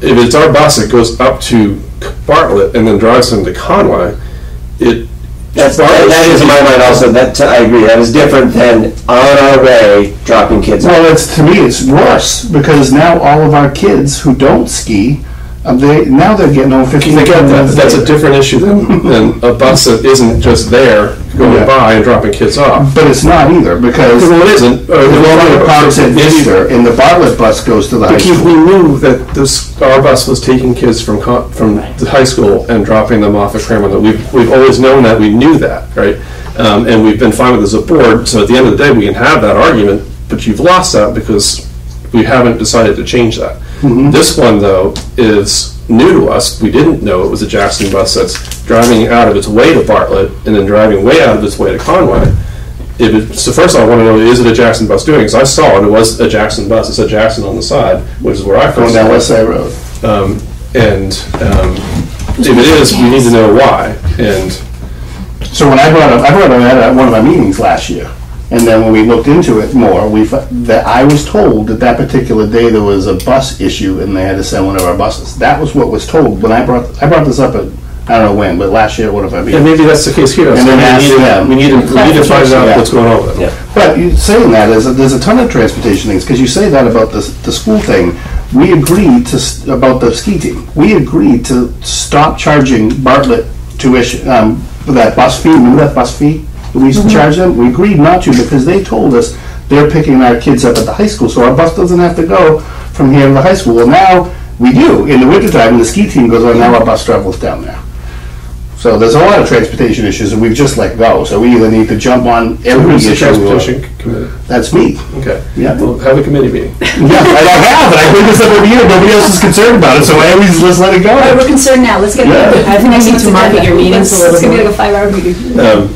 if it's our bus, that goes up to Bartlett and then drives them to Conway, it. That's, that that is in my mind also, that, I agree, that is different than on our way dropping kids off. Well, it's, to me, it's worse, because now all of our kids who don't ski, uh, they, now they're getting on fifteen I get that, minutes but that's a later. different issue than, than a bus that isn't just there going Yeah. by and dropping kids off. But it's not either, because. Well, it isn't. Uh, The Walmart parks at It's- Vista, and the Bartlett bus goes to the high school. we knew that this, our bus was taking kids from, co- from the high school and dropping them off at Cranmore. We've, we've always known that, we knew that, right? Um, and we've been fine with this as a board, so at the end of the day, we can have that argument, but you've lost that because we haven't decided to change that. This one, though, is new to us. We didn't know it was a Jackson bus that's driving out of its way to Bartlett and then driving way out of its way to Conway. If it, so first I want to know, is it a Jackson bus doing? Because I saw it, it was a Jackson bus. It said Jackson on the side, which is where I first down saw West. Side Road. Um, and um, if it is, we need to know why. And So when I brought up, I brought up at one of our meetings last year, and then when we looked into it more, we, fi- that I was told that that particular day there was a bus issue and they had to send one of our buses. That was what was told when I brought, I brought this up at, I don't know when, but last year at one of our yeah, maybe that's the case here. And So then we need to- them. We need to, we need to find out Yeah. what's going on with it. But you saying that is, there's a ton of transportation things, because you say that about the, the school thing. We agreed to, s- about the ski team, we agreed to stop charging Bartlett tuition, um, for that bus fee, remember that bus fee? That We used to charge them, we agreed not to, because they told us they're picking our kids up at the high school, so our bus doesn't have to go from here to the high school. Well, now, We do. In the wintertime, when the ski team goes on, now our bus travels down there. So there's a lot of transportation issues that we've just let go. So we either need to jump on every Who's the issue. or- transportation committee? That's me. Okay. Yeah. We'll have a committee meeting. Yeah, I don't have, but I bring this up every year. Nobody else is concerned about it, so I always just let it go. All right, we're concerned now, let's get, Yeah. I think I need to market your meetings a little It's gonna be bit. like a five-hour meeting. Um,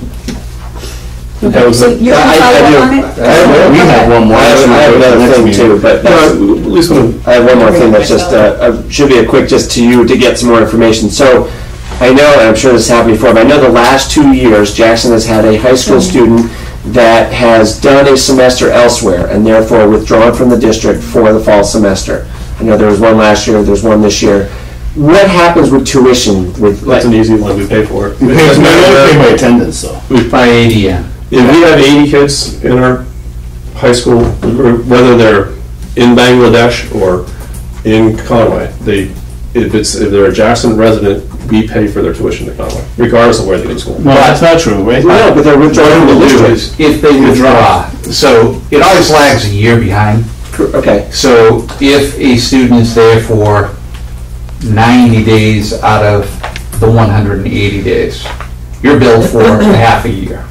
that was So it. you're gonna I- I follow do. up on it? I have- We have one more. I have, I have another Next thing meeting. too, but. No, at least one. I have one more thing that's just, uh, uh, should be a quick just to you to get some more information. So I know, and I'm sure this happened before, but I know the last two years, Jackson has had a high school student that has done a semester elsewhere and therefore withdrawn from the district for the fall semester. I know there was one last year, there's one this year. What happens with tuition with, That's an easy one, we pay for it. We pay, we only pay by attendance, though. We By ADM. If we have 80 kids in our high school, whether they're in Bangladesh or in Conway, they, if it's, if they're a Jackson resident, we pay for their tuition to Conway, regardless of where they go to school. No, that's not true, right? no, but they're withdrawing from the What we'll do district. is, if they withdraw, so it always lags a year behind. Okay, So if a student is there for 90 days out of the 180 days, you're billed for a half a year.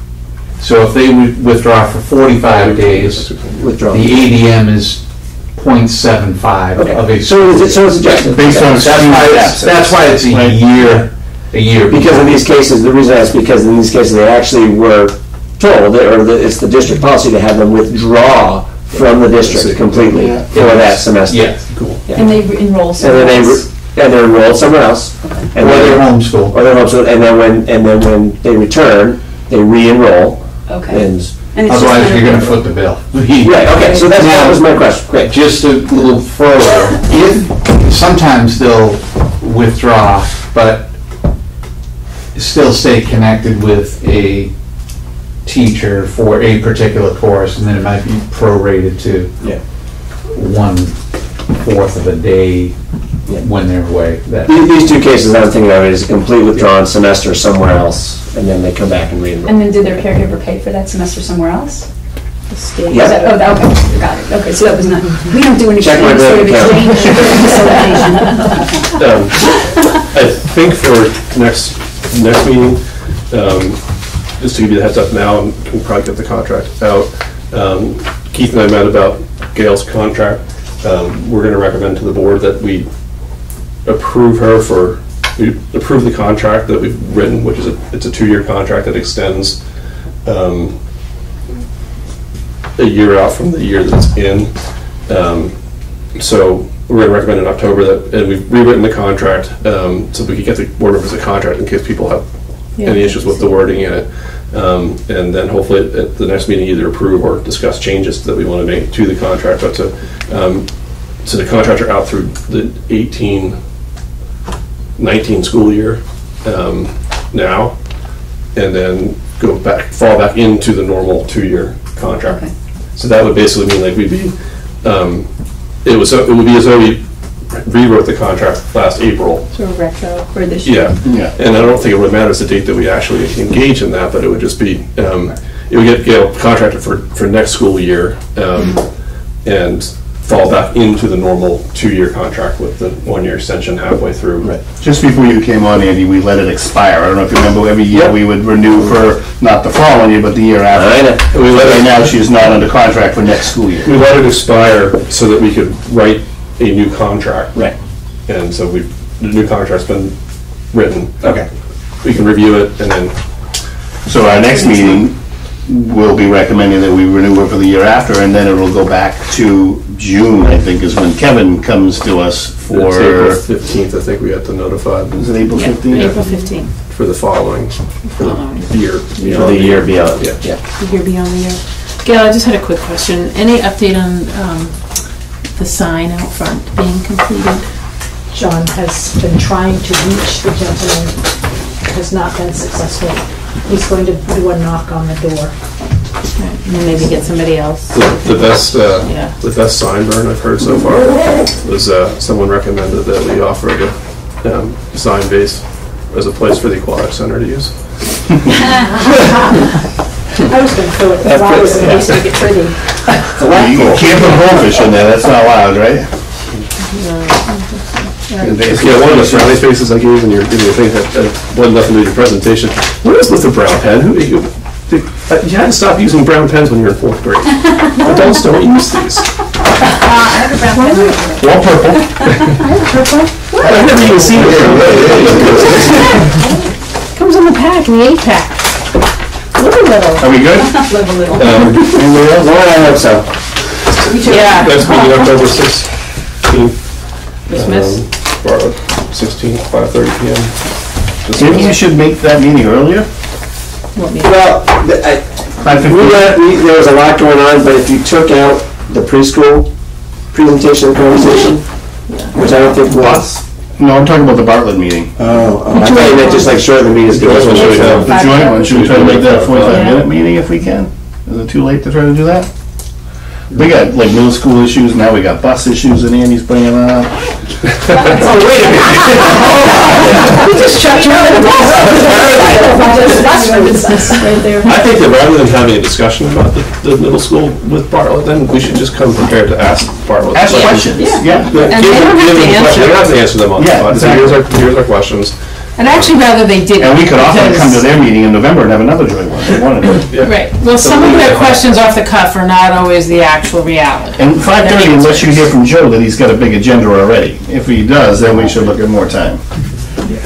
So if they wi- withdraw for 45 days, the withdraw. ADM is .75 Okay. of a. So is it, so it's adjusted? Based on That's why it's, that's why it's a Right. year, a year. Because in these cases, the reason I ask, because in these cases, they actually were told, or the- it's the district policy to have them withdraw from the district completely Yeah. for that semester. Yeah, cool. And they enroll And somewhere then they, else. re- and they're enrolled somewhere else. And Or they're then, homeschooled. or they're homeschooled, and then when, and then when they return, they re-enroll. Okay. And, And it's just Otherwise, kind you're of- gonna foot the bill. right, okay, so that's, that was my question, great. Just a little further, if, sometimes they'll withdraw, but still stay connected with a teacher for a particular course, and then it might be prorated to Yeah. one-fourth of a day when they're away. That- These, these two cases I'm thinking of is a complete withdrawn semester somewhere else, and then they come back and re-enroll. And then did their caregiver pay for that semester somewhere else? Yeah. Is that- Oh, that- okay, got it. Okay, so that was not, we don't do any Check my exchange, sort of bank account. exchange facilitation. Um, I think for next, next meeting, um, just to give you the heads up now, and we can probably get the contract out. um, Keith and I met about Gail's contract. Um, We're going to recommend to the board that we approve her for, approve the contract that we've written, which is, a it's a two-year contract that extends um, a year out from the year that it's in. Um, So we're gonna recommend in October that, and we've rewritten the contract, um, so we can get the board members a contract in case people have any issues with the wording in it. Um, and then hopefully at the next meeting, either approve or discuss changes that we wanna make to the contract, but to, um, so the contracts are out through the eighteen, nineteen school year, um, now, and then go back, fall back into the normal two-year contract. Okay. So that would basically mean like we'd be, um, it was, it would be as though we rewrote the contract last April. So of retro for this year. Yeah. Yeah. And I don't think it would matter the date that we actually engage in that, but it would just be, um, it would get Gail contracted for, for next school year, um, and fall back into the normal two-year contract with the one-year extension halfway through. Right. Just before you came on, Andy, we let it expire. I don't know if you remember, every year we would renew for, not the following year, but the year after. I know. We let Right it, now, she is not under contract for next school year. we let it expire so that we could write a new contract. Right. And so we've, the new contract's been written. Okay. We can review it and then So our next meeting, we'll be recommending that we renew her for the year after, and then it'll go back to June, I think, is when Kevin comes to us for, It's April for, 15th, I think we have to notify is it April Yeah, 15th? April 15th, for the following, for the year. For the year beyond, Yeah. yeah. the year beyond the year. Gail, I just had a quick question. Any update on um, the sign out front being completed? John has been trying to reach the gentleman, has not been successful. He's going to do a knock on the door. And maybe get somebody else? The the best, uh, Yeah. the best sign burn I've heard so far was, uh, someone recommended that we offer the um, sign base as a place for the aquatic center to use. I was going to throw it in flowers in case to get pretty. You you can't put goldfish in there, that's not allowed, right? Yeah, one of the frowny faces I gave in your, in your thing had, had one nothing to do with your presentation. What is with the brown pen? Who, are you, the- uh, you had to stop using brown pens when you were in fourth grade. Adults don't use these. I have a brown pen. Well, purple. I've never even seen it. Comes in the pack, in the eight pack. Live a little. Are we good? Live a little. Um, Anybody else? Well, I hope so. Yeah. Next meeting, October sixteenth. Dismiss. Bartlett, sixteenth, five thirty P M. Maybe you should make that meeting earlier? Well, the- I- we went, we, there was a lot going on, but if you took out the preschool presentation and conversation, which I don't think was. No, I'm talking about the Bartlett meeting. Oh, oh, I thought you meant just like short the meetings. The joint one, should we try to make that a forty-five Yeah. minute meeting if we can? Is it too late to try to do that? We got like middle school issues, now we got bus issues that Andy's bringing up. Oh, wait a minute. We just shut you out of the I think that rather than having a discussion about the, the middle school with Bartlett, then we should just come prepared to ask Bartlett. Ask questions, yeah. give And they them- don't have give to them answer. questions. They don't have to answer them on the Yeah, spot. So exactly. Here's our, here's our questions. And actually, rather they didn't. And we could also come to because- their meeting in November and have another joint one if we wanted to. Right, well, some of their questions off the cuff are not always the actual reality. And five thirty, unless you hear from Joe that he's got a big agenda already. If he does, then we should look at more time.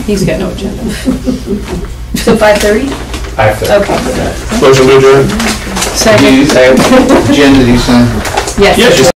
He's got no agenda. So five thirty? Okay. Motion to adjourn. Second. Jen, did you sign? Yes. Yeah, just